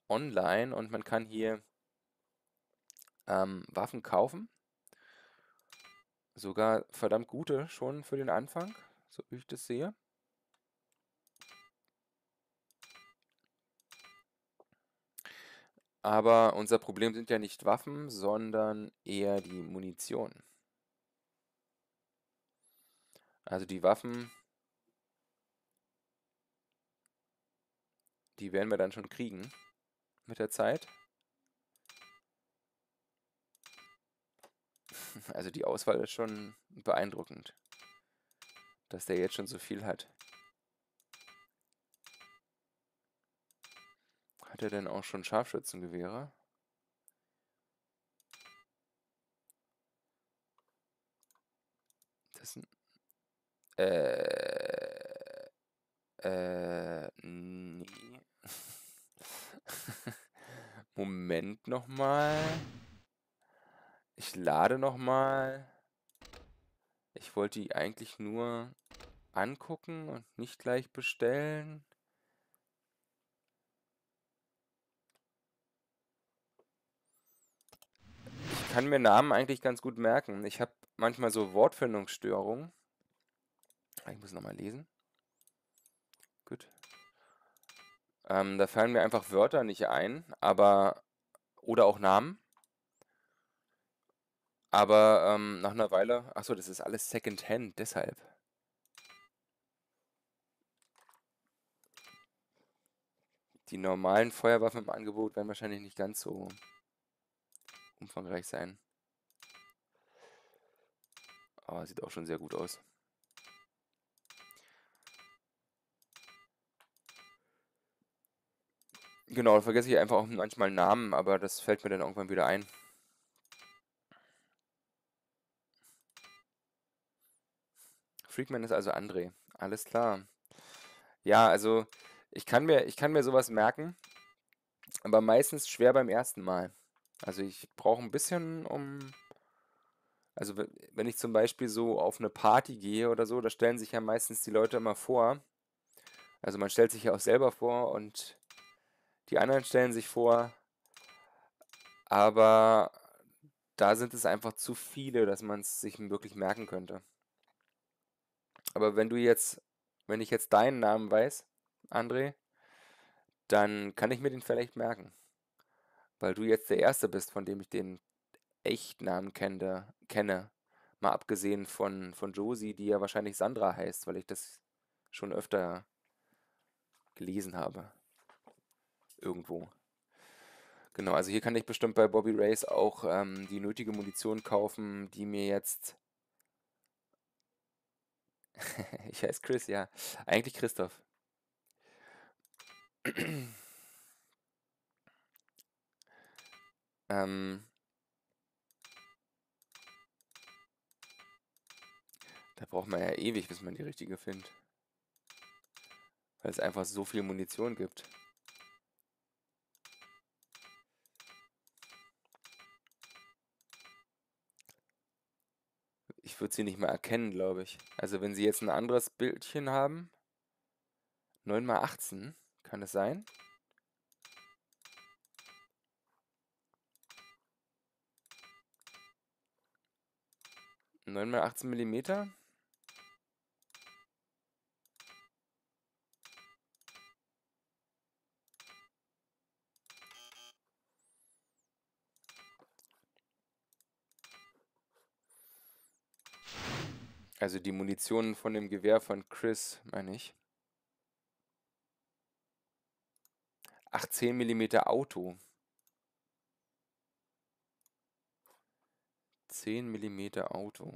online und man kann hier ähm, Waffen kaufen. Sogar verdammt gute schon für den Anfang, so wie ich das sehe. Aber unser Problem sind ja nicht Waffen, sondern eher die Munition. Also die Waffen, die werden wir dann schon kriegen mit der Zeit. Also die Auswahl ist schon beeindruckend, dass der jetzt schon so viel hat. Hat er denn auch schon Scharfschützengewehre? Das sind... Äh... Äh... Nee. Moment nochmal. Ich lade nochmal. Ich wollte die eigentlich nur angucken und nicht gleich bestellen. Ich kann mir Namen eigentlich ganz gut merken. Ich habe manchmal so Wortfindungsstörungen. Ich muss nochmal lesen. Gut. Ähm, da fallen mir einfach Wörter nicht ein, aber oder auch Namen. Aber ähm, nach einer Weile, achso, das ist alles Secondhand, deshalb. Die normalen Feuerwaffen im Angebot werden wahrscheinlich nicht ganz so umfangreich sein. Aber sieht auch schon sehr gut aus. Genau, da vergesse ich einfach auch manchmal Namen, aber das fällt mir dann irgendwann wieder ein. Freakman ist also André. Alles klar. Ja, also ich kann mir, ich kann mir sowas merken, aber meistens schwer beim ersten Mal. Also ich brauche ein bisschen, um... Also wenn ich zum Beispiel so auf eine Party gehe oder so, da stellen sich ja meistens die Leute immer vor. Also man stellt sich ja auch selber vor und die anderen stellen sich vor. Aber da sind es einfach zu viele, dass man es sich wirklich merken könnte. Aber wenn du jetzt, wenn ich jetzt deinen Namen weiß, André, dann kann ich mir den vielleicht merken. Weil du jetzt der Erste bist, von dem ich den Echtnamen kenne, kenne. Mal abgesehen von, von Josie, die ja wahrscheinlich Sandra heißt, weil ich das schon öfter gelesen habe. Irgendwo. Genau, also hier kann ich bestimmt bei Bobby Race auch ähm, die nötige Munition kaufen, die mir jetzt ich heiße Chris, ja. Eigentlich Christoph. Ähm, da braucht man ja ewig, bis man die richtige findet. Weil es einfach so viel Munition gibt. Ich würde sie nicht mehr erkennen, glaube ich. Also wenn sie jetzt ein anderes Bildchen haben. 9 mal 18, kann es sein? Neun mal 18 Millimeter? Also die Munition von dem Gewehr von Chris, meine ich. Ach, 10 mm Auto. 10 mm Auto.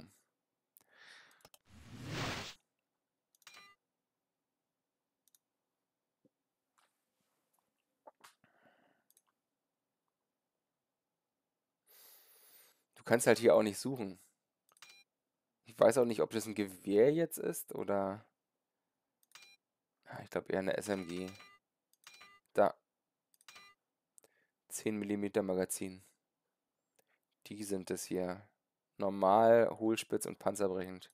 Du kannst halt hier auch nicht suchen. Ich weiß auch nicht, ob das ein Gewehr jetzt ist oder... Ah, ich glaube eher eine SMG. Da. 10 mm Magazin. Die sind es hier. Normal, Hohlspitz und panzerbrechend.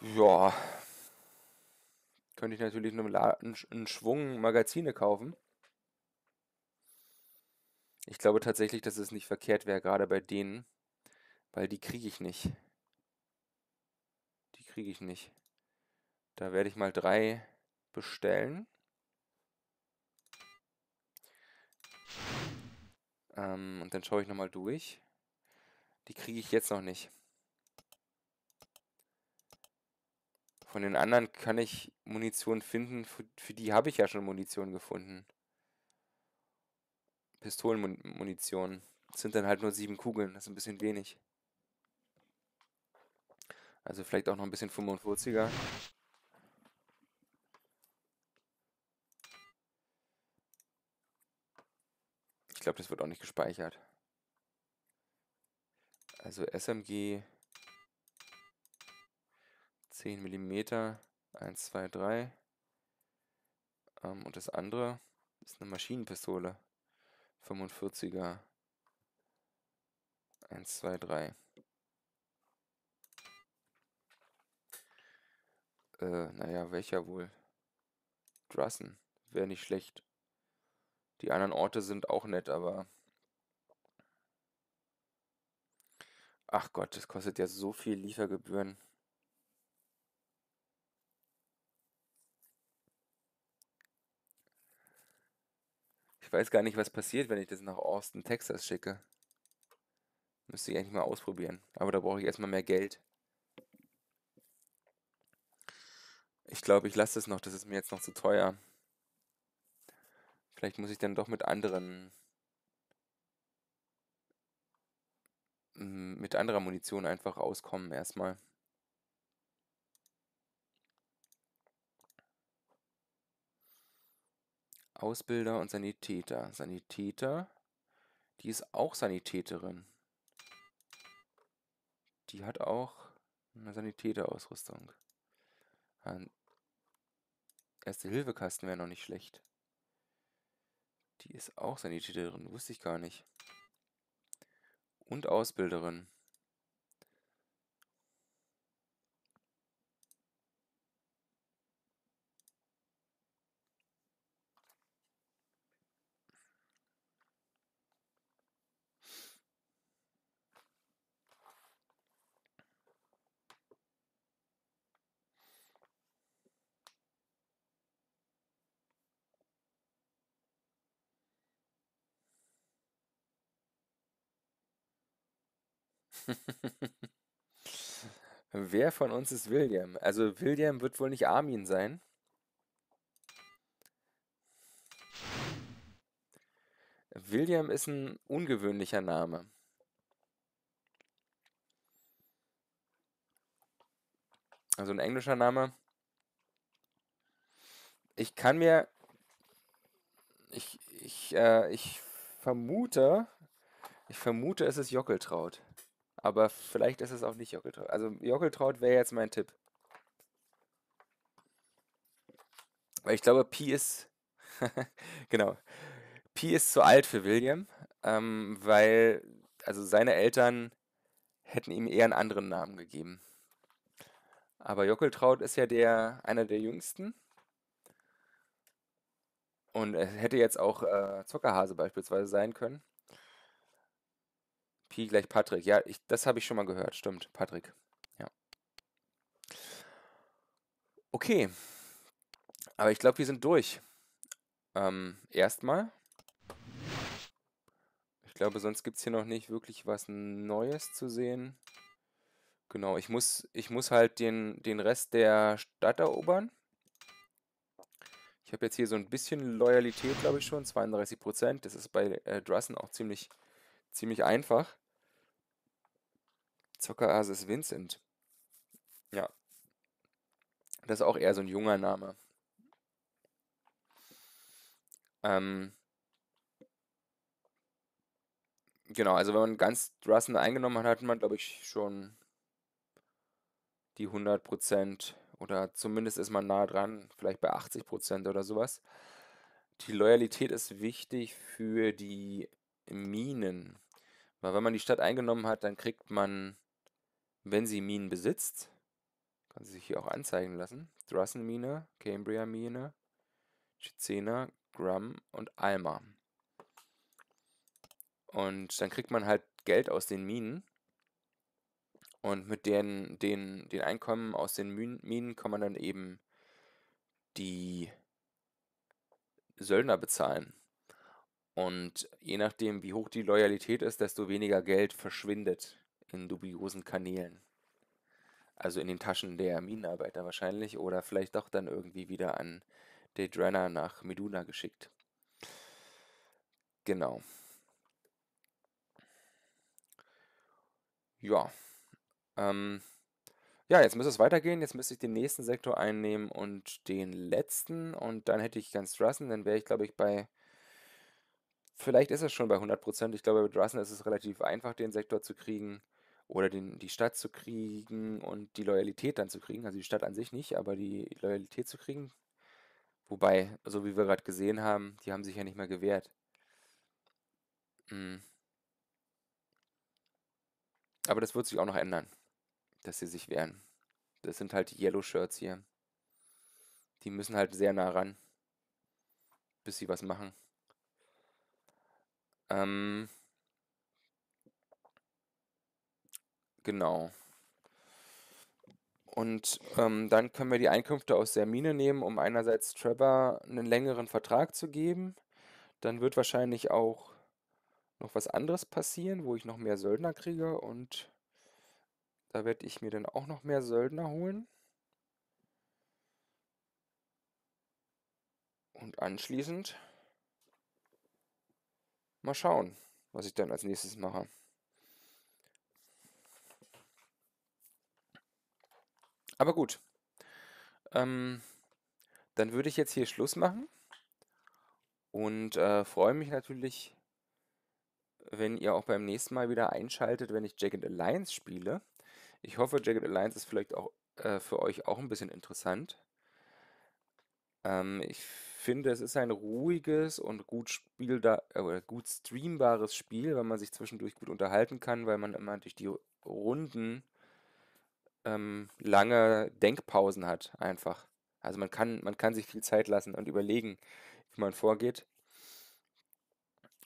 Ja. Könnte ich natürlich einen, einen Schwung Magazine kaufen. Ich glaube tatsächlich, dass es nicht verkehrt wäre, gerade bei denen. Weil die kriege ich nicht. Die kriege ich nicht. Da werde ich mal drei bestellen. Ähm, und dann schaue ich nochmal durch. Die kriege ich jetzt noch nicht. Von den anderen kann ich Munition finden. Für, für die habe ich ja schon Munition gefunden. Pistolenmunition. Das sind dann halt nur sieben Kugeln. Das ist ein bisschen wenig. Also vielleicht auch noch ein bisschen 45er. Ich glaube, das wird auch nicht gespeichert. Also SMG 10 mm 1, 2, 3. Ähm, und das andere ist eine Maschinenpistole. 45er 1, 2, 3. Äh, naja, welcher wohl? Drussen. Wäre nicht schlecht. Die anderen Orte sind auch nett, aber... Ach Gott, das kostet ja so viel Liefergebühren. Ich weiß gar nicht, was passiert, wenn ich das nach Austin, Texas schicke. Müsste ich eigentlich mal ausprobieren. Aber da brauche ich erstmal mehr Geld. Ich glaube, ich lasse es noch. Das ist mir jetzt noch zu teuer. Vielleicht muss ich dann doch mit anderen mit anderer Munition einfach auskommen erstmal. Ausbilder und Sanitäter. Sanitäter, die ist auch Sanitäterin. Die hat auch eine Sanitäterausrüstung. Ein Erste-Hilfe-Kasten wäre noch nicht schlecht. Die ist auch Sanitäterin, wusste ich gar nicht. Und Ausbilderin. Wer von uns ist William? Also William wird wohl nicht Armin sein. William ist ein ungewöhnlicher Name. Also ein englischer Name. Ich kann mir Ich, ich, äh, ich vermute, ich vermute, es ist Jockeltraut. Aber vielleicht ist es auch nicht Jockeltraut. Also Jockeltraut wäre jetzt mein Tipp. Weil ich glaube, Pi ist. genau. Pi ist zu alt für William, ähm, weil also seine Eltern hätten ihm eher einen anderen Namen gegeben. Aber Jockeltraut ist ja der einer der jüngsten. Und es hätte jetzt auch äh, Zuckerhase beispielsweise sein können. Pi gleich Patrick. Ja, ich, das habe ich schon mal gehört. Stimmt, Patrick. Ja. Okay. Aber ich glaube, wir sind durch. Ähm, erstmal. Ich glaube, sonst gibt es hier noch nicht wirklich was Neues zu sehen. Genau, ich muss, ich muss halt den, den Rest der Stadt erobern. Ich habe jetzt hier so ein bisschen Loyalität, glaube ich schon, 32%. Das ist bei äh, Drussen auch ziemlich, ziemlich einfach. Zockerasis ist Vincent. Ja. Das ist auch eher so ein junger Name. Ähm, genau, also wenn man ganz Drussen eingenommen hat, hat man, glaube ich, schon die 100% oder zumindest ist man nah dran, vielleicht bei 80% oder sowas. Die Loyalität ist wichtig für die Minen. Weil wenn man die Stadt eingenommen hat, dann kriegt man, wenn sie Minen besitzt, kann sie sich hier auch anzeigen lassen, Drussen-Mine, Cambria-Mine, Chizena, Grum und Alma. Und dann kriegt man halt Geld aus den Minen. Und mit den, den, den Einkommen aus den Minen kann man dann eben die Söldner bezahlen. Und je nachdem, wie hoch die Loyalität ist, desto weniger Geld verschwindet in dubiosen Kanälen. Also in den Taschen der Minenarbeiter wahrscheinlich oder vielleicht doch dann irgendwie wieder an Daedranna nach Meduna geschickt. Genau. Ja. Ähm, ja, jetzt müsste es weitergehen. Jetzt müsste ich den nächsten Sektor einnehmen und den letzten. Und dann hätte ich ganz Drussen. Dann wäre ich, glaube ich, bei... Vielleicht ist es schon bei 100%. Ich glaube, bei Drussen ist es relativ einfach, den Sektor zu kriegen oder den, die Stadt zu kriegen und die Loyalität dann zu kriegen. Also die Stadt an sich nicht, aber die Loyalität zu kriegen. Wobei, so wie wir gerade gesehen haben, die haben sich ja nicht mehr gewehrt. Mhm. Aber das wird sich auch noch ändern, dass sie sich wehren. Das sind halt die Yellow Shirts hier. Die müssen halt sehr nah ran, bis sie was machen. Ähm, genau. Und ähm, dann können wir die Einkünfte aus der Mine nehmen, um einerseits Trevor einen längeren Vertrag zu geben. Dann wird wahrscheinlich auch noch was anderes passieren, wo ich noch mehr Söldner kriege. Und da werde ich mir dann auch noch mehr Söldner holen. Und anschließend mal schauen, was ich dann als nächstes mache. Aber gut. Ähm, dann würde ich jetzt hier Schluss machen und äh, freue mich natürlich, wenn ihr auch beim nächsten Mal wieder einschaltet, wenn ich Jagged Alliance spiele. Ich hoffe, Jagged Alliance ist vielleicht auch äh, für euch auch ein bisschen interessant. Ähm, ich finde, es ist ein ruhiges und gut spielbar, äh, gut streambares Spiel, weil man sich zwischendurch gut unterhalten kann, weil man immer durch die Runden ähm, lange Denkpausen hat, einfach. Also man kann, man kann sich viel Zeit lassen und überlegen, wie man vorgeht.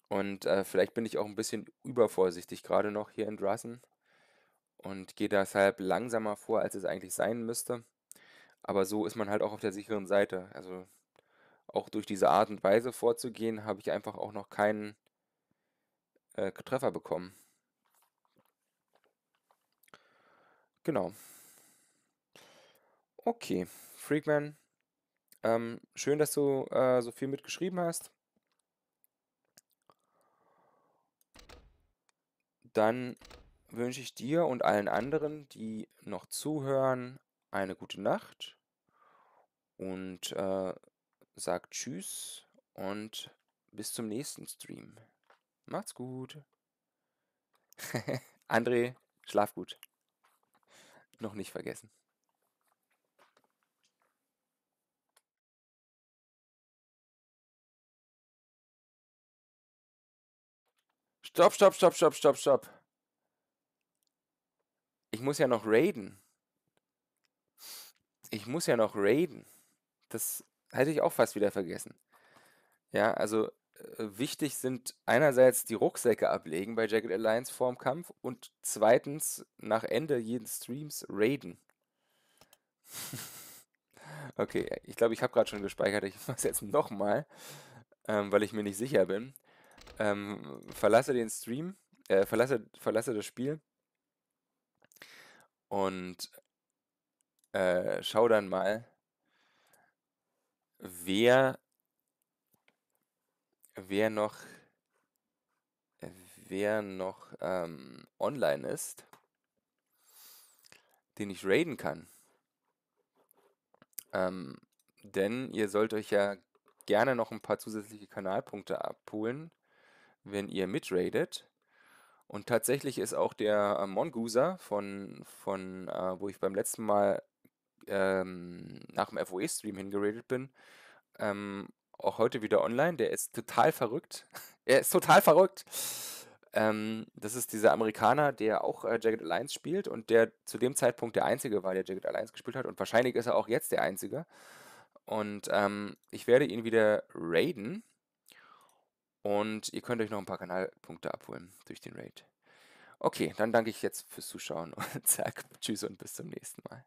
Und äh, vielleicht bin ich auch ein bisschen übervorsichtig, gerade noch hier in Drussen. Und gehe deshalb langsamer vor, als es eigentlich sein müsste. Aber so ist man halt auch auf der sicheren Seite. Also auch durch diese Art und Weise vorzugehen, habe ich einfach auch noch keinen äh, Treffer bekommen. Genau. Okay, Freakman, ähm, schön, dass du äh, so viel mitgeschrieben hast. Dann wünsche ich dir und allen anderen, die noch zuhören, eine gute Nacht und äh, sag Tschüss und bis zum nächsten Stream. Macht's gut. André, schlaf gut. Noch nicht vergessen. Stopp, stopp, stopp, stopp, stopp, stopp. Ich muss ja noch raiden. Ich muss ja noch raiden. Das hätte ich auch fast wieder vergessen. Ja, also äh, wichtig sind einerseits die Rucksäcke ablegen bei Jagged Alliance vorm Kampf und zweitens nach Ende jeden Streams raiden. okay, ich glaube, ich habe gerade schon gespeichert. Ich mache es jetzt nochmal, ähm, weil ich mir nicht sicher bin. Ähm, verlasse den Stream, äh, verlasse, verlasse das Spiel und äh, schau dann mal, wer wer noch wer noch ähm, online ist, den ich raiden kann. Ähm, denn ihr sollt euch ja gerne noch ein paar zusätzliche Kanalpunkte abholen, wenn ihr mitradet. Und tatsächlich ist auch der äh, Mongoose von, von äh, wo ich beim letzten Mal ähm, nach dem FOE-Stream hingeradet bin, ähm, auch heute wieder online. Der ist total verrückt. er ist total verrückt. Ähm, das ist dieser Amerikaner, der auch äh, Jagged Alliance spielt und der zu dem Zeitpunkt der Einzige war, der Jagged Alliance gespielt hat. Und wahrscheinlich ist er auch jetzt der Einzige. Und ähm, ich werde ihn wieder raiden. Und ihr könnt euch noch ein paar Kanalpunkte abholen durch den Raid. Okay, dann danke ich jetzt fürs Zuschauen und sage Tschüss und bis zum nächsten Mal.